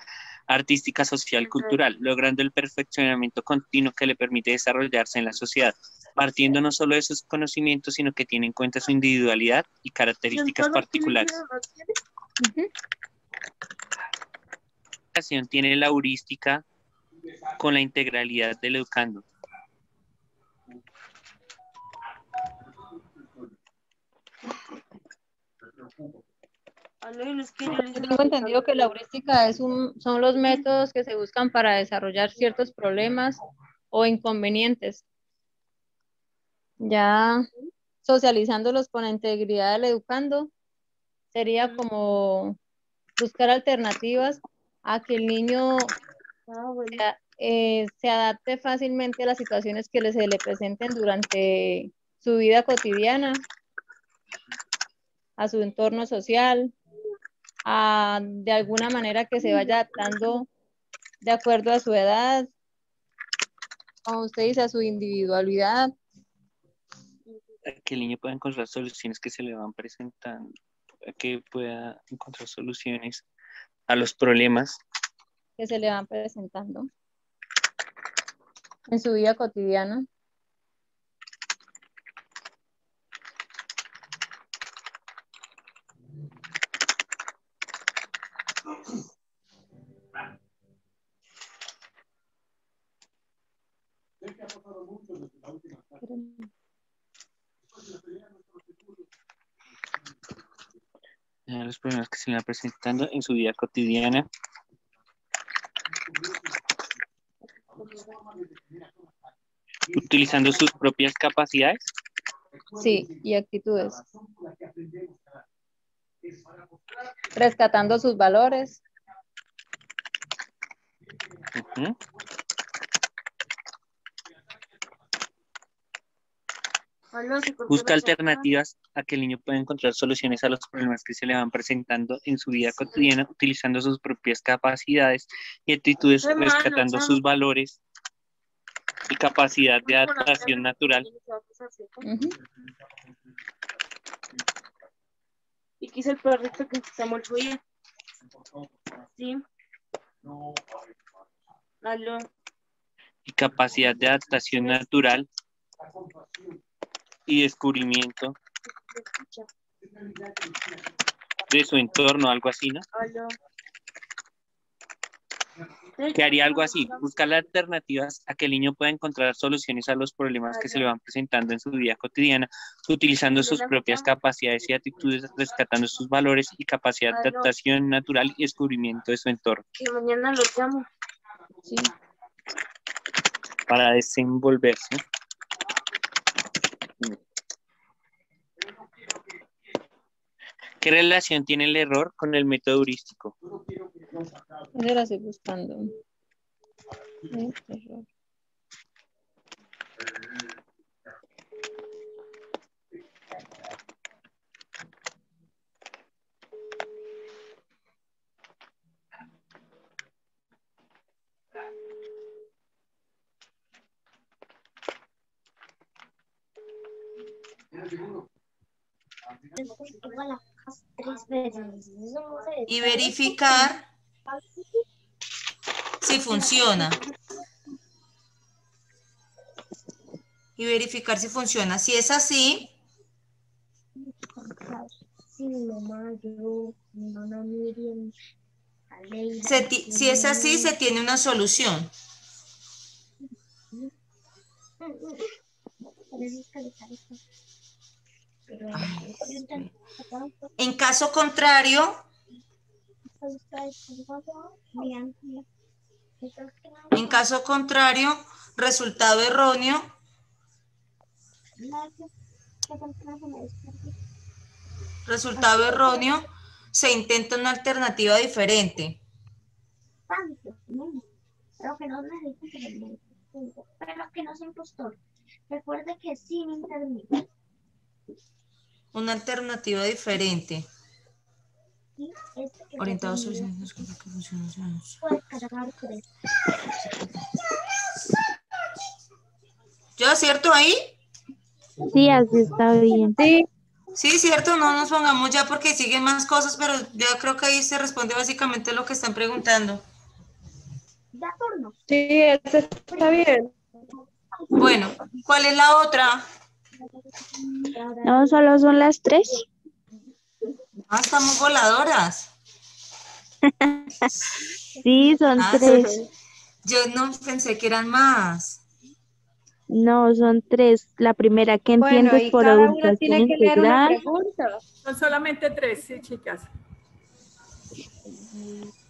E: artística, social, cultural, logrando el perfeccionamiento continuo que le permite desarrollarse en la sociedad, partiendo no solo de sus conocimientos, sino que tiene en cuenta su individualidad y características particulares. Tiene la heurística con la integralidad del educando.
F: Tengo entendido que la heurística es un, son los métodos que se buscan para desarrollar ciertos problemas o inconvenientes. Ya socializándolos con la integridad del educando, sería como buscar alternativas a que el niño sea- eh, se adapte fácilmente a las situaciones que se le presenten durante su vida cotidiana, a su entorno social, a, de alguna manera que se vaya adaptando de acuerdo a su edad, como usted dice, a su individualidad.
E: que el niño pueda encontrar soluciones que se le van presentando, que pueda encontrar soluciones a los problemas
F: que se le van presentando en su vida cotidiana.
E: Los problemas que se van presentando en su vida cotidiana. Utilizando sus propias capacidades.
F: Sí, y actitudes. Rescatando sus valores.
E: Busca alternativas a que el niño pueda encontrar soluciones a los problemas que se le van presentando en su vida cotidiana, utilizando sus propias capacidades y actitudes, rescatando sus valores y capacidad de adaptación natural.
I: Y quise el perrito que mucho bien. Sí. Aló.
E: y capacidad de adaptación natural y descubrimiento de su entorno, algo así, ¿no? Que haría algo así, buscar alternativas a que el niño pueda encontrar soluciones a los problemas que se le van presentando en su vida cotidiana, utilizando sus propias capacidades y actitudes, rescatando sus valores y capacidad de adaptación natural y descubrimiento de su entorno
I: Que mañana lo llamo.
F: Sí.
E: para desenvolverse. ¿Qué relación tiene el error con el método heurístico?
F: Eso lo estoy buscando. Eh, error.
K: Y verificar si funciona. Y verificar si funciona. Si es así, se si es así, se tiene una solución. En caso contrario, en caso contrario, resultado erróneo, resultado erróneo, se intenta una alternativa diferente.
H: Pero que no necesita ser el 25, pero que no sea impostor. Recuerde que sin internet.
K: Una alternativa diferente.
H: ¿sí? Este
K: Orientado
H: ya
K: que funcionan. ¿Yo acierto ahí?
L: Sí, así está bien.
F: Sí,
K: Sí, cierto, no nos pongamos ya porque siguen más cosas, pero ya creo que ahí se responde básicamente lo que están preguntando.
H: Da turno.
F: sí, eso está bien.
K: Bueno, ¿cuál es la otra?
L: No, solo son las tres.
K: Ah, estamos voladoras.
L: Sí, son
K: Ah,
L: tres.
K: son- Yo no pensé que eran más.
L: No, son tres. La primera que
F: Bueno,
L: entiendes
F: y
L: por
F: cada una
L: educación
F: tiene que leer una pregunta.
A: Son solamente tres, sí, chicas.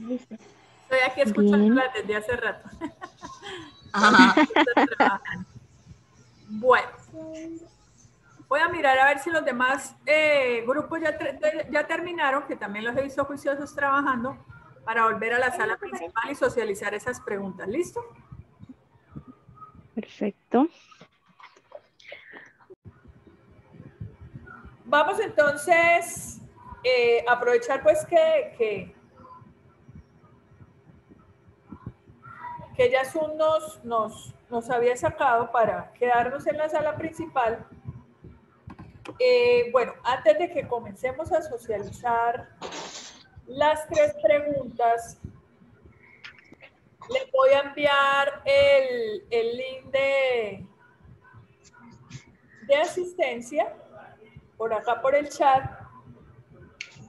A: Estoy aquí escuchándolas desde hace rato.
K: Ajá.
A: Bueno. Voy a mirar a ver si los demás eh, grupos ya, ya terminaron, que también los he visto juiciosos trabajando, para volver a la sala principal y socializar esas preguntas. ¿Listo?
L: Perfecto.
A: Vamos entonces eh, a aprovechar pues que, que, que Yasun nos, nos, nos había sacado para quedarnos en la sala principal eh, bueno, antes de que comencemos a socializar las tres preguntas, les voy a enviar el, link de, de asistencia por acá por el chat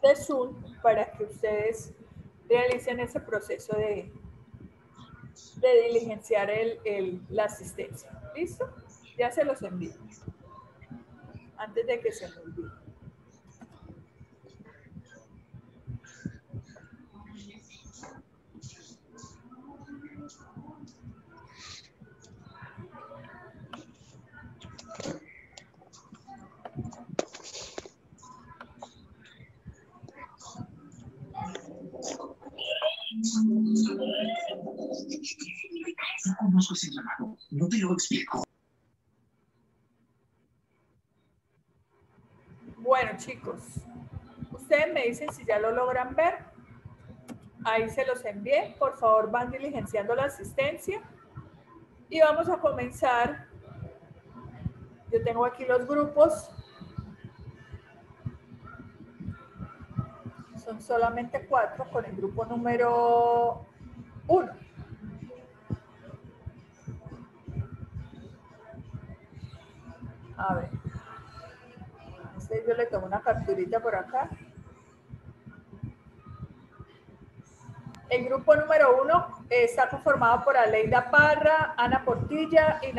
A: de Zoom para que ustedes realicen ese proceso de, de diligenciar el, la asistencia. ¿Listo? Ya se los envío antes de que se me olvide.
M: No te lo explico.
A: Bueno, chicos, ustedes me dicen si ya lo logran ver. Ahí se los envié. Por favor, van diligenciando la asistencia. Y vamos a comenzar. Yo tengo aquí los grupos. Son solamente cuatro con el grupo número uno. A ver yo le tomo una capturita por acá. El grupo número uno está conformado por Aleida Parra, Ana Portilla y,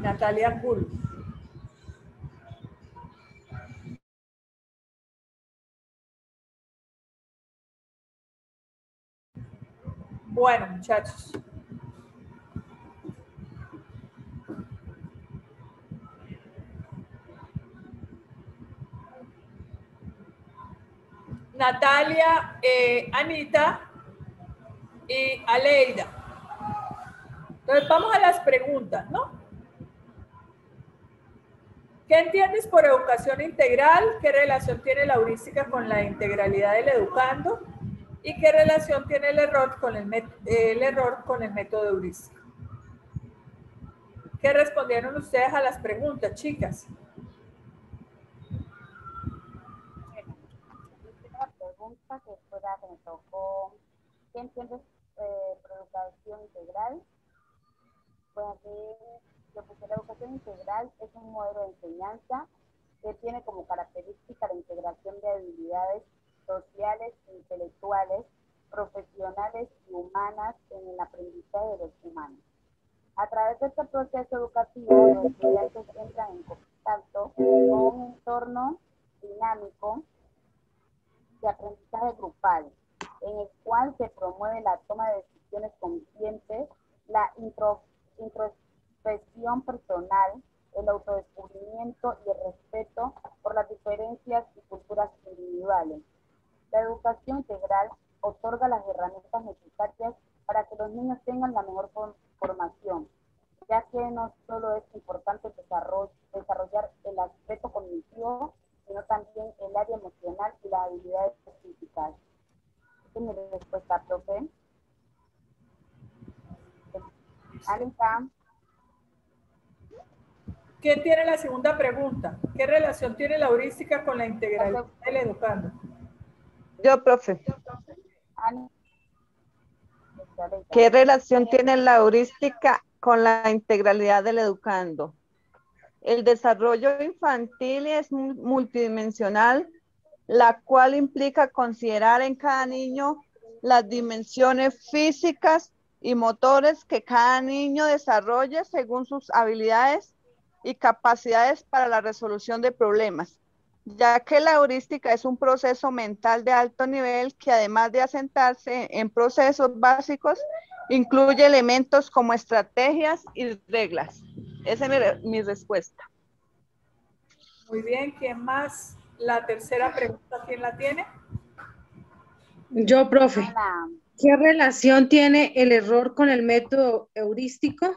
A: Natalia Gull. Bueno, muchachos. Natalia, eh, Anita y Aleida. Entonces vamos a las preguntas, ¿no? ¿Qué entiendes por educación integral? ¿Qué relación tiene la heurística con la integralidad del educando? ¿Y qué relación tiene el error con el, el error con el método heurístico? ¿Qué respondieron ustedes a las preguntas, chicas?
C: Que fue la que me tocó, ¿qué entiendes eh, educación integral? Pues yo puse la educación integral es un modelo de enseñanza que tiene como característica la integración de habilidades sociales, intelectuales, profesionales y humanas en el aprendizaje de los humanos. A través de este proceso educativo, los estudiantes entran en contacto con un entorno dinámico de aprendizaje grupal, en el cual se promueve la toma de decisiones conscientes, la introspección personal, el autodescubrimiento y el respeto por las diferencias y culturas individuales. La educación integral otorga las herramientas necesarias para que los niños tengan la mejor formación, ya que no solo es importante desarrollar el aspecto cognitivo, sino también el área emocional y las habilidades físicas. Mi respuesta, profe. Anita.
A: ¿Qué tiene la segunda pregunta? ¿Qué relación tiene la heurística con la integralidad del educando?
D: Yo, profe. ¿Qué relación tiene la heurística con la integralidad del educando? El desarrollo infantil es multidimensional, la cual implica considerar en cada niño las dimensiones físicas y motores que cada niño desarrolle según sus habilidades y capacidades para la resolución de problemas, ya que la heurística es un proceso mental de alto nivel que además de asentarse en procesos básicos, incluye elementos como estrategias y reglas. Esa es mi, respuesta.
A: Muy bien, ¿quién más? La tercera pregunta, ¿quién la tiene?
G: Yo, profe. ¿Qué relación tiene el error con el método heurístico?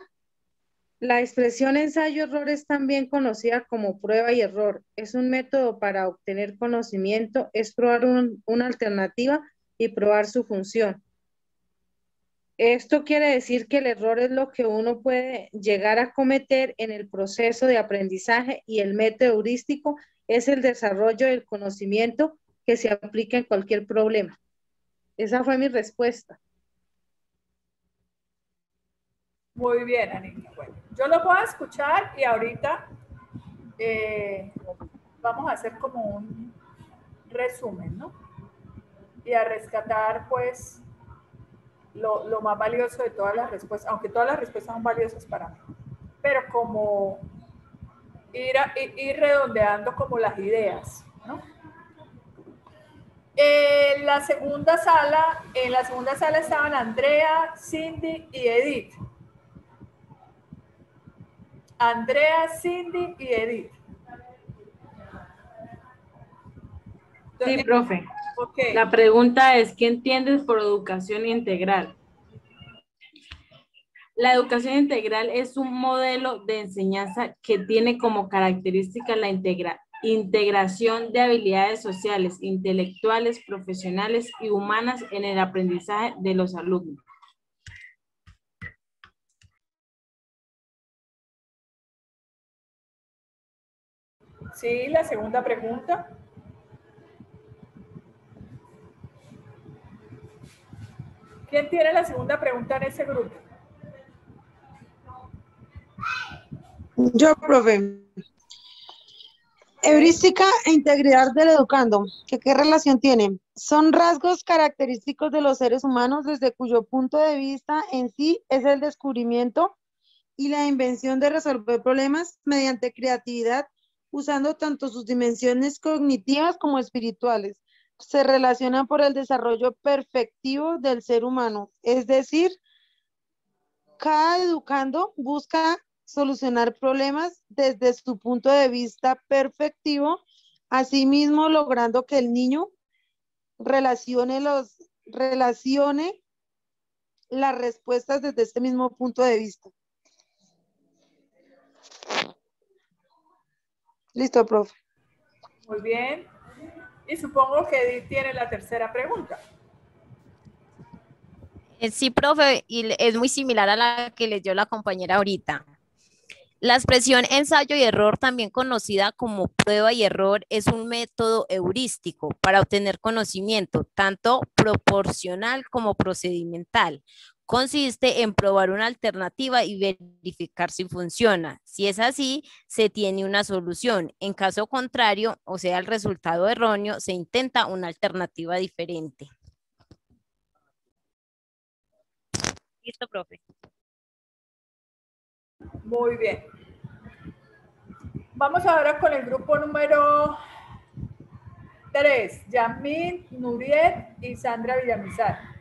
G: La expresión ensayo-error es también conocida como prueba y error. Es un método para obtener conocimiento, es probar una alternativa y probar su función. Esto quiere decir que el error es lo que uno puede llegar a cometer en el proceso de aprendizaje y el método heurístico es el desarrollo del conocimiento que se aplica en cualquier problema. Esa fue mi respuesta.
A: Muy bien, Anita. Yo lo voy a escuchar y ahorita eh, vamos a hacer como un resumen, ¿no? Y a rescatar, pues, lo, lo, más valioso de todas las respuestas, aunque todas las respuestas son valiosas para mí, pero como ir, ir redondeando como las ideas, ¿no? En la segunda sala, en la segunda sala estaban Andrea, Cindy y Edith. Andrea, Cindy y Edith.
I: sí, profe. La pregunta es, ¿qué entiendes por educación integral? La educación integral es un modelo de enseñanza que tiene como característica la integración de habilidades sociales, intelectuales, profesionales y humanas en el aprendizaje de los alumnos.
A: Sí, la segunda pregunta. ¿Quién tiene la segunda pregunta en ese grupo?
G: Yo, profe. Heurística e integridad del educando. ¿Qué, ¿Qué relación tienen? Son rasgos característicos de los seres humanos desde cuyo punto de vista en sí es el descubrimiento y la invención de resolver problemas mediante creatividad usando tanto sus dimensiones cognitivas como espirituales. Se relacionan por el desarrollo perfectivo del ser humano, es decir, cada educando busca solucionar problemas desde su punto de vista perfectivo, asimismo logrando que el niño relacione los relacione las respuestas desde este mismo punto de vista. Listo, profe.
A: Muy bien. Y supongo que Edith tiene la tercera pregunta.
B: Eh, sí, profe, y es muy similar a la que leyó la compañera ahorita. La expresión ensayo y error, también conocida como prueba y error, es un método heurístico para obtener conocimiento, tanto proporcional como procedimental consiste en probar una alternativa y verificar si funciona. Si es así, se tiene una solución. En caso contrario, o sea, el resultado erróneo, se intenta una alternativa diferente. Listo, profe.
A: Muy bien. Vamos ahora con el grupo número 3, Yamil, Nuriel y Sandra Villamizar.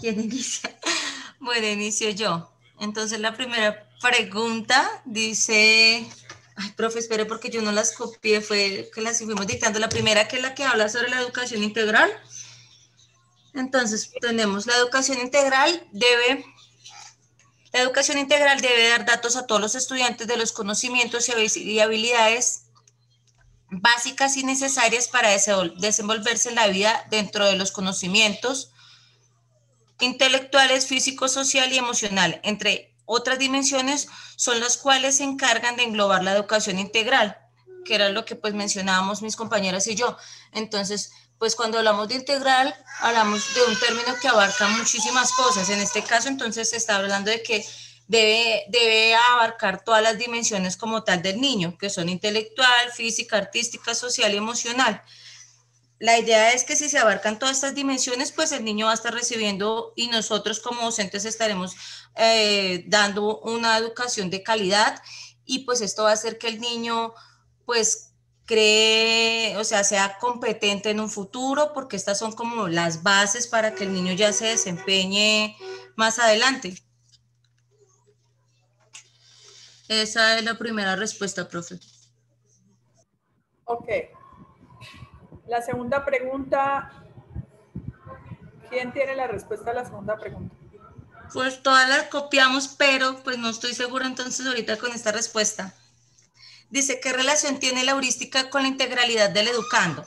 K: ¿Quién inicia? Bueno, inicio yo. Entonces, la primera pregunta dice, ay, profe, espere porque yo no las copié, fue que las fuimos dictando. La primera que es la que habla sobre la educación integral. Entonces, tenemos la educación integral debe, la educación integral debe dar datos a todos los estudiantes de los conocimientos y habilidades básicas y necesarias para desenvolverse en la vida dentro de los conocimientos, intelectuales, físico, social y emocional, entre otras dimensiones, son las cuales se encargan de englobar la educación integral, que era lo que pues mencionábamos mis compañeras y yo. Entonces, pues cuando hablamos de integral, hablamos de un término que abarca muchísimas cosas. En este caso, entonces, se está hablando de que debe, debe abarcar todas las dimensiones como tal del niño, que son intelectual, física, artística, social y emocional. La idea es que si se abarcan todas estas dimensiones, pues el niño va a estar recibiendo y nosotros como docentes estaremos eh, dando una educación de calidad y pues esto va a hacer que el niño pues cree, o sea, sea competente en un futuro, porque estas son como las bases para que el niño ya se desempeñe más adelante. Esa es la primera respuesta, profe.
A: Ok. La segunda pregunta, ¿quién tiene la respuesta a la segunda pregunta?
K: Pues todas las copiamos, pero pues no estoy segura entonces ahorita con esta respuesta. Dice, ¿qué relación tiene la heurística con la integralidad del educando?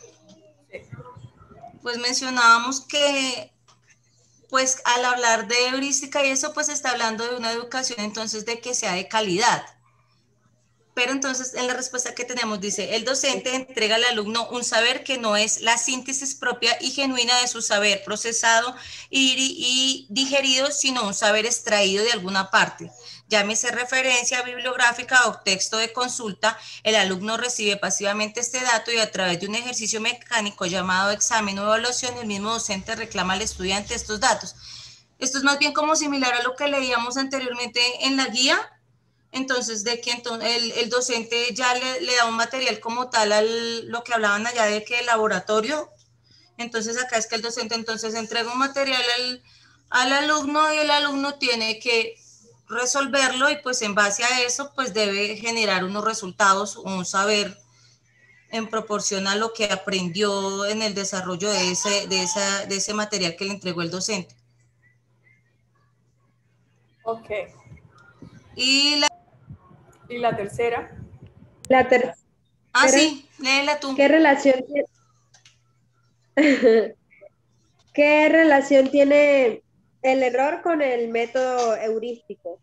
K: Pues mencionábamos que, pues al hablar de heurística y eso, pues está hablando de una educación entonces de que sea de calidad. Pero entonces en la respuesta que tenemos dice, el docente entrega al alumno un saber que no es la síntesis propia y genuina de su saber procesado y, y digerido, sino un saber extraído de alguna parte. Llámese referencia bibliográfica o texto de consulta, el alumno recibe pasivamente este dato y a través de un ejercicio mecánico llamado examen o evaluación, el mismo docente reclama al estudiante estos datos. Esto es más bien como similar a lo que leíamos anteriormente en la guía, entonces de que entonces el, docente ya le, da un material como tal a lo que hablaban allá de que el laboratorio, entonces acá es que el docente entonces entrega un material al, al alumno y el alumno tiene que resolverlo y pues en base a eso pues debe generar unos resultados, un saber en proporción a lo que aprendió en el desarrollo de ese, de esa, de ese material que le entregó el docente.
A: Ok.
K: Y la
A: ¿Y la tercera?
N: La tercera.
K: Ah, sí, léela tú.
N: ¿Qué relación tiene? ¿Qué relación tiene el error con el método heurístico?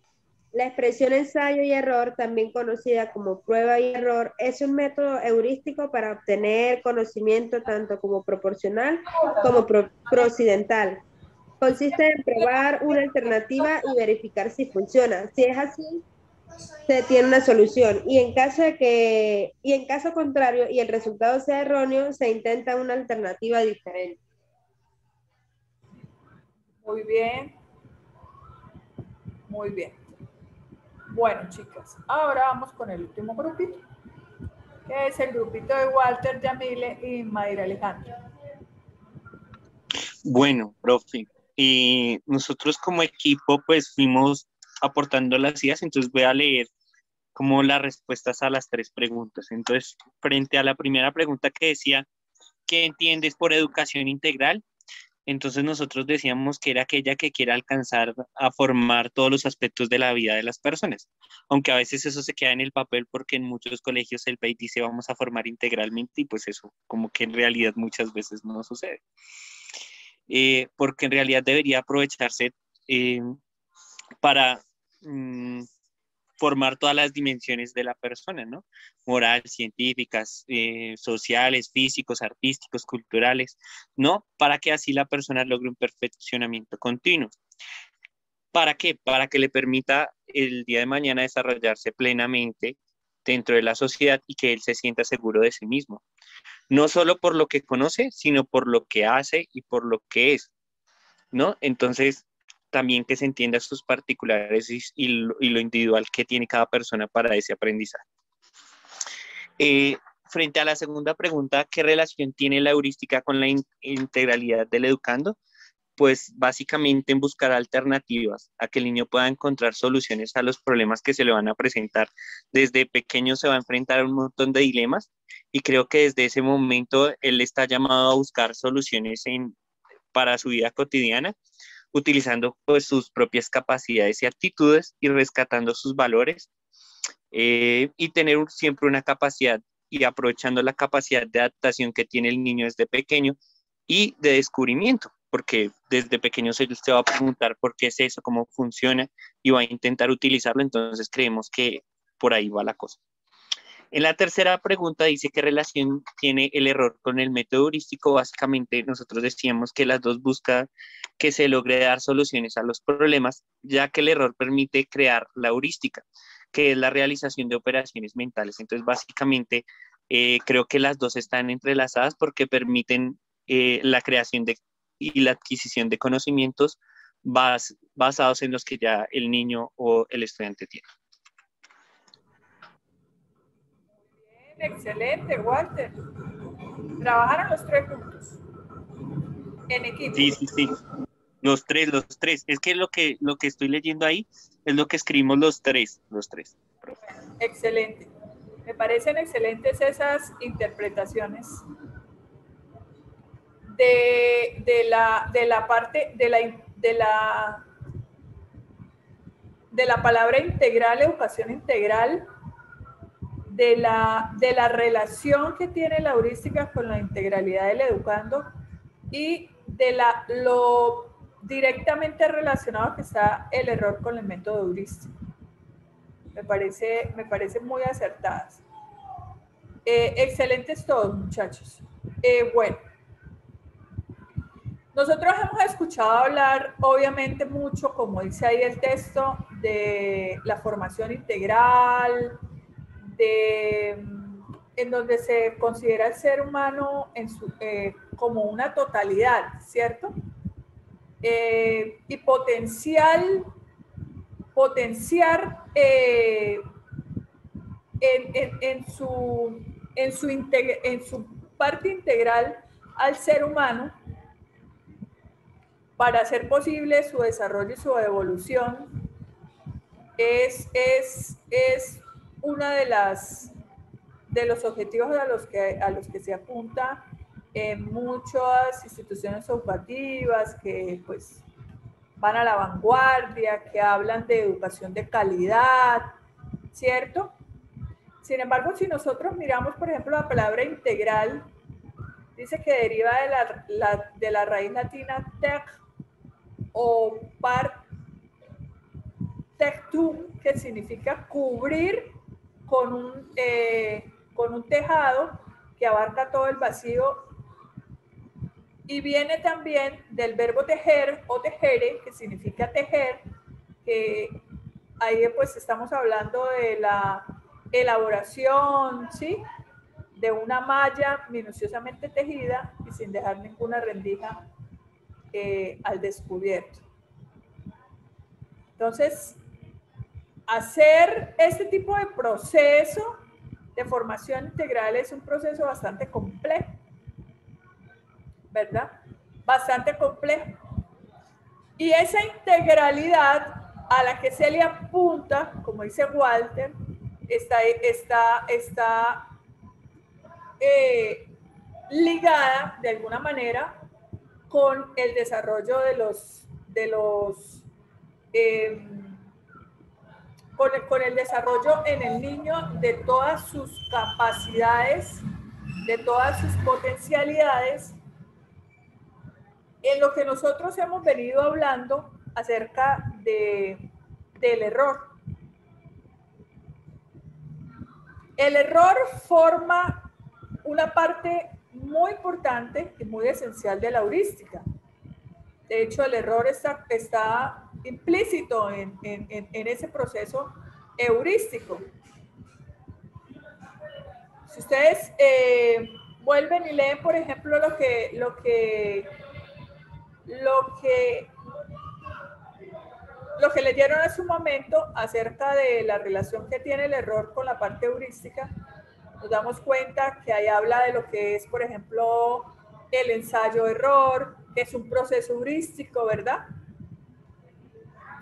N: La expresión ensayo y error, también conocida como prueba y error, es un método heurístico para obtener conocimiento tanto como proporcional como procedimental. Consiste en probar una alternativa y verificar si funciona. Si es así, se tiene una solución y en caso de que y en caso contrario y el resultado sea erróneo se intenta una alternativa diferente
A: muy bien muy bien bueno chicas ahora vamos con el último grupito que es el grupito de Walter Yamile y Mayra Alejandro
E: bueno profe y nosotros como equipo pues fuimos aportando las ideas, entonces voy a leer como las respuestas a las tres preguntas. Entonces, frente a la primera pregunta que decía, ¿qué entiendes por educación integral? Entonces nosotros decíamos que era aquella que quiere alcanzar a formar todos los aspectos de la vida de las personas, aunque a veces eso se queda en el papel porque en muchos colegios el país dice vamos a formar integralmente y pues eso como que en realidad muchas veces no sucede. Eh, porque en realidad debería aprovecharse eh, para mm, formar todas las dimensiones de la persona, ¿no? Moral, científicas, eh, sociales, físicos, artísticos, culturales, ¿no? Para que así la persona logre un perfeccionamiento continuo. ¿Para qué? Para que le permita el día de mañana desarrollarse plenamente dentro de la sociedad y que él se sienta seguro de sí mismo. No solo por lo que conoce, sino por lo que hace y por lo que es, ¿no? Entonces, también que se entienda sus particulares y, lo, individual que tiene cada persona para ese aprendizaje. Eh, frente a la segunda pregunta, ¿qué relación tiene la heurística con la integralidad del educando? Pues básicamente en buscar alternativas a que el niño pueda encontrar soluciones a los problemas que se le van a presentar. Desde pequeño se va a enfrentar a un montón de dilemas y creo que desde ese momento él está llamado a buscar soluciones para su vida cotidiana utilizando pues, sus propias capacidades y actitudes y rescatando sus valores eh, y tener siempre una capacidad y aprovechando la capacidad de adaptación que tiene el niño desde pequeño y de descubrimiento, porque desde pequeño se, se va a preguntar por qué es eso, cómo funciona y va a intentar utilizarlo, entonces creemos que por ahí va la cosa. En la tercera pregunta dice qué relación tiene el error con el método heurístico. Básicamente nosotros decíamos que las dos buscan que se logre dar soluciones a los problemas, ya que el error permite crear la heurística, que es la realización de operaciones mentales. Entonces básicamente eh, creo que las dos están entrelazadas porque permiten eh, la creación de, y la adquisición de conocimientos basados en los que ya el niño o el estudiante tiene.
A: Excelente, Walter. Trabajaron los tres juntos. En equipo.
E: Sí, sí, sí. Los tres, los tres. Es que lo que, lo que estoy leyendo ahí es lo que escribimos los tres, los tres.
A: Excelente. Me parecen excelentes esas interpretaciones de, de, la, de la parte de la, de la de la palabra integral, educación integral, de la, de la relación que tiene la heurística con la integralidad del educando y de la, lo directamente relacionado que está el error con el método heurístico. Me parece, me parece muy acertadas. Eh, excelentes todos, muchachos. Eh, bueno, nosotros hemos escuchado hablar, obviamente, mucho, como dice ahí el texto, de la formación integral, de, en donde se considera el ser humano en su, eh, como una totalidad, ¿cierto? Eh, y potencial, potenciar eh, en, en, su, en, su en su parte integral al ser humano para hacer posible su desarrollo y su evolución es, es, es una de las de los objetivos a los que, a los que se apunta en muchas instituciones educativas que pues van a la vanguardia, que hablan de educación de calidad, ¿cierto? Sin embargo, si nosotros miramos, por ejemplo, la palabra integral, dice que deriva de la, de la raíz latina tech, o par tectum, que significa cubrir con un, eh, con un tejado que abarca todo el vacío. Y viene también del verbo tejer o tejere, que significa tejer, que ahí pues estamos hablando de la elaboración, ¿sí? De una malla minuciosamente tejida y sin dejar ninguna rendija eh, al descubierto. Entonces, hacer este tipo de proceso de formación integral es un proceso bastante complejo, ¿verdad? Bastante complejo. Y esa integralidad a la que se le apunta, como dice Walter, está, está, está eh, ligada de alguna manera con el desarrollo de los, de los em, con, el, desarrollo en el niño de todas sus capacidades, de todas sus potencialidades, en lo que nosotros hemos venido hablando acerca de, del error. El error forma una parte muy importante y muy esencial de la heurística. De hecho, el error está, está implícito en, ese proceso heurístico. Si ustedes eh, vuelven y leen, por ejemplo, lo que, lo que, lo que, lo que leyeron en su momento acerca de la relación que tiene el error con la parte heurística, nos damos cuenta que ahí habla de lo que es, por ejemplo, el ensayo-error, que es un proceso heurístico, ¿verdad?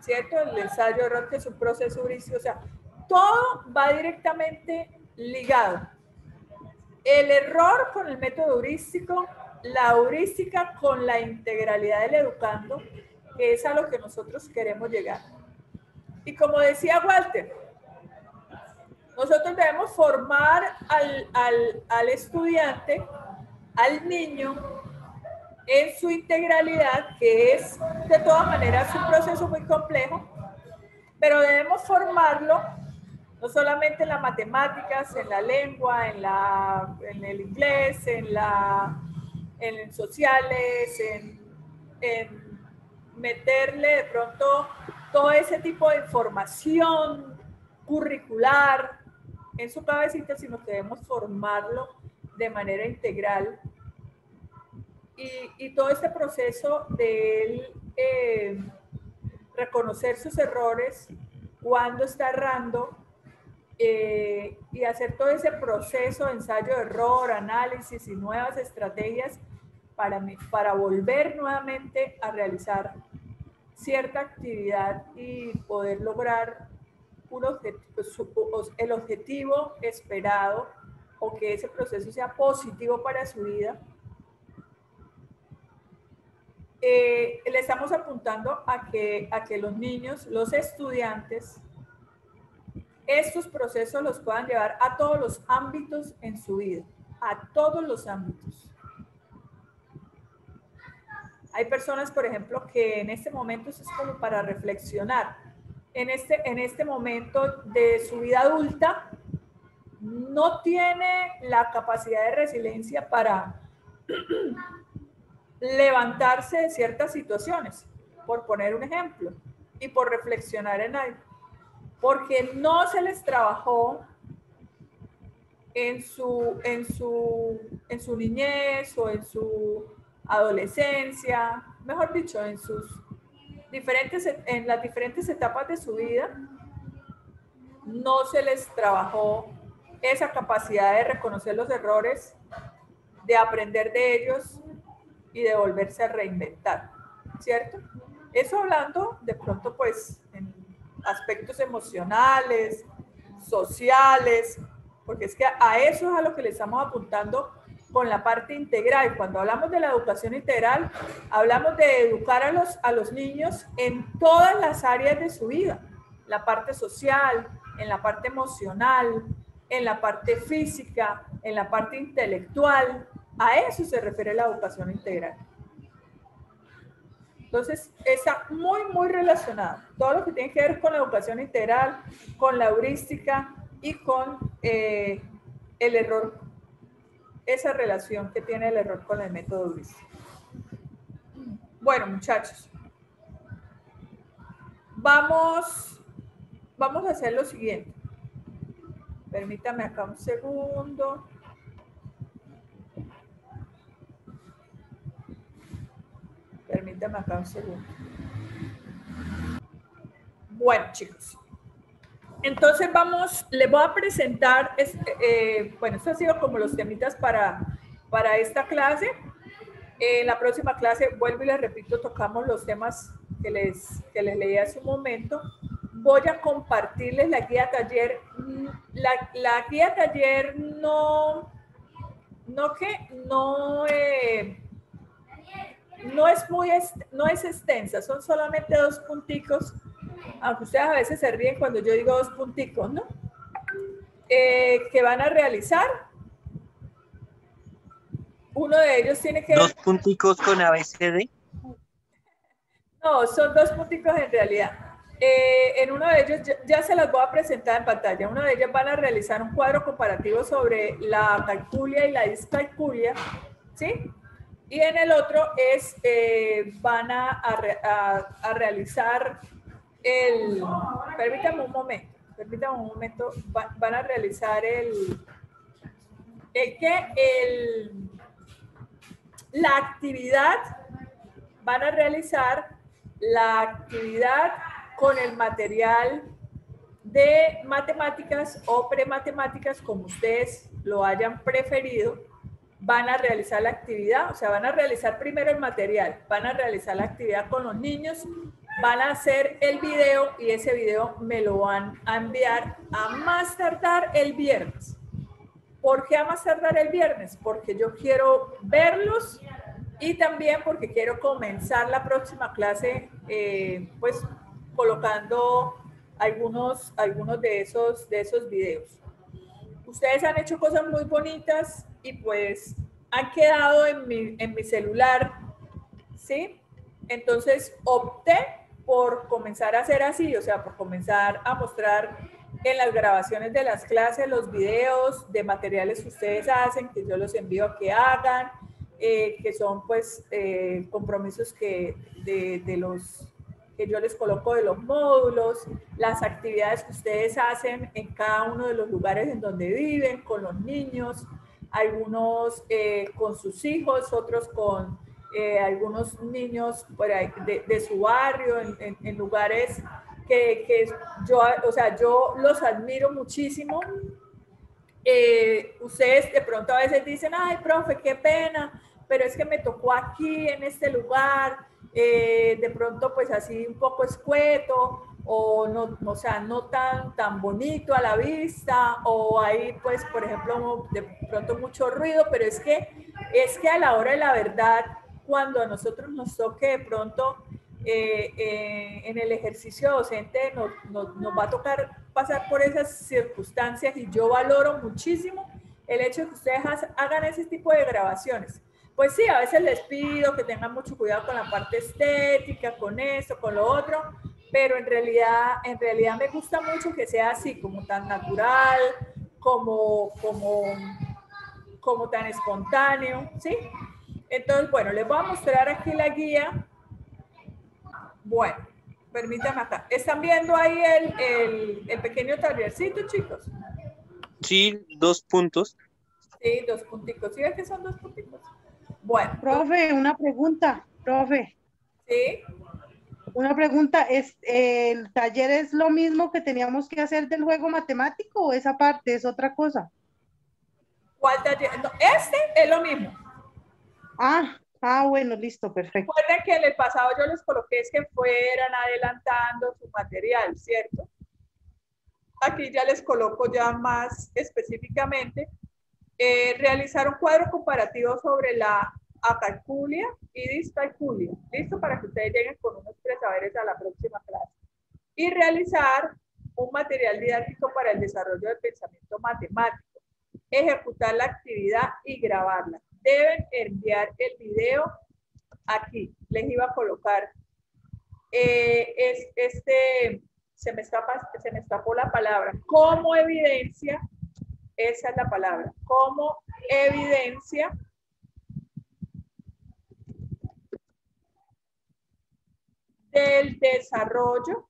A: ¿Cierto? El ensayo-error, que es un proceso heurístico. O sea, todo va directamente ligado. El error con el método heurístico, la heurística con la integralidad del educando, que es a lo que nosotros queremos llegar. Y como decía Walter, nosotros debemos formar al, estudiante, al niño, en su integralidad, que es de todas maneras un proceso muy complejo, pero debemos formarlo no solamente en las matemáticas, en la lengua, en, la, en el inglés, en, la, en sociales, en, en meterle de pronto todo ese tipo de información curricular en su cabecita, sino que debemos formarlo de manera integral. Y, todo este proceso de él eh, reconocer sus errores, cuando está errando, eh, y hacer todo ese proceso, ensayo, error, análisis y nuevas estrategias para, para volver nuevamente a realizar cierta actividad y poder lograr objetivo, el objetivo esperado o que ese proceso sea positivo para su vida, eh, le estamos apuntando a que, a que los niños, los estudiantes, estos procesos los puedan llevar a todos los ámbitos en su vida, a todos los ámbitos. Hay personas, por ejemplo, que en este momento es como para reflexionar. En este, en este momento de su vida adulta, no tiene la capacidad de resiliencia para levantarse de ciertas situaciones, por poner un ejemplo, y por reflexionar en algo, porque no se les trabajó en su, en su, en su niñez o en su adolescencia, mejor dicho, en sus diferentes, en las diferentes etapas de su vida, no se les trabajó esa capacidad de reconocer los errores, de aprender de ellos y de volverse a reinventar, ¿cierto? Eso hablando de pronto pues en aspectos emocionales, sociales, porque es que a eso es a lo que le estamos apuntando con la parte integral. Cuando hablamos de la educación integral, hablamos de educar a los, a los niños en todas las áreas de su vida, la parte social, en la parte emocional, en la parte física, en la parte intelectual, a eso se refiere la educación integral. Entonces, está muy, muy relacionado. Todo lo que tiene que ver con la educación integral, con la heurística y con eh, el error, esa relación que tiene el error con el método heurístico. Bueno, muchachos, vamos, vamos a hacer lo siguiente. Permítame acá un segundo. Permítame acá un segundo. Bueno, chicos. Entonces vamos, les voy a presentar, eh, bueno, esto ha sido como los temitas para, para esta clase. En la próxima clase, vuelvo y les repito, tocamos los temas que les, que les leí hace un momento. Voy a compartirles la guía taller. La, la guía taller no, no que, no, eh, no es muy, no es extensa, son solamente dos punticos, aunque ustedes a veces se ríen cuando yo digo dos punticos, ¿no? Eh, que van a realizar. Uno de ellos tiene que...
E: ¿Dos punticos con ABCD?
A: No, son dos punticos en realidad. Eh, en uno de ellos, ya, ya, se las voy a presentar en pantalla, uno de ellos van a realizar un cuadro comparativo sobre la calculia y la discalculia, ¿sí? Y en el otro es, eh, van a, a, realizar el, permítame un momento, permítame un momento, van a realizar el, el que el, la actividad, van a realizar la actividad con el material de matemáticas o prematemáticas, como ustedes lo hayan preferido, van a realizar la actividad, o sea, van a realizar primero el material, van a realizar la actividad con los niños, van a hacer el video y ese video me lo van a enviar a más tardar el viernes. ¿Por qué a más tardar el viernes? Porque yo quiero verlos y también porque quiero comenzar la próxima clase, eh, pues colocando algunos, algunos de, esos, de esos videos. Ustedes han hecho cosas muy bonitas, y pues han quedado en mi, en mi celular, ¿sí? Entonces opté por comenzar a hacer así, o sea, por comenzar a mostrar en las grabaciones de las clases los videos de materiales que ustedes hacen, que yo los envío a que hagan, eh, que son pues eh, compromisos que de, de, los que yo les coloco de los módulos, las actividades que ustedes hacen en cada uno de los lugares en donde viven, con los niños, algunos eh, con sus hijos, otros con eh, algunos niños de, su barrio, en, lugares que, yo, o sea, yo los admiro muchísimo. Eh, ustedes de pronto a veces dicen, ay, profe, qué pena, pero es que me tocó aquí, en este lugar, de pronto pues así un poco escueto, o no, o sea, no tan, tan bonito a la vista, o ahí pues, por ejemplo, de pronto mucho ruido, pero es que, es que a la hora de la verdad, cuando a nosotros nos toque de pronto eh, eh, en el ejercicio docente nos, nos, va a tocar pasar por esas circunstancias y yo valoro muchísimo el hecho de que ustedes hagan ese tipo de grabaciones. Pues sí, a veces les pido que tengan mucho cuidado con la parte estética, con esto, con lo otro, pero en realidad, en realidad me gusta mucho que sea así, como tan natural, como, como, como tan espontáneo, ¿sí? Entonces, bueno, les voy a mostrar aquí la guía bueno, permítanme acá. ¿Están viendo ahí el, el, pequeño tallercito, chicos?
E: Sí, dos puntos.
A: Sí, dos punticos. ¿Sí ven que son dos punticos? Bueno.
G: Profe, una pregunta, profe.
A: Sí.
G: Una pregunta, ¿es, ¿el taller es lo mismo que teníamos que hacer del juego matemático o esa parte es otra cosa?
A: ¿Cuál taller? este es lo mismo.
G: Ah, Ah, bueno, listo, perfecto.
A: Recuerden que en el pasado yo les coloqué es que fueran adelantando su material, ¿cierto? Aquí ya les coloco ya más específicamente. Eh, realizar un cuadro comparativo sobre la acalculia y discalculia. Listo para que ustedes lleguen con unos tres saberes a la próxima clase. Y realizar un material didáctico para el desarrollo del pensamiento matemático. Ejecutar la actividad y grabarla deben enviar el video aquí. Les iba a colocar. Eh, es, este, se me, se me escapó la palabra. Como evidencia, esa es la palabra. Como evidencia del desarrollo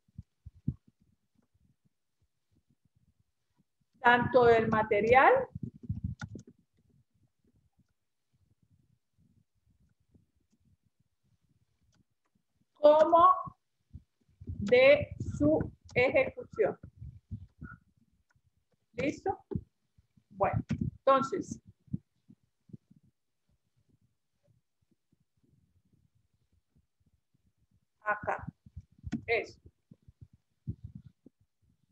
A: tanto del material como de su ejecución. ¿Listo? Bueno, entonces, acá, eso.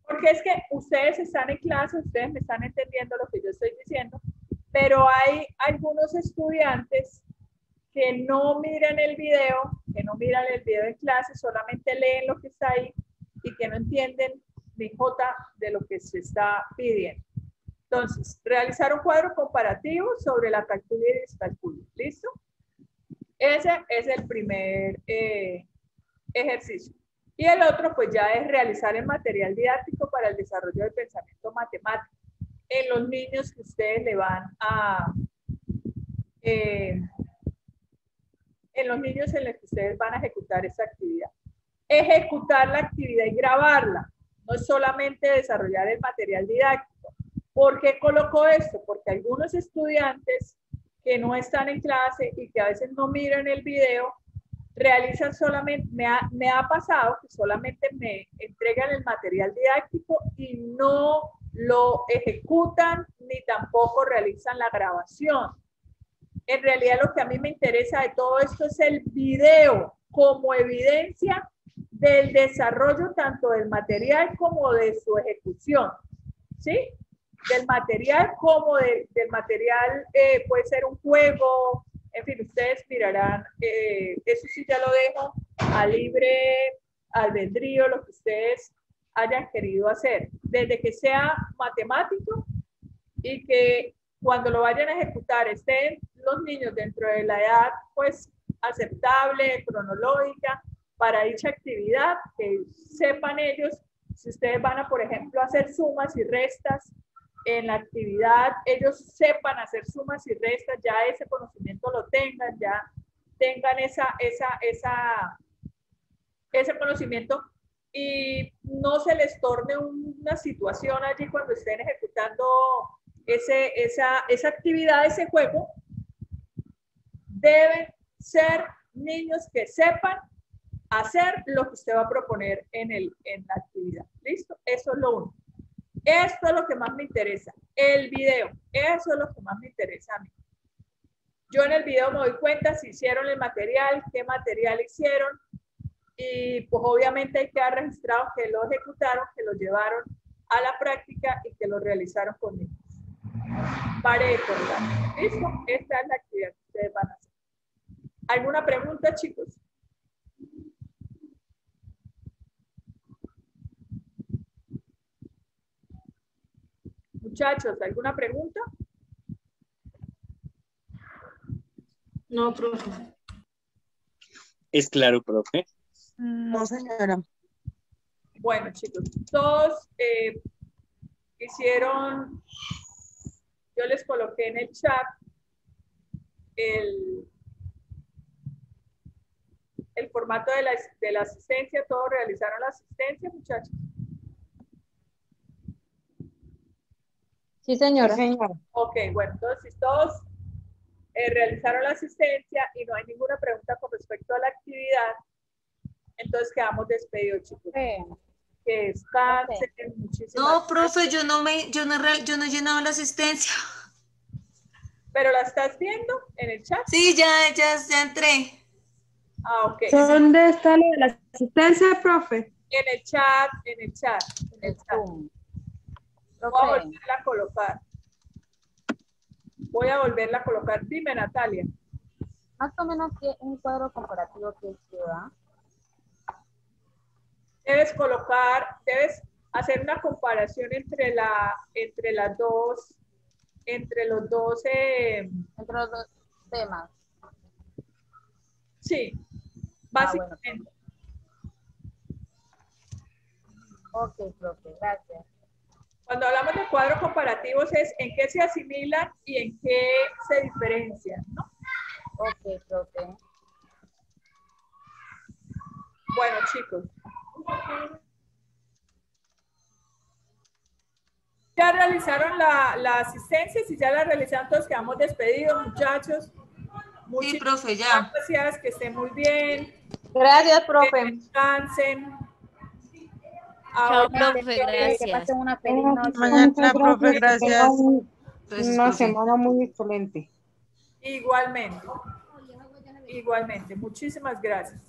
A: Porque es que ustedes están en clase, ustedes me están entendiendo lo que yo estoy diciendo, pero hay algunos estudiantes que no miran el video, que no miran el video de clase, solamente leen lo que está ahí y que no entienden ni jota de lo que se está pidiendo. Entonces, realizar un cuadro comparativo sobre la calcula y descalculia. ¿Listo? Ese es el primer eh, ejercicio. Y el otro, pues ya es realizar el material didáctico para el desarrollo del pensamiento matemático en los niños que ustedes le van a, eh, en los niños en los que ustedes van a ejecutar esa actividad. Ejecutar la actividad y grabarla, no es solamente desarrollar el material didáctico. ¿Por qué coloco esto? Porque algunos estudiantes que no están en clase y que a veces no miran el video, realizan solamente, me ha, me ha pasado que solamente me entregan el material didáctico y no lo ejecutan ni tampoco realizan la grabación en realidad lo que a mí me interesa de todo esto es el video como evidencia del desarrollo tanto del material como de su ejecución, ¿sí? Del material como del material, eh, puede ser un juego, en fin, ustedes mirarán, eh, eso sí ya lo dejo a libre albedrío, lo que ustedes hayan querido hacer, desde que sea matemático y que cuando lo vayan a ejecutar estén los niños dentro de la edad pues aceptable, cronológica para dicha actividad, que sepan ellos si ustedes van a, por ejemplo, hacer sumas y restas en la actividad, ellos sepan hacer sumas y restas, ya ese conocimiento lo tengan, ya tengan esa, esa, esa, ese conocimiento y no se les torne una situación allí cuando estén ejecutando ese, esa, esa actividad, ese juego, deben ser niños que sepan hacer lo que usted va a proponer en, el, en la actividad. ¿Listo? Eso es lo único. Esto es lo que más me interesa. El video. Eso es lo que más me interesa a mí. Yo en el video me doy cuenta si hicieron el material, qué material hicieron, y pues obviamente hay que dar registrado que lo ejecutaron, que lo llevaron a la práctica y que lo realizaron conmigo. Pareto, ¿listo? Esta es la actividad que ustedes van a hacer. ¿Alguna pregunta, chicos? Muchachos, ¿alguna pregunta?
I: No, profe.
E: Es claro, profe.
D: No, señora.
A: Bueno, chicos, todos eh, hicieron, yo les coloqué en el chat el, el formato de la, de la asistencia, todos realizaron la asistencia, muchachos.
F: Sí, señora.
A: Ok, bueno, entonces todos eh, realizaron la asistencia y no hay ninguna pregunta con respecto a la actividad, entonces quedamos despedidos, chicos. Que descansen, muchísimas
K: No, profe, yo no me, yo no, yo no he llenado la asistencia.
A: ¿Pero la estás viendo en el chat?
K: Sí, ya, ya, ya entré.
A: Ah, ok.
N: ¿Dónde está lo de la asistencia, profe?
A: En el chat, en el chat, en el chat. Voy a volverla a colocar. Voy a volverla a colocar. Dime, Natalia.
F: Más o menos que un cuadro comparativo que lleva.
A: Debes colocar, debes hacer una comparación entre la, entre las dos, entre los dos, eh,
F: Entre los dos temas.
A: sí,
F: Ah, bueno.
A: básicamente.
F: Ok, profe, gracias.
A: Cuando hablamos de cuadros comparativos es en qué se asimilan y en qué se diferencian, ¿no?
F: Ok, profe.
A: Bueno, chicos. Ya realizaron la, la asistencia, si ya la realizaron, todos quedamos despedidos, muchachos.
K: Sí, profe, ya.
A: Gracias, que estén muy bien.
F: Gracias,
A: Que
F: profe.
B: Chao,
A: Ahora-
B: profe,
F: Que
B: gracias.
F: pasen una feliz noche.
D: Mañana, profe, gracias.
G: Una semana muy excelente.
A: Igualmente. Igualmente. Muchísimas gracias.